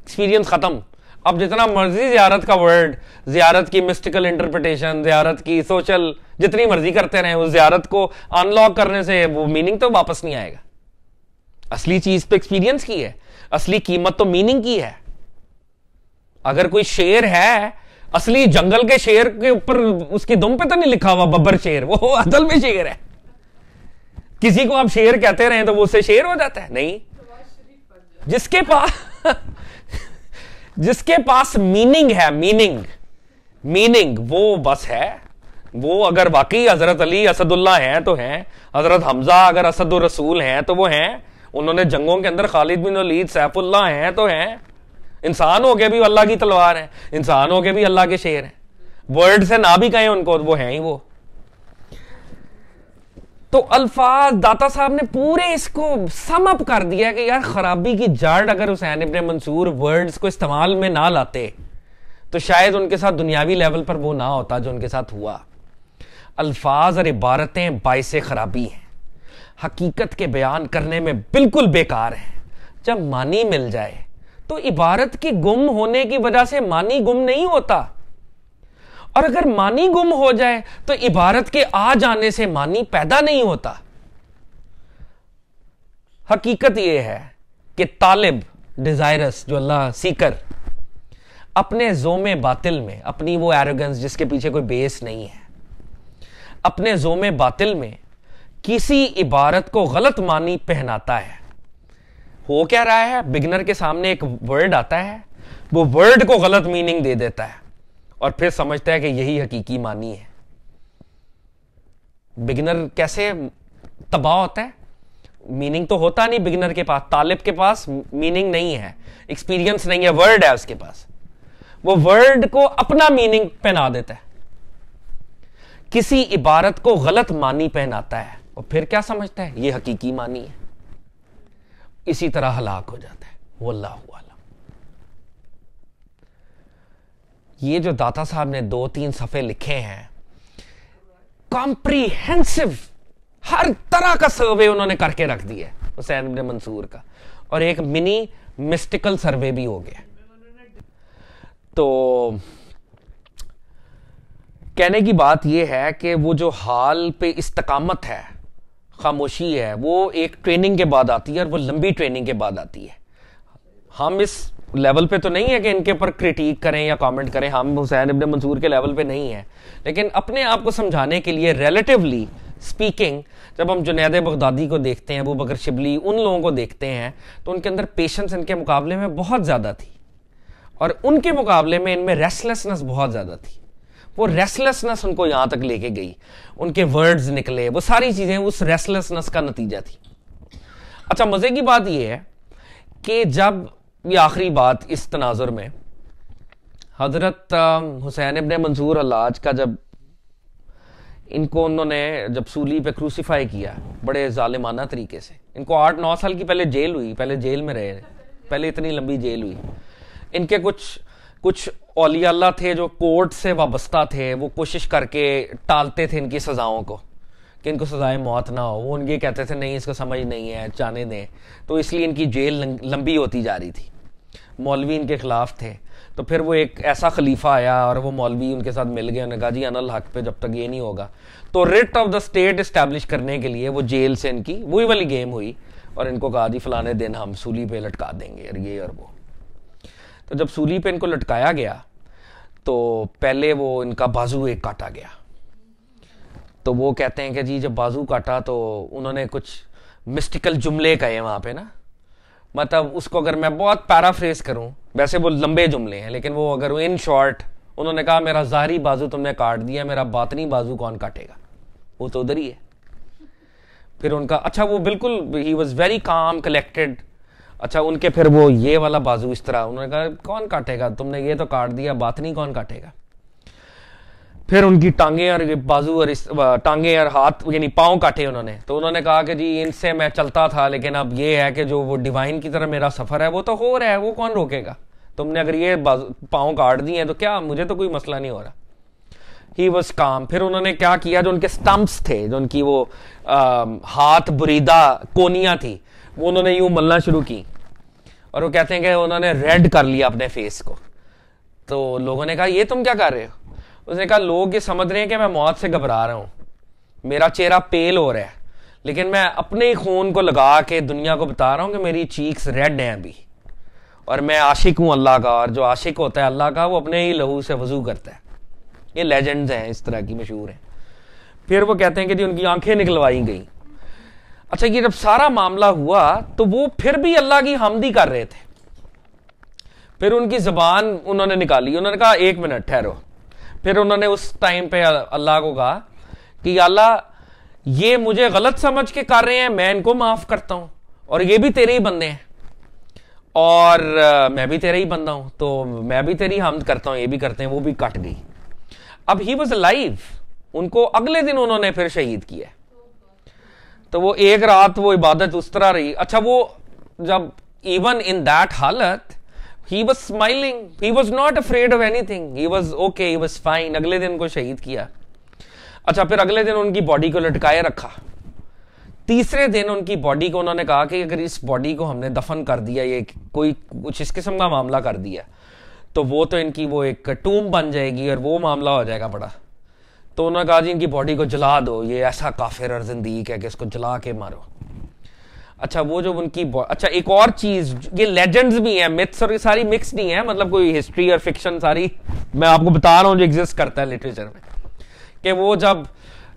एक्सपीरियंस खत्म। अब जितना मर्ज़ी जियारत का वर्ड जियारत की मिस्टिकल इंटरप्रिटेशन जियारत की सोशल जितनी मर्ज़ी करते रहे, उस जियारत को अनलॉक करने से वो मीनिंग तो वापस नहीं आएगा। असली चीज़ तो एक्सपीरियंस की है, असली कीमत तो मीनिंग की है। अगर कोई शेर है, असली जंगल के शेर के ऊपर उसकी दुम पे तो नहीं लिखा हुआ बब्बर शेर, वो असल में शेर है। किसी को आप शेर कहते रहे तो वो उससे शेर हो जाता है, नहीं। जिसके पास जिसके पास मीनिंग है मीनिंग मीनिंग वो बस है। वो अगर वाकई हज़रत अली असदुल्ला हैं तो हैं, हज़रत हमजा अगर असद रसूल हैं तो वो हैं। उन्होंने जंगों के अंदर खालिद बिन वलीद, सैफुल्ला हैं तो हैं। इंसान हो के भी अल्लाह की तलवार है, इंसान हो के भी अल्लाह के शेर हैं। वर्ड से ना भी कहें उनको, वो हैं ही वो। तो अल्फाज दाता साहब ने पूरे इसको सम अप कर दिया कि यार खराबी की जड़ अगर हुसैन इब्न मंसूर वर्ड्स को इस्तेमाल में ना लाते तो शायद उनके साथ दुनियावी लेवल पर वो ना होता जो उनके साथ हुआ। अल्फाज और इबारतें बायस खराबी हैं। हकीकत के बयान करने में बिल्कुल बेकार हैं। जब मानी मिल जाए तो इबारत की गुम होने की वजह से मानी गुम नहीं होता। और अगर मानी गुम हो जाए तो इबारत के आ जाने से मानी पैदा नहीं होता। हकीकत यह है कि तालिब, डिजायरस, जो अल्लाह सीकर, अपने जोमे बातिल में, अपनी वो एरोगेंस जिसके पीछे कोई बेस नहीं है, अपने जोमे बातिल में किसी इबारत को गलत मानी पहनाता है। हो क्या रहा है? बिगनर के सामने एक वर्ड आता है, वो वर्ड को गलत मीनिंग दे देता है। और फिर समझता है कि यही हकीकी मानी है। बिगिनर कैसे तबाह होता है? मीनिंग तो होता नहीं बिगिनर के पास, तालिब के पास मीनिंग नहीं है। एक्सपीरियंस नहीं है वर्ड है उसके पास। वो वर्ड को अपना मीनिंग पहना देता है। किसी इबारत को गलत मानी पहनाता है, और फिर क्या समझता है? ये हकीकी मानी है। इसी तरह हलाक हो जाता है। वो अल्लाह ये जो दाता साहब ने दो तीन सफ़े लिखे हैं कॉम्प्रीहेंसिव हर तरह का सर्वे उन्होंने करके रख दिया हुसैन इब्न मंसूर का। और एक मिनी मिस्टिकल सर्वे भी हो गया। तो कहने की बात यह है कि वो जो हाल पे इस्तकामत है, खामोशी है, वो एक ट्रेनिंग के बाद आती है और वो लंबी ट्रेनिंग के बाद आती है। हम इस लेवल पे तो नहीं है कि इनके ऊपर क्रिटिक करें या कमेंट करें। हम हुसैन इब्न मंसूर के लेवल पे नहीं है। लेकिन अपने आप को समझाने के लिए रिलेटिवली स्पीकिंग जब हम जुनैद बगदादी को देखते हैं अबू बकर शिबली, उन लोगों को देखते हैं तो उनके अंदर पेशेंस इनके मुकाबले में बहुत ज़्यादा थी। और उनके मुकाबले में इनमें रेस्टलेसनेस बहुत ज़्यादा थी। वो रेस्टलेसनेस उनको यहाँ तक लेके गई। उनके वर्ड्स निकले, वो सारी चीज़ें उस रेस्टलेसनेस का नतीजा थी। अच्छा मज़े की बात यह है कि जब ये आखिरी बात इस तनाजुर में। हज़रत हुसैन इबन मंसूर अल्लाज का जब इनको उन्होंने, जब सूली पे क्रूसीफाई किया, बड़े ालिमाना तरीके से। इनको आठ, नौ साल की पहले जेल हुई, पहले जेल में रहे, पहले इतनी लंबी जेल हुई। इनके कुछ कुछ औलिया थे जो कोर्ट से वाबस्ता थे, वो कोशिश करके टालते थे इनकी सज़ाओं को। कि इनको सजाए, मौत ना हो। वो उनके कहते थे, नहीं, इसको समझ नहीं है, जाने दें। तो इसलिए इनकी जेल लंबी होती जा रही थी। मौलवी इनके खिलाफ थे। तो फिर वो एक ऐसा खलीफा आया और वो मौलवी उनके साथ मिल गया उन्होंने कहा, जी, अनल हक पे जब तक ये नहीं होगा। तो writ of the state establish करने के लिए वो जेल से इनकी, वही वाली गेम हुई और इनको कहा, जी, फलाने दिन हम सूली पे लटका देंगे, और ये और वो। तो जब सूली पे इनको लटकाया गया तो पहले वो इनका बाजू एक काटा गया। तो वो कहते हैं कि जी, जब बाजू काटा तो उन्होंने कुछ मिस्टिकल जुमले कहे वहाँ पे ना। मतलब उसको अगर मैं बहुत पैराफ्रेज करूँ, वैसे वो लंबे जुमले हैं, लेकिन वो अगर इन शॉर्ट उन्होंने कहा, मेरा जाहरी बाजू तुमने काट दिया, मेरा बातनी बाजू कौन काटेगा? वो तो उधर ही है। फिर उनका अच्छा वो बिल्कुल ही वॉज़ वेरी काम कलेक्टेड अच्छा उनके फिर वो ये वाला बाजू इस तरह, उन्होंने कहा, कौन काटेगा? तुमने ये तो काट दिया, बातनी कौन काटेगा? फिर उनकी टांगे और बाजू और टांगे और हाथ यानी पाँव काटे उन्होंने। तो उन्होंने कहा कि जी इनसे मैं चलता था लेकिन अब ये है कि जो वो डिवाइन की तरह मेरा सफ़र है वो तो हो रहा है वो कौन रोकेगा? तुमने अगर ये पाँव काट दिए तो क्या मुझे तो कोई मसला नहीं हो रहा? ही वॉज़ काम फिर उन्होंने क्या किया जो उनके स्टम्प्स थे जो उनकी वो आ, हाथ बुरीदा कोनिया थी वो उन्होंने यूँ मलना शुरू की। और वो कहते हैं कि उन्होंने रेड कर लिया अपने फेस को। तो लोगों ने कहा ये तुम क्या कर रहे हो? उसने कहा, लोग ये समझ रहे हैं कि मैं मौत से घबरा रहा हूँ। मेरा चेहरा पेल हो रहा है। लेकिन मैं अपने ही खून को लगा के दुनिया को बता रहा हूँ कि मेरी चीक्स रेड हैं अभी। और मैं आशिक हूँ अल्लाह का, और जो आशिक होता है अल्लाह का, वो अपने ही लहू से वज़ू करता है। ये लेजेंड्स हैं, इस तरह की मशहूर हैं। फिर वो कहते हैं कि जी, उनकी आँखें निकलवाई गई। अच्छा ये जब सारा मामला हुआ तो वो फिर भी अल्लाह की हमदी कर रहे थे। फिर उनकी जबान उन्होंने निकाली। उन्होंने कहा, एक मिनट, ठहरो। फिर उन्होंने उस टाइम पे अल्लाह को कहा कि अल्लाह, ये मुझे गलत समझ के कर रहे हैं, मैं इनको माफ़ करता हूँ, और ये भी तेरे ही बंदे हैं। और मैं भी तेरा ही बंदा हूँ तो मैं भी तेरी हमद करता हूँ, ये भी करते हैं, वो भी कट गई। अब ही वॉज़ लाइव उनको अगले दिन उन्होंने फिर शहीद किया तो वो एक रात वो इबादत उस तरह रही। अच्छा वो जब इवन इन दैट हालत he was smiling he was not afraid of anything he was okay he was fine अगले दिन को शहीद किया। अच्छा फिर अगले दिन उनकी बॉडी को लटकाए रखा। तीसरे दिन उनकी बॉडी को उन्होंने कहा कि अगर इस बॉडी को हमने दफन कर दिया, ये कोई कुछ इस किस्म का मामला कर दिया तो वो तो इनकी वो एक टूम बन जाएगी और वो मामला हो जाएगा बड़ा। तो उन्होंने कहा जी, इनकी बॉडी को जला दो। ये ऐसा काफिर और ज़िंदगी है कि इसको जला के मारो। अच्छा वो जो उनकी अच्छा एक और चीज़ ये लेजेंड्स भी हैं मिथ्स और ये सारी मिक्स नहीं है मतलब कोई हिस्ट्री और फिक्शन सारी मैं आपको बता रहा हूँ जो एग्जिस्ट करता है लिटरेचर में। कि वो जब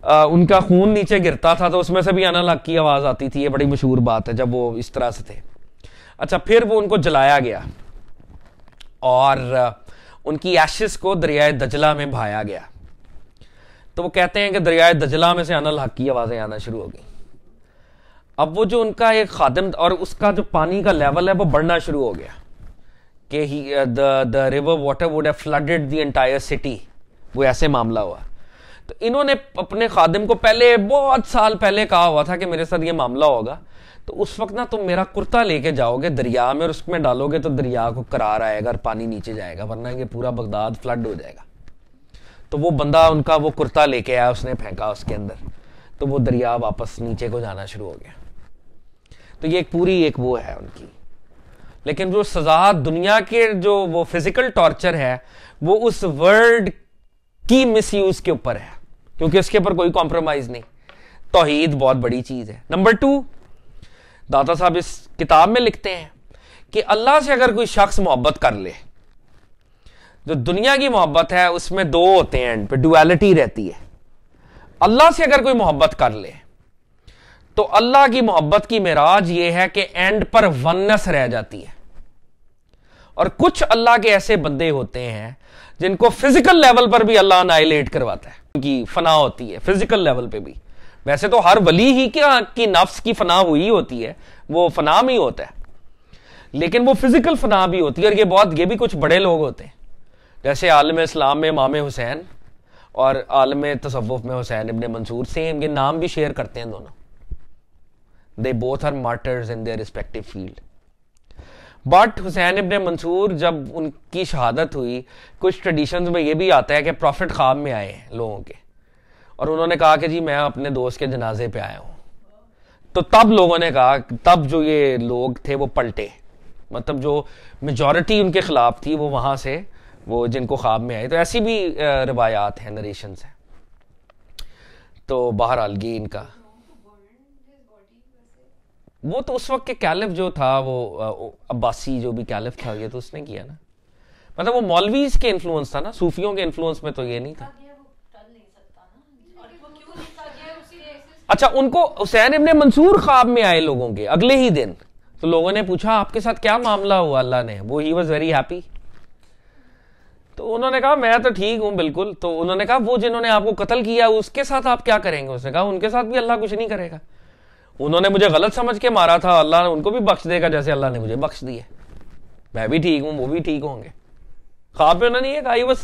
आ, उनका खून नीचे गिरता था तो उसमें से भी अनल हक की आवाज़ आती थी ये बड़ी मशहूर बात है जब वो इस तरह से थे। अच्छा फिर वो उनको जलाया गया। और उनकी एशिस को दरियाए दजला में भाया गया। तो वो कहते हैं कि दरियाए दजला में से अनल हक की आवाज़ें आना शुरू हो गई। अब वो जो उनका एक खादिम और उसका जो पानी का लेवल है, वो बढ़ना शुरू हो गया। कि he the river water would have flooded the entire city वो ऐसे मामला हुआ। तो इन्होंने अपने खादिम को पहले, बहुत साल पहले कहा हुआ था कि मेरे साथ ये मामला होगा। तो उस वक्त ना तुम मेरा कुर्ता लेके जाओगे दरिया में और उसमें डालोगे तो दरिया को करार आएगा और पानी नीचे जाएगा, वरना ये पूरा बगदाद फ्लड हो जाएगा। तो वो बंदा उनका वो कुर्ता लेके आया, उसने फेंका उसके अंदर। तो वो दरिया वापस नीचे को जाना शुरू हो गया। तो ये एक पूरी एक वो है उनकी। लेकिन जो सजा दुनिया के जो वो फ़िज़िकल टॉर्चर है, वो उस वर्ड की मिस यूज़ के ऊपर है, क्योंकि उसके ऊपर कोई कॉम्प्रोमाइज नहीं। तोहीद बहुत बड़ी चीज़ है। नंबर टू दाता साहब इस किताब में लिखते हैं कि अल्लाह से अगर कोई शख्स मोहब्बत कर ले, जो दुनिया की मोहब्बत है, उसमें दो होते हैं एंड पे डुअलिटी रहती है। अल्लाह से अगर कोई मोहब्बत कर ले तो अल्लाह की मोहब्बत की मिराज ये है कि एंड पर वनस रह जाती है। और कुछ अल्लाह के ऐसे बंदे होते हैं, जिनको फ़िज़िकल लेवल पर भी अल्लाह अनाइलेट करवाता है। उनकी फना होती है फ़िज़िकल लेवल पे भी। वैसे तो हर वली ही क्या, की नफ्स की फना हुई होती है, वो फना ही होता है। लेकिन वो फ़िज़िकल फना भी होती है, और ये बहुत, ये भी कुछ बड़े लोग होते हैं। जैसे आलम इस्लाम में माम हुसैन, और आलम तसवुफ में हुसैन इबन मंसूर सेम ये नाम भी शेयर करते हैं दोनों। They both are martyrs in their respective field but Hussain इबन मंसूर जब उनकी शहादत हुई, कुछ ट्रेडिशंस में ये भी आता है कि प्रॉफिट खाब में आए हैं लोगों के। और उन्होंने कहा कि जी, मैं अपने दोस्त के जनाजे पे आया हूँ। तो तब लोगों ने कहा, तब जो ये लोग थे, वो पलटे। मतलब जो मेजॉरिटी उनके खिलाफ थी, वो वहाँ से, वो जिनको ख्वाब में आए। तो ऐसी भी रिवायात हैं नरेशन है। तो बहरहाल, ये इनका वो तो उस वक्त के कैलिफ जो था, वो अब्बासी जो भी कैलिफ था, ये तो उसने किया ना। मतलब वो मौलवीज के इन्फ्लुएंस था ना, सूफियों के इन्फ्लुएंस में तो ये नहीं था। अच्छा उनको हुसैन इब्ने मंसूर ख्वाब में आए लोगों के अगले ही दिन। तो लोगों ने पूछा, आपके साथ क्या मामला हुआ अल्लाह ने? वो ही वॉज़ वेरी हैप्पी तो उन्होंने कहा, मैं तो ठीक हूँ, बिल्कुल। तो उन्होंने कहा, वो जिन्होंने आपको कत्ल किया, उसके साथ आप क्या करेंगे? उसने कहा, उनके साथ भी अल्लाह कुछ नहीं करेगा। उन्होंने मुझे गलत समझ के मारा था, अल्लाह ने उनको भी बख्श देगा जैसे अल्लाह ने मुझे बख्श दिए मैं भी ठीक हूँ, वो भी ठीक होंगे। ख्वाब में उन्होंने ये कहा बस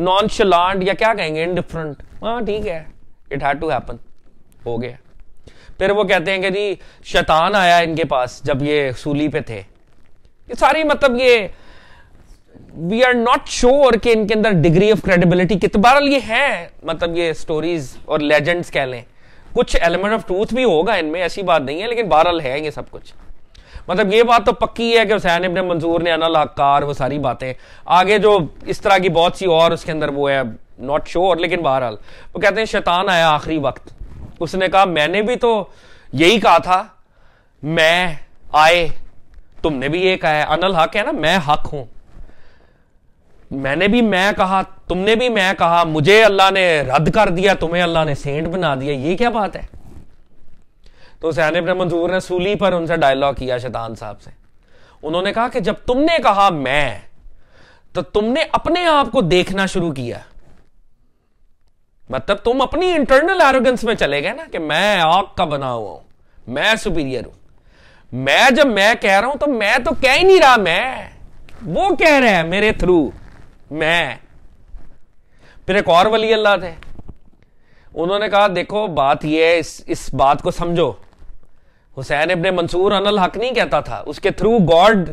नॉन शलांड या क्या कहेंगे इनडिफरेंट हाँ ठीक है। इट हैड टू हैपन हो गया। फिर वो कहते हैं कि जी, शैतान आया इनके पास जब ये सूली पे थे। ये सारी मतलब ये वी आर नॉट श्योर कि इनके अंदर डिग्री ऑफ़ क्रेडिबिलिटी कितने, बहरहाल ये है मतलब ये स्टोरीज और लेजेंड्स कह लें। कुछ एलिमेंट ऑफ़ ट्रूथ भी होगा इनमें, ऐसी बात नहीं है, लेकिन बहरहाल है ये सब कुछ। मतलब ये बात तो पक्की है कि हुसैन इब्न मंजूर ने अनल हकार वो सारी बातें। आगे जो इस तरह की बहुत सी और उसके अंदर वो है नॉट श्योर लेकिन बहरहाल। वो कहते हैं, शैतान आया आखिरी वक्त। उसने कहा, मैंने भी तो यही कहा था, मैं आए, तुमने भी ये कहा है। अनल हक है ना, मैं हक हूँ। मैंने भी मैं कहा, तुमने भी मैं कहा, मुझे अल्लाह ने रद्द कर दिया, तुम्हें अल्लाह ने सेंट बना दिया, ये क्या बात है? तो सैन इब्न मंजूर ने सूली पर उनसे डायलॉग किया शैतान साहब से। उन्होंने कहा कि जब तुमने कहा मैं तो तुमने अपने आप को देखना शुरू किया। मतलब तुम अपनी इंटरनल एरोगेंस में चले गए ना कि मैं आग का बना हुआ हूँ, मैं सुपीरियर हूँ। मैं जब मैं कह रहा हूँ तो मैं तो कह ही नहीं रहा मैं। वो कह रहा है मेरे थ्रू मैं। फिर एक और वली अल्लाह थे। उन्होंने कहा, देखो, बात यह है, इस इस बात को समझो। हुसैन इब्ने मंसूर अनल हक नहीं कहता था। उसके थ्रू गॉड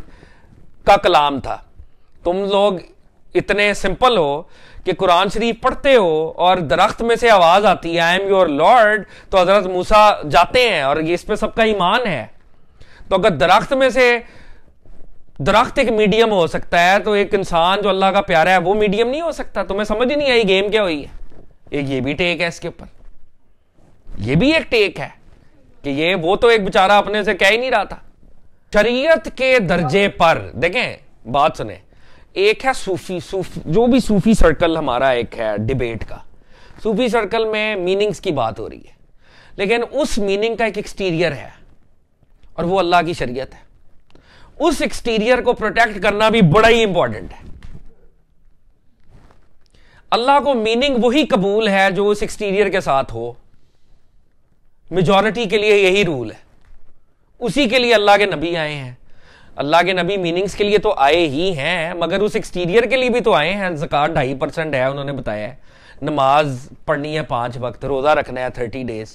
का कलाम था। तुम लोग इतने सिंपल हो कि कुरान शरीफ पढ़ते हो और दरख्त में से आवाज़ आती है आई एम योर लॉर्ड तो हज़रत मूसा जाते हैं और ये इस पे सबका ईमान है। तो अगर दरख्त में से दरख्त एक मीडियम हो सकता है तो एक इंसान जो अल्लाह का प्यारा है, वो मीडियम नहीं हो सकता। तुम्हें समझ ही नहीं आई गेम क्या हुई है। एक ये भी टेक है इसके ऊपर। ये भी एक टेक है कि ये, वो तो एक बेचारा अपने से कह ही नहीं रहा था। शरीयत के दर्जे पर, देखें, बात सुने। एक है सूफी सूफी, जो भी सूफी सर्कल हमारा एक है, डिबेट का। सूफी सर्कल में मीनिंग्स की बात हो रही है। लेकिन उस मीनिंग का एक एक्सटीरियर है, और वो अल्लाह की शरीयत है। उस एक्सटीरियर को प्रोटेक्ट करना भी बड़ा ही इंपॉर्टेंट है। अल्लाह को मीनिंग वही कबूल है जो उस एक्सटीरियर के साथ हो। मेजॉरिटी के लिए यही रूल है। उसी के लिए अल्लाह के नबी आए हैं। अल्लाह के नबी मीनिंग्स के लिए तो आए ही हैं, मगर उस एक्सटीरियर के लिए भी तो आए हैं। जक़ात ढाई परसेंट है, उन्होंने बताया है। नमाज़ पढ़नी है पाँच वक्त, रोज़ा रखना है थर्टी डेज़।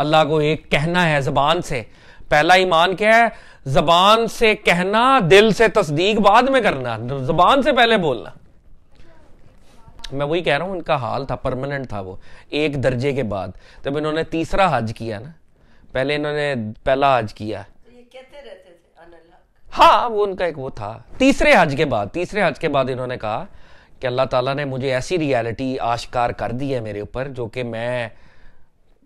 अल्लाह को एक कहना है ज़बान से। पहला ईमान क्या है? जबान से कहना दिल से तस्दीक बाद में करना जबान से पहले बोलना। मैं वही कह रहा हूँ इनका हाल था परमानेंट था वो एक दर्जे के बाद। तब इन्होंने तीसरा हज किया ना पहले इन्होंने पहला हज किया। हाँ वो उनका एक वो था। तीसरे हज के बाद तीसरे हज के बाद इन्होंने कहा कि अल्लाह ताला ने मुझे ऐसी रियलिटी आश्कार कर दी है मेरे ऊपर जो कि मैं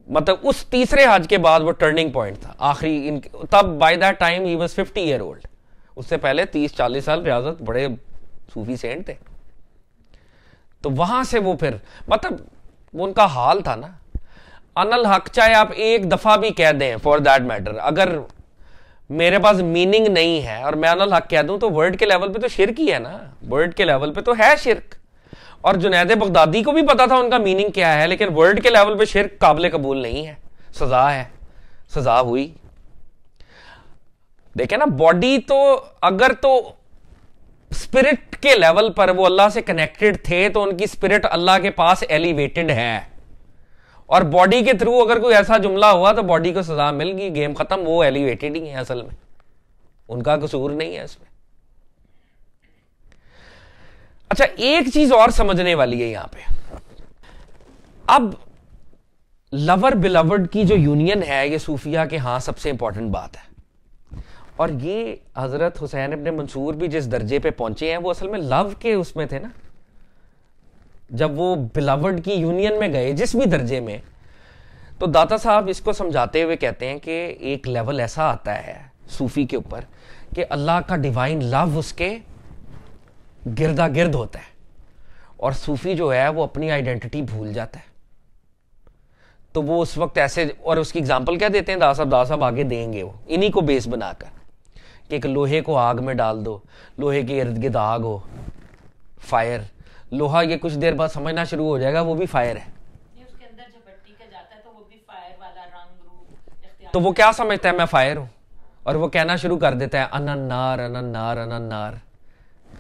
मतलब उस तीसरे हज के बाद वो टर्निंग पॉइंट था। आखिरी इन, तब by that time he was 50 year old उससे पहले 30 40 साल रियाजत बड़े सूफी सेंट थे। तो वहाँ से वो फिर मतलब उनका हाल था ना। अनल हक, चाहे आप एक दफ़ा भी कह दें फॉर दैट मैटर अगर मेरे पास मीनिंग नहीं है और मैं अनल हक कह दूँ तो वर्ड के लेवल पे तो शिरक ही है ना। वर्ड के लेवल पे तो है शिरक और जुनैद बगदादी को भी पता था उनका मीनिंग क्या है, लेकिन वर्ल्ड के लेवल पे शिरक काबिल कबूल नहीं है। सजा है। सजा हुई। देखे ना बॉडी तो अगर तो स्पिरिट के लेवल पर वो अल्लाह से कनेक्टेड थे तो उनकी स्पिरिट अल्लाह के पास एलिवेटेड है। और बॉडी के थ्रू अगर कोई ऐसा जुमला हुआ तो बॉडी को सजा मिल गई। गेम खत्म, वो एलिवेटेड ही है असल में। उनका कसूर नहीं है इसमें। अच्छा एक चीज़ और समझने वाली है यहाँ पे। अब लवर बिलवर्ड की जो यूनियन है, ये सूफिया के हाँ सबसे इंपॉर्टेंट बात है। और ये हज़रत हुसैन अपने मंसूर भी जिस दर्जे पे पहुँचे हैं, वो असल में लव के उसमें थे ना। जब वो बिलवर्ड की यूनियन में गए, जिस भी दर्जे में तो दाता साहब इसको समझाते हुए कहते हैं कि एक लेवल ऐसा आता है सूफी के ऊपर कि अल्लाह का डिवाइन लव उसके गिरदा गिर्द होता है। और सूफी जो है वो अपनी आइडेंटिटी भूल जाता है। तो वो उस वक्त ऐसे और उसकी एग्ज़ाम्पल क्या देते हैं? दास साहब दास साहब आगे देंगे वो। इन्हीं को बेस बनाकर। कि एक लोहे को आग में डाल दो। लोहे के इर्द गिर्द आग हो। फायर लोहा ये कुछ देर बाद समझना शुरू हो जाएगा वो भी फायर है। तो वो क्या समझता है? मैं फायर हूँ। और वो कहना शुरू कर देता है अनन नार अनन नार अनन नार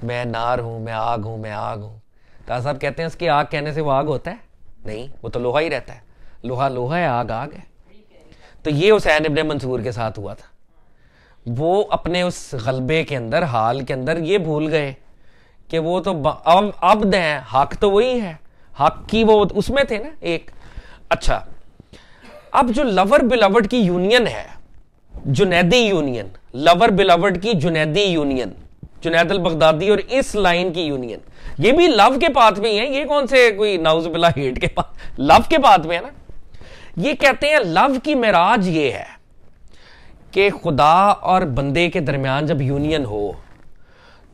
मैं नार हूँ, मैं आग हूँ, मैं आग हूँ। तो साहब कहते हैं उसकी आग कहने से वो आग होता है? नहीं, वो तो लोहा ही रहता है। लोहा लोहा है, आग आग है। तो ये हुसैन इब्ने मंसूर के साथ हुआ था। वो अपने उस गलबे के अंदर, हाल के अंदर ये भूल गए कि वो तो अब, अब्द है। हक तो वही है। हक की वो, उसमें थे ना एक। अच्छा अब जो लवर बिलवर्ड की यूनियन है, जुनैदी यूनियन, लवर बिलवर्ड की जुनैदी यूनियन जुनैद अल बगदादी और इस लाइन की यूनियन। ये भी लव के पाथ में ही है। ये कौन से कोई नाउजबिल्ला हेट के पाथ? लव के पाथ में है ना? ये कहते हैं, लव की मेराज ये है कि खुदा और बंदे के दरमियान जब यूनियन हो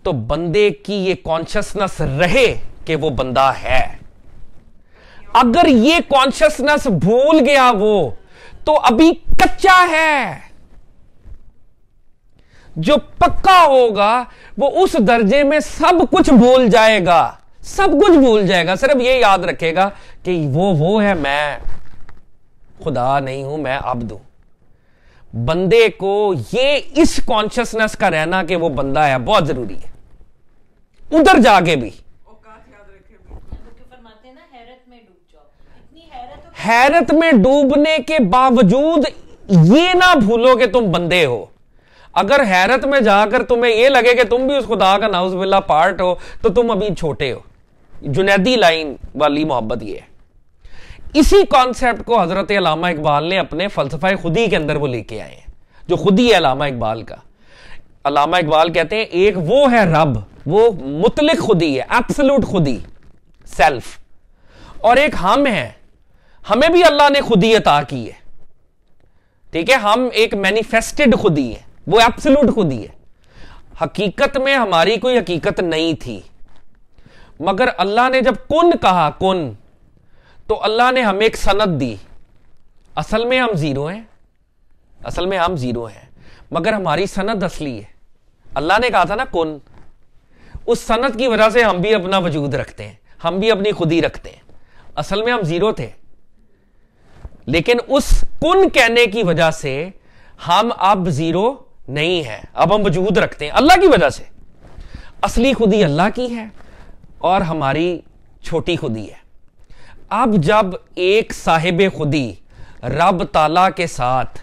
तो बंदे की ये कॉन्शियसनेस रहे कि वो बंदा है। अगर ये कॉन्शियसनेस भूल गया वो तो अभी कच्चा है। जो पक्का होगा वो उस दर्जे में सब कुछ भूल जाएगा। सब कुछ भूल जाएगा। सिर्फ़ ये याद रखेगा कि वो वो है मैं। खुदा नहीं हूँ मैं अब्द हूँ। बंदे को ये इस कॉन्शियसनेस का रहना कि वो बंदा है बहुत ज़रूरी है। उधर जाके भी। हैरत में डूबने के बावजूद ये ना भूलो कि तुम बंदे हो। अगर हैरत में जाकर तुम्हें यह लगे कि तुम भी उस खुदा का नाउजबिल्ला पार्ट हो तो तुम अभी छोटे हो। जुनैदी लाइन वाली मोहब्बत ये है। इसी कॉन्सेप्ट को हज़रत अलामा इकबाल ने अपने फलसफा खुदी के अंदर वो लेके आए हैं, जो खुदी है अलामा इकबाल का। अलामा इकबाल कहते हैं, एक वो है रब, वो मुतलिक खुदी है एब्सोलूट खुदी सेल्फ और एक हम है, हमें भी अल्लाह ने खुदी अता की है। ठीक है, हम एक मैनिफेस्टेड खुदी है। वो एब्सोलूट खुदी है हकीकत में हमारी कोई हकीकत नहीं थी। मगर अल्लाह ने जब कुन कहा, कुन तो अल्लाह ने हमें एक सनत दी। असल में हम ज़ीरो हैं। असल में हम ज़ीरो हैं। मगर हमारी सनत असली है। अल्लाह ने कहा था ना, कुन, उस सनत की वजह से हम भी अपना वजूद रखते हैं। हम भी अपनी खुदी रखते हैं। असल में हम ज़ीरो थे। लेकिन उस कुन कहने की वजह से हम अब ज़ीरो नहीं है। अब हम वजूद रखते हैं। अल्लाह की वजह से। असली खुदी अल्लाह की है और हमारी छोटी खुदी है। अब जब एक साहिब खुदी रब ताला के साथ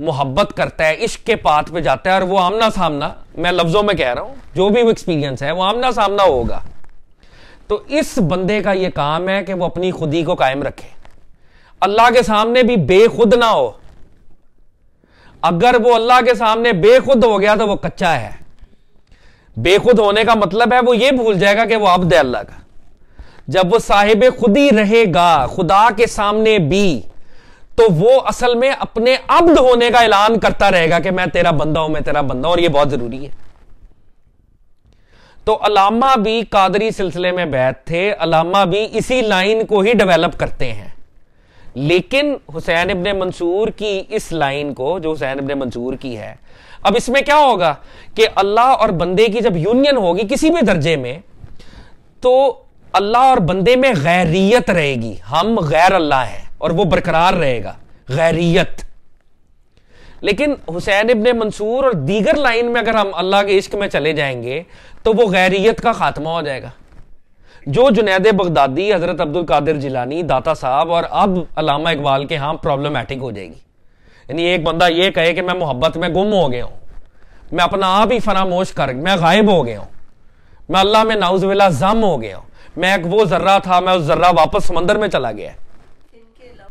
मोहब्बत करता है, इश्क के पाथ पे जाता है और वो आमना सामना मैं लफ्जों में कह रहा हूँ, जो भी वो एक्सपीरियंस है, वो आमना सामना होगा। तो इस बंदे का ये काम है कि वो अपनी खुदी को कायम रखे। अल्लाह के सामने भी बेखुद ना हो। अगर वो अल्लाह के सामने बेखुद हो गया तो वो कच्चा है। बेखुद होने का मतलब है वो ये भूल जाएगा कि वो अब्द है अल्लाह का। जब वो साहिब खुद ही रहेगा, खुदा के सामने भी तो वो असल में अपने अब्द होने का ऐलान करता रहेगा कि मैं तेरा बंदा हूँ, मैं तेरा बंदा हूँ, और ये बहुत ज़रूरी है। तो अलामा भी कादरी सिलसिले में बैठ थे, अलामा भी इसी लाइन को ही डेवलप करते हैं। लेकिन हुसैन इबन मंसूर की इस लाइन को, जो हुसैन इबन मंसूर की है, अब इसमें क्या होगा कि अल्लाह और बंदे की जब यूनियन होगी किसी भी दर्जे में तो अल्लाह और बंदे में गैरियत रहेगी। हम गैर अल्लाह हैं और वो बरकरार रहेगा। गैरियत। लेकिन हुसैन इबन मंसूर और दीगर लाइन में अगर हम अल्लाह के इश्क में चले जाएँगे तो वो गैरियत का खात्मा हो जाएगा। जो जुनैद बगदादी हज़रत अब्दुल कादिर जिलानी, दाता साहब और अब अलामा इकबाल के यहाँ प्रॉब्लमेटिक हो जाएगी। यानी एक बंदा ये कहे कि मैं मोहब्बत में गुम हो गया हूँ। मैं अपना आप ही फरामोश कर, मैं गायब हो गया हूँ। मैं अल्लाह में नाउजविला जम हो गया हूँ। मैं एक वो जर्रा था, मैं उस जर्रा वापस समंदर में चला गया।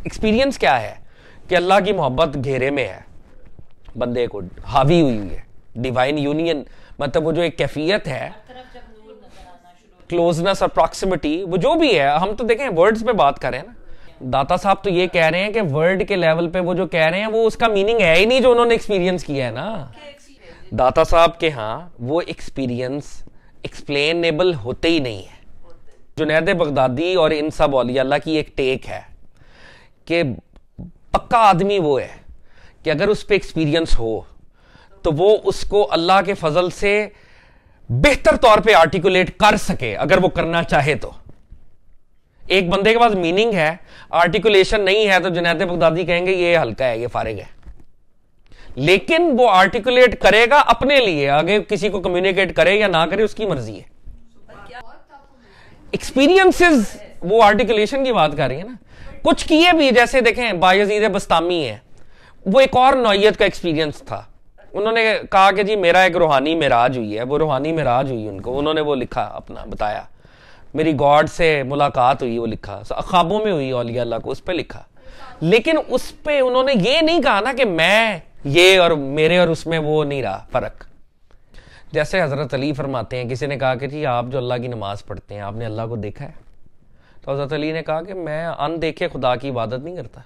एक्सपीरियंस क्या है? कि अल्लाह की मोहब्बत घेरे में है। बंदे को हावी हुई है। डिवाइन यूनियन मतलब वो जो एक कैफियत है क्लोजनेस और प्रॉक्सिमिटी वो जो भी है, हम तो देखें वर्ड्स पे बात करें ना। दाता साहब तो ये कह रहे हैं कि वर्ड के लेवल पे वो जो कह रहे हैं, वो उसका मीनिंग है ही नहीं जो उन्होंने एक्सपीरियंस किया है ना। दाता साहब के हाँ वो एक्सपीरियंस एक्सप्लेनेबल होते ही नहीं है। जुनेद बगदादी और इन सब अल्लाह की एक टेक है कि पक्का आदमी वो है कि अगर उस पर एक्सपीरियंस हो तो वो उसको अल्लाह के फजल से बेहतर तौर पे आर्टिकुलेट कर सके, अगर वो करना चाहे तो। एक बंदे के पास मीनिंग है आर्टिकुलेशन नहीं है तो जुनैद बगदादी कहेंगे, ये हल्का है, ये फारिग है। लेकिन वो आर्टिकुलेट करेगा अपने लिए, आगे किसी को कम्युनिकेट करे या ना करे, उसकी मर्ज़ी है। एक्सपीरियंसेस वो आर्टिकुलेशन की बात कर रही है ना। कुछ किए भी, जैसे देखें बायजीद बस्तामी है। वो एक और नौयत का एक्सपीरियंस था। उन्होंने कहा कि जी, मेरा एक रूहानी मराज हुई है, वो रूहानी मराज हुई उनको। उन्होंने वो लिखा अपना, बताया। मेरी गॉड से मुलाकात हुई, वो लिखा। ख्वाबों में हुई, औलिया अल्लाह को उस पर लिखा। लेकिन उस पर उन्होंने ये नहीं कहा ना कि मैं ये और मेरे और उसमें वो नहीं रहा, फ़र्क। जैसे हज़रत अली फरमाते हैं, किसी ने कहा कि जी, आप जो अल्लाह की नमाज़ पढ़ते हैं, आपने अल्लाह को देखा है? तो हज़रत अली ने कहा कि मैं अनदेखे खुदा की इबादत नहीं करता।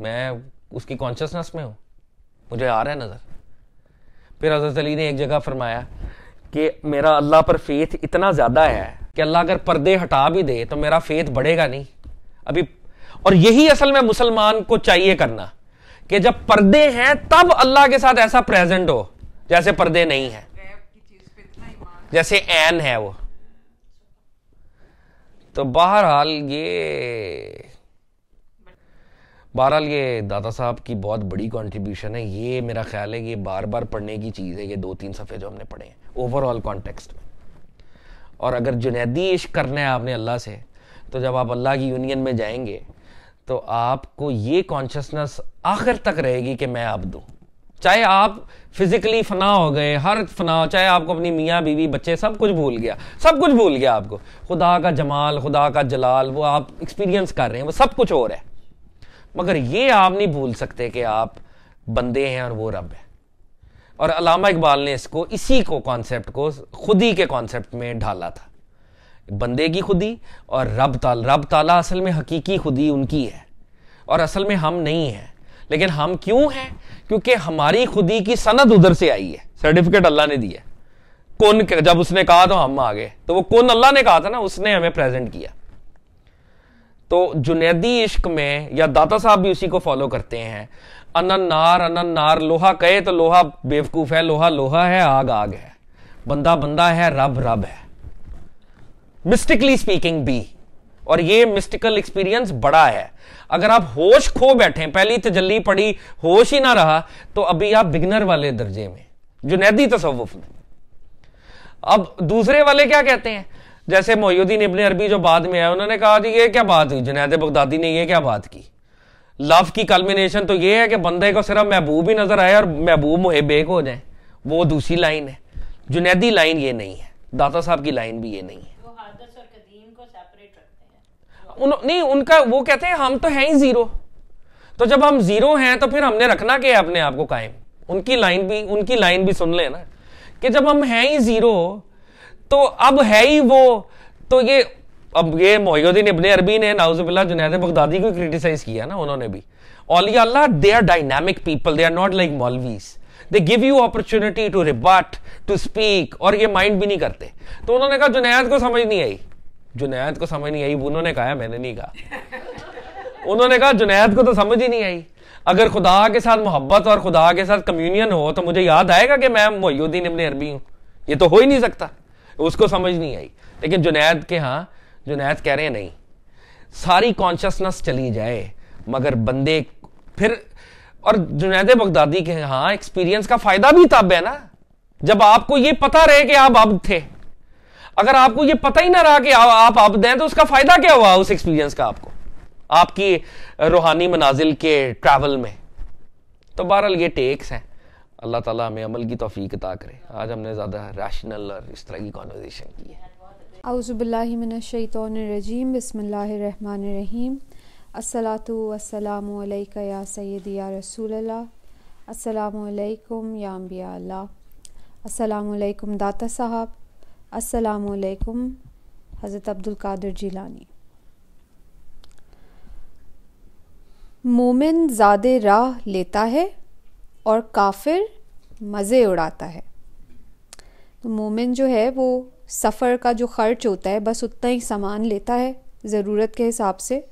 मैं उसकी कॉन्शियसनेस में हूँ। मुझे आ रहा है नज़र। फिर हज़रत अली ने एक जगह फरमाया कि मेरा अल्लाह पर फेथ इतना ज़्यादा है कि अल्लाह अगर पर्दे हटा भी दे तो मेरा फेथ बढ़ेगा नहीं। अभी, और यही असल में मुसलमान को चाहिए करना कि जब पर्दे हैं, तब अल्लाह के साथ ऐसा प्रेजेंट हो, जैसे पर्दे नहीं है। जैसे एन है वो। तो बहरहाल ये बहरहाल ये दादा साहब की बहुत बड़ी कंट्रीब्यूशन है। ये मेरा ख्याल है ये बार बार पढ़ने की चीज़ है, ये दो तीन सफ़े जो हमने पढ़े हैं ओवरऑल कॉन्टेक्स्ट में। और अगर जुनैदी इश्क करना है आपने अल्लाह से तो जब आप अल्लाह की यूनियन में जाएँगे तो आपको ये कॉन्शियसनेस आखिर तक रहेगी कि मैं आप दूँ। चाहे आप फिजिकली फना हो गए, हर फना चाहे आपको अपनी मियाँ, बीवी, बच्चे, सब कुछ भूल गया, सब कुछ भूल गया आपको। खुदा का जमाल, खुदा का जलाल, वो आप एक्सपीरियंस कर रहे हैं, वो सब कुछ और है। मगर ये आप नहीं भूल सकते कि आप बंदे हैं और वो रब है। और अलामा इकबाल ने इसको, इसी को कॉन्सेप्ट को, खुदी के कॉन्सेप्ट में ढाला था। बंदे की खुदी और रब ताल, रब ताला असल में हकीकी खुदी उनकी है। और असल में हम नहीं हैं। लेकिन हम क्यों हैं? क्योंकि हमारी खुदी की सनद उधर से आई है। सर्टिफिकेट अल्लाह ने दिया कौन, जब उसने कहा तो हम आ गए तो वो कौन अल्लाह ने कहा था ना, उसने हमें प्रेजेंट किया। तो जुनेदी इश्क में, या दाता साहब भी उसी को फॉलो करते हैं। अनन नार अनन नार लोहा कहे तो लोहा बेवकूफ़ है, लोहा लोहा है, आग आग है। बंदा बंदा है, रब रब है। मिस्टिकली स्पीकिंग बी और ये मिस्टिकल एक्सपीरियंस बड़ा है। अगर आप होश खो बैठे, पहली तजल्ली पड़ी होश ही ना रहा तो अभी आप बिगनर वाले दर्जे में। जुनेदी तसवुफ में। अब दूसरे वाले क्या कहते हैं? जैसे मोहुद्दीन इबन अरबी जो बाद में आया उन्होंने कहा जी ये क्या बात हुई? जुनैद बगदादी ने ये क्या बात की? लव की कल्मिनेशन तो ये है कि बंदे को सिर्फ़ महबूब ही नज़र आए और महबूब मुहेबेक हो जाए। वो दूसरी लाइन है। जुनेदी लाइन ये नहीं है। दाता साहब की लाइन भी ये नहीं है। उन, नहीं उनका वो कहते हैं हम तो हैं ही ज़ीरो तो जब हम ज़ीरो हैं तो फिर हमने रखना क्या है अपने आप को कायम? उनकी लाइन भी उनकी लाइन भी सुन लेना कि जब हम हैं ही ज़ीरो तो अब है ही वो। तो ये, अब ये मोहुद्दीन इब्ने अरबी ने नाउजुबिल्ला जुनेद बगदादी को क्रिटिसाइज किया ना उन्होंने भी। अल्लाह they are dynamic people they are not like मौलवीज they give you opportunity to rebut to speak और ये माइंड भी नहीं करते। तो उन्होंने कहा, जुनेद को समझ नहीं आई। जुनेद को समझ नहीं आई उन्होंने कहा, मैंने नहीं कहा। उन्होंने कहा, जुनेद को तो समझ ही नहीं आई। अगर खुदा के साथ मोहब्बत और खुदा के साथ कम्युनियन हो तो मुझे याद आएगा कि मैं मोहुद्दीन इबन अरबी हूँ। ये तो हो ही नहीं सकता। उसको समझ नहीं आई। लेकिन जुनैद के हाँ जुनैद कह रहे हैं, नहीं, सारी कॉन्शियसनेस चली जाए, मगर बंदे फिर और जुनैद बगदादी के हाँ एक्सपीरियंस का फ़ायदा भी तब है ना, जब आपको ये पता रहे कि आप अब थे। अगर आपको ये पता ही ना रहा कि आप अब दें तो उसका फ़ायदा क्या हुआ उस एक्सपीरियंस का आपको? आपकी रूहानी मनाजिल के ट्रैवल में। तो बहरहाल ये टेक्स हैं। अल्लाह ताला हमें अमल की तोफ़ी अता करे। आज हमने ज़्यादा रैशनल और इस तरह की कॉन्वर्जेशन की है। आउज़बिल्लिमिनशैतरजीम बसमीम अलैका या सय्यदी या रसूल अलैकुम या अम्बिया अलैकुम दाता साहब अस्सलामु अलैकुम हज़रत अब्दुल कादिर जिलानी मोमिन ज़्यादा राह लेता है और काफिर मज़े उड़ाता है। तो मोमिन जो है, वो सफ़र का जो ख़र्च होता है, बस उतना ही सामान लेता है ज़रूरत के हिसाब से।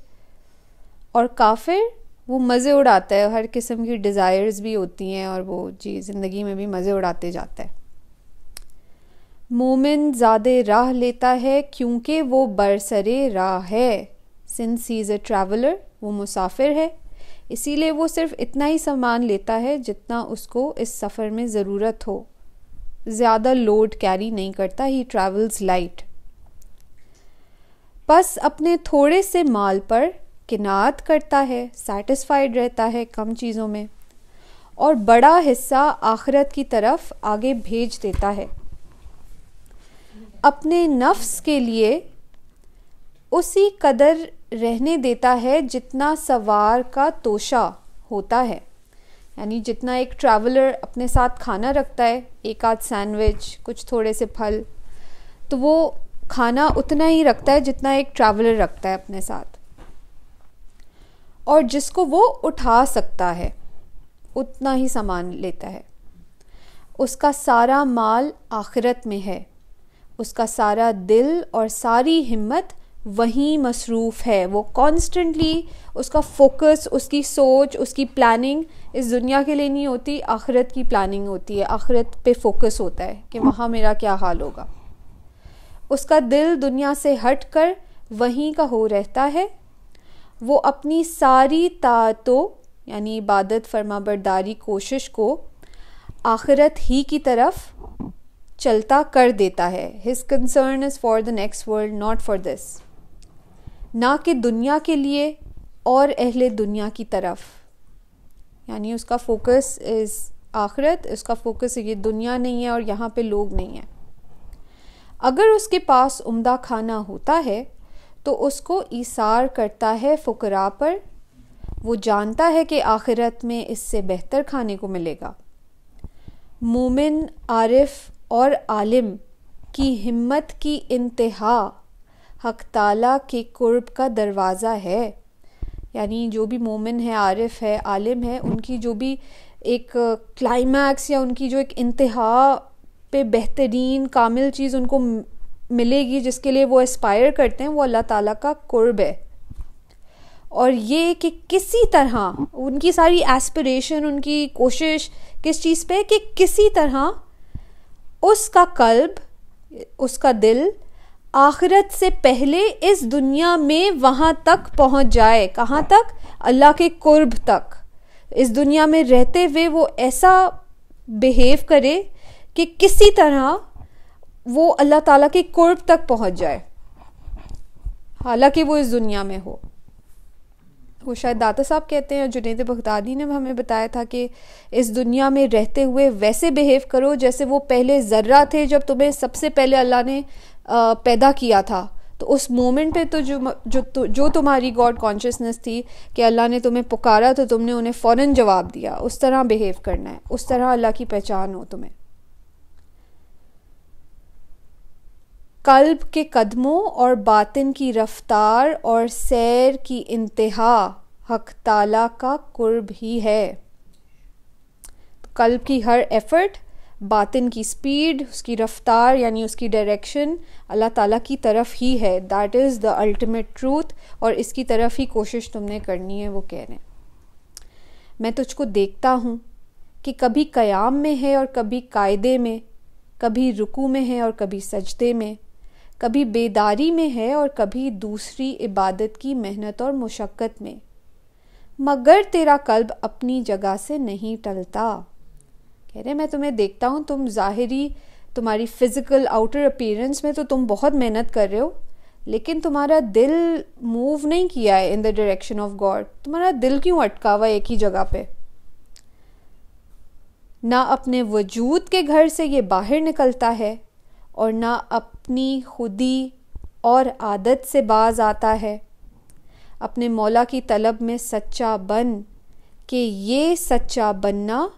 और काफिर, वो मज़े उड़ाता है, हर किस्म की डिज़ायर्स भी होती हैं और वो जी, ज़िंदगी में भी मज़े उड़ाते जाता है। मोमिन ज़्यादा राह लेता है क्योंकि वो बरसरे राह है। Since he is a traveller वो मुसाफिर है। इसीलिए वो सिर्फ़ इतना ही सामान लेता है जितना उसको इस सफ़र में ज़रूरत हो। ज़्यादा लोड कैरी नहीं करता ही ट्रैवल्स लाइट बस अपने थोड़े से माल पर किनात करता है सेटिस्फाइड रहता है कम चीज़ों में, और बड़ा हिस्सा आखिरत की तरफ़ आगे भेज देता है। अपने नफ्स के लिए उसी कदर रहने देता है जितना सवार का तोशा होता है। यानी जितना एक ट्रैवलर अपने साथ खाना रखता है, एक आध सैंडविच कुछ थोड़े से फल तो वो खाना उतना ही रखता है जितना एक ट्रैवलर रखता है अपने साथ। और जिसको वो उठा सकता है, उतना ही सामान लेता है। उसका सारा माल आखिरत में है। उसका सारा दिल और सारी हिम्मत वहीं मसरूफ़ है। वो कॉन्स्टेंटली उसका फोकस उसकी सोच, उसकी प्लानिंग इस दुनिया के लिए नहीं होती, आखिरत की प्लानिंग होती है। आखिरत पे फोकस होता है कि वहाँ मेरा क्या हाल होगा। उसका दिल दुनिया से हट कर वहीं का हो रहता है। वो अपनी सारी तातों, यानी इबादत फरमा बरदारी कोशिश को आखिरत ही की तरफ़ चलता कर देता है। His concern is for the next world not for this ना कि दुनिया के लिए और अहले दुनिया की तरफ़। यानी उसका फोकस इस आखिरत, उसका फोकस ये दुनिया नहीं है और यहाँ पे लोग नहीं हैं। अगर उसके पास उम्दा खाना होता है तो उसको ईसार करता है फ़ुकरा पर। वो जानता है कि आखिरत में इससे बेहतर खाने को मिलेगा। मोमिन, आरिफ और आलिम की हिम्मत की इंतहा हक के कुर्ब का दरवाज़ा है। यानी जो भी मोमिन है, आरिफ है, आलिम है, उनकी जो भी एक क्लाइमैक्स या उनकी जो एक इंतहा पे बेहतरीन कामिल चीज़ उनको मिलेगी, जिसके लिए वो एस्पायर करते हैं, वो अल्लाह ताला का कुर्ब है। और ये कि किसी तरह उनकी सारी एस्पिरेशन उनकी कोशिश किस चीज़ पे कि किसी तरह उसका कल्ब, उसका दिल आखिरत से पहले इस दुनिया में वहाँ तक पहुँच जाए। कहाँ तक? अल्लाह के कुर्ब तक। इस दुनिया में रहते हुए वो ऐसा बिहेव करे कि किसी तरह वो अल्लाह ताला के कुर्ब तक पहुँच जाए। हालाँकि वो इस दुनिया में हो। वो शायद दाता साहब कहते हैं जुनेद बगदादी ने हमें बताया था कि इस दुनिया में रहते हुए वैसे बिहेव करो जैसे वो पहले ज़र्रा थे जब तुम्हें सबसे पहले अल्लाह ने पैदा किया था। तो उस मोमेंट पे तो जो जो जो तुम्हारी गॉड कॉन्शियसनेस थी कि अल्लाह ने तुम्हें पुकारा तो तुमने उन्हें फ़ौरन जवाब दिया, उस तरह बिहेव करना है, उस तरह अल्लाह की पहचान हो तुम्हें। कल्ब के कदमों और बातिन की रफ्तार और सैर की इंतहा, हक ताला का कुर्ब ही है। कल्ब की हर एफर्ट बातिन की स्पीड उसकी रफ्तार, यानी उसकी डायरेक्शन अल्लाह ताला की तरफ़ ही है। That is the ultimate truth और इसकी तरफ़ ही कोशिश तुमने करनी है वो कह रहे हैं मैं तुझको देखता हूँ कि कभी कयाम में है और कभी कायदे में, कभी रुकू में है और कभी सजदे में। कभी बेदारी में है और कभी दूसरी इबादत की मेहनत और मुशक्क़त में। मगर तेरा कल्ब अपनी जगह से नहीं टलता। कह रहे, मैं तुम्हें देखता हूँ, तुम ज़ाहरी, तुम्हारी फ़िज़िकल आउटर अपीयरेंस में तो तुम बहुत मेहनत कर रहे हो, लेकिन तुम्हारा दिल मूव नहीं किया है in the direction of God तुम्हारा दिल क्यों अटका हुआ एक ही जगह पे? ना अपने वजूद के घर से ये बाहर निकलता है और ना अपनी खुदी और आदत से बाज आता है। अपने मौला की तलब में सच्चा बन कि ये सच्चा बनना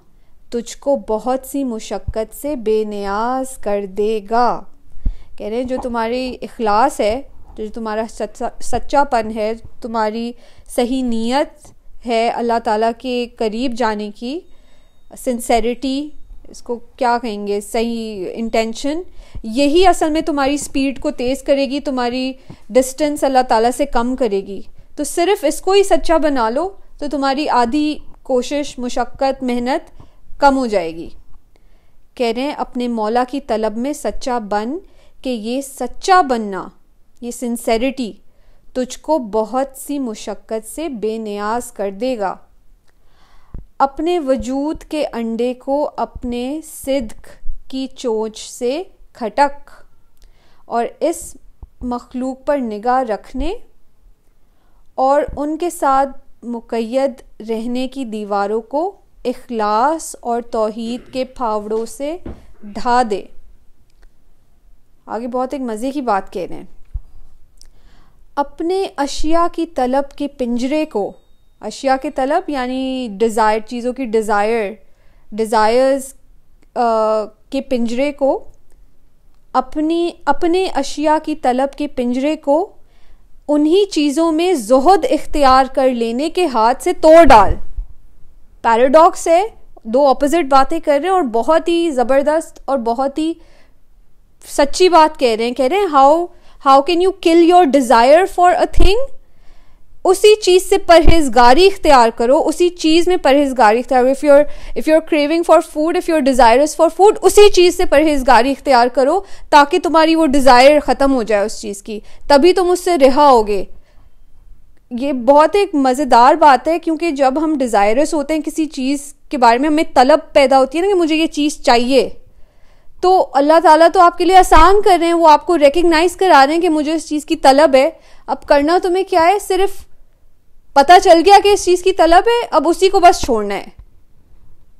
तुझको बहुत सी मुशक्क़त से बेनियाज कर देगा। कह रहे हैं, जो तुम्हारी इखलास है, जो तुम्हारा सच्चा, सच्चापन है, तुम्हारी सही नीयत है अल्लाह ताला के करीब जाने की सिंसेरिटी इसको क्या कहेंगे, सही इंटेंशन यही असल में तुम्हारी स्पीड को तेज़ करेगी, तुम्हारी डिस्टेंस अल्लाह ताला से कम करेगी। तो सिर्फ़ इसको ही सच्चा बना लो तो तुम्हारी आधी कोशिश, मुशक्क़त, मेहनत कम हो जाएगी। कह रहे हैं, अपने मौला की तलब में सच्चा बन कि ये सच्चा बनना, ये सिंसेरिटी तुझको बहुत सी मुशक्क़त से बेनियाज कर देगा। अपने वजूद के अंडे को अपने सिद्क की चोंच से खटक और इस मखलूक पर निगाह रखने और उनके साथ मुकैद रहने की दीवारों को इखलास और तोहीद के फावड़ों से ढा दे। आगे बहुत एक मज़े की बात कह रहे हैं। अपने अशिया की तलब के पिंजरे को, अशिया के तलब यानी डिज़ायर चीज़ों की डिज़ायर डिज़ायर्स के पिंजरे को अपनी, अपने अशिया की तलब के पिंजरे को उन्हीं चीज़ों में जहद इख्तियार कर लेने के हाथ से तोड़ डाल। पैराडॉक्स है, दो अपोजिट बातें कर रहे हैं और बहुत ही ज़बरदस्त और बहुत ही सच्ची बात कह रहे हैं। कह रहे हैं how how can you kill your desire for a thing उसी चीज़ से परहेजगारी इख्तियार करो, उसी चीज़ में परहेजगारी इख्तियार if your if your craving for food if your desires for food उसी चीज़ से परहेजगारी इख्तियार करो ताकि तुम्हारी वो डिज़ायर ख़त्म हो जाए उस चीज़ की। तभी तुम उससे रिहा होगे। ये बहुत एक मज़ेदार बात है क्योंकि जब हम डिज़ायरस होते हैं किसी चीज़ के बारे में, हमें तलब पैदा होती है ना कि मुझे ये चीज़ चाहिए। तो अल्लाह ताला तो आपके लिए आसान कर रहे हैं, वो आपको रिकग्नाइज करा रहे हैं कि मुझे इस चीज़ की तलब है। अब करना तुम्हें क्या है? सिर्फ़ पता चल गया कि इस चीज़ की तलब है, अब उसी को बस छोड़ना है।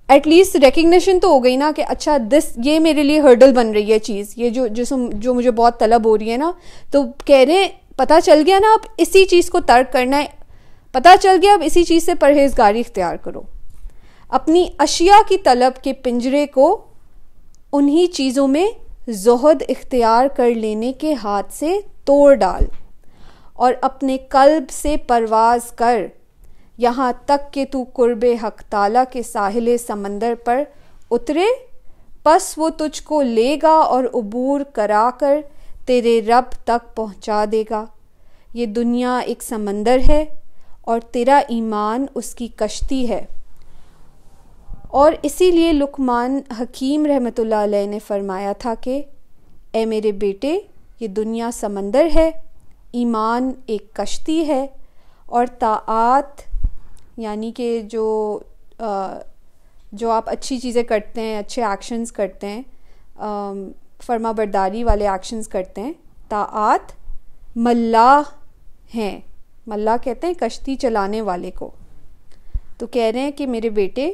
एटलीस्ट रिकग्निशन तो हो गई ना कि अच्छा दिस ये मेरे लिए हर्डल बन रही है चीज़। ये जो जो जो मुझे बहुत तलब हो रही है ना तो कह रहे हैं, पता चल गया ना, अब इसी चीज़ को तर्क करना है। पता चल गया, अब इसी चीज़ से परहेजगारी इख्तियार करो। अपनी अशिया की तलब के पिंजरे को उन्हीं चीज़ों में जहद इख्तियार कर लेने के हाथ से तोड़ डाल। और अपने कल्ब से परवाज कर। यहाँ तक कि तू कुर्ब हक ताला के साहिल समंदर पर उतरे। बस वो तुझको लेगा और अबूर करा कर तेरे रब तक पहुँचा देगा। ये दुनिया एक समंदर है और तेरा ईमान उसकी कश्ती है। और इसीलिए लुकमान हकीम रहमतुल्लाह ने फरमाया था कि ए मेरे बेटे, ये दुनिया समंदर है ईमान एक कश्ती है और ताआत यानी कि जो आ, जो आप अच्छी चीज़ें करते हैं अच्छे एक्शंस करते हैं फर्मा बरदारी वाले एक्शंस करते हैं ताआत मल्लाह हैं। मल्लाह कहते हैं कश्ती चलाने वाले को। तो कह रहे हैं कि मेरे बेटे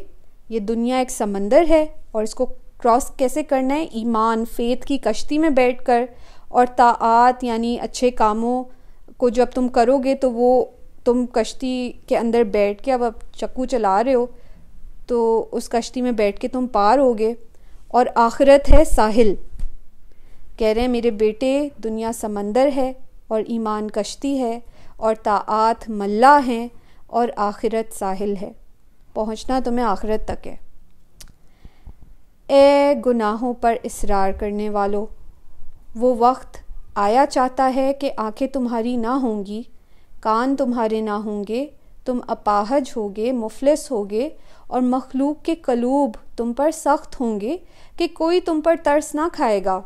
ये दुनिया एक समंदर है और इसको क्रॉस कैसे करना है? ईमान फेथ की कश्ती में बैठकर और ताआत, यानी अच्छे कामों को जब तुम करोगे तो वो तुम कश्ती के अंदर बैठ के अब अब चक्कू चला रहे हो तो उस कश्ती में बैठ के तुम पार होगे। और आखिरत है साहिल। कह रहे हैं, मेरे बेटे, दुनिया समंदर है और ईमान कश्ती है और ताआत मल्ला हैं और आखिरत साहिल है। पहुँचना तुम्हें आखिरत तक है। ए गुनाहों पर इसरार करने वालों वो वक्त आया चाहता है कि आँखें तुम्हारी ना होंगी, कान तुम्हारे ना होंगे, तुम अपाहज होगे, मुफलिस होगे और मखलूक के कलूब तुम पर सख्त होंगे कि कोई तुम पर तरस ना खाएगा।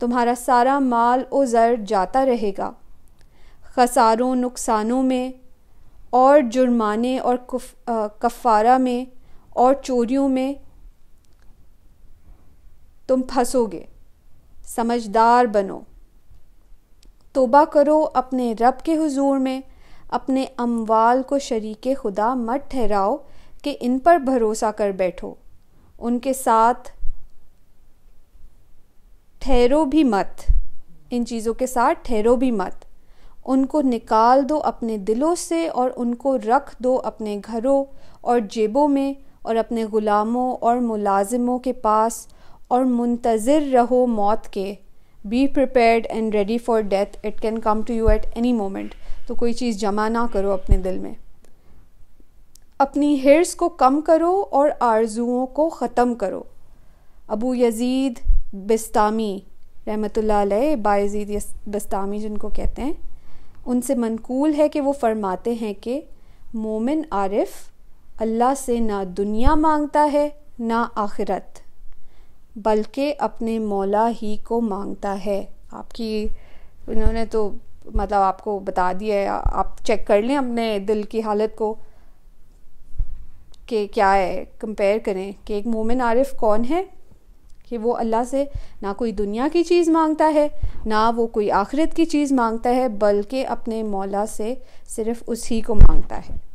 तुम्हारा सारा माल ओ ज़र जाता रहेगा। खसारों नुकसानों में और जुर्माने और कफ़ारा में और चोरियों में तुम फंसोगे। समझदार बनो। तोबा करो अपने रब के हुजूर में, अपने अमवाल को शरीक खुदा मत ठहराओ कि इन पर भरोसा कर बैठो। उनके साथ ठहरो भी मत। इन चीज़ों के साथ ठहरो भी मत। उनको निकाल दो अपने दिलों से और उनको रख दो अपने घरों और जेबों में और अपने ग़ुलामों और मुलाजिमों के पास और मुंतज़र रहो मौत के। Be prepared and ready for death it can come to you at any moment तो कोई चीज़ जमा ना करो अपने दिल में। अपनी हिर्स को कम करो और आरजुओं को ख़त्म करो। अबू यजीद बिस्तामी, रहमतुल्लाह बायजीद बिस्तामी जिनको कहते हैं, उनसे मनकूल है कि वो फरमाते हैं कि, मोमिन आरिफ, अल्लाह से ना दुनिया माँगता है, ना आखिरत। बल्कि अपने मौला ही को माँगता है। आपकी उन्होंने तो मतलब आपको बता दिया है, आप चेक कर लें अपने दिल की हालत को कि क्या है कंपेयर करें कि एक मोमिन आरिफ कौन है? कि वो अल्लाह से ना कोई दुनिया की चीज़ माँगता है, ना वो कोई आखिरत की चीज़ माँगता है, बल्कि अपने मौला से सिर्फ़ उसी को माँगता है।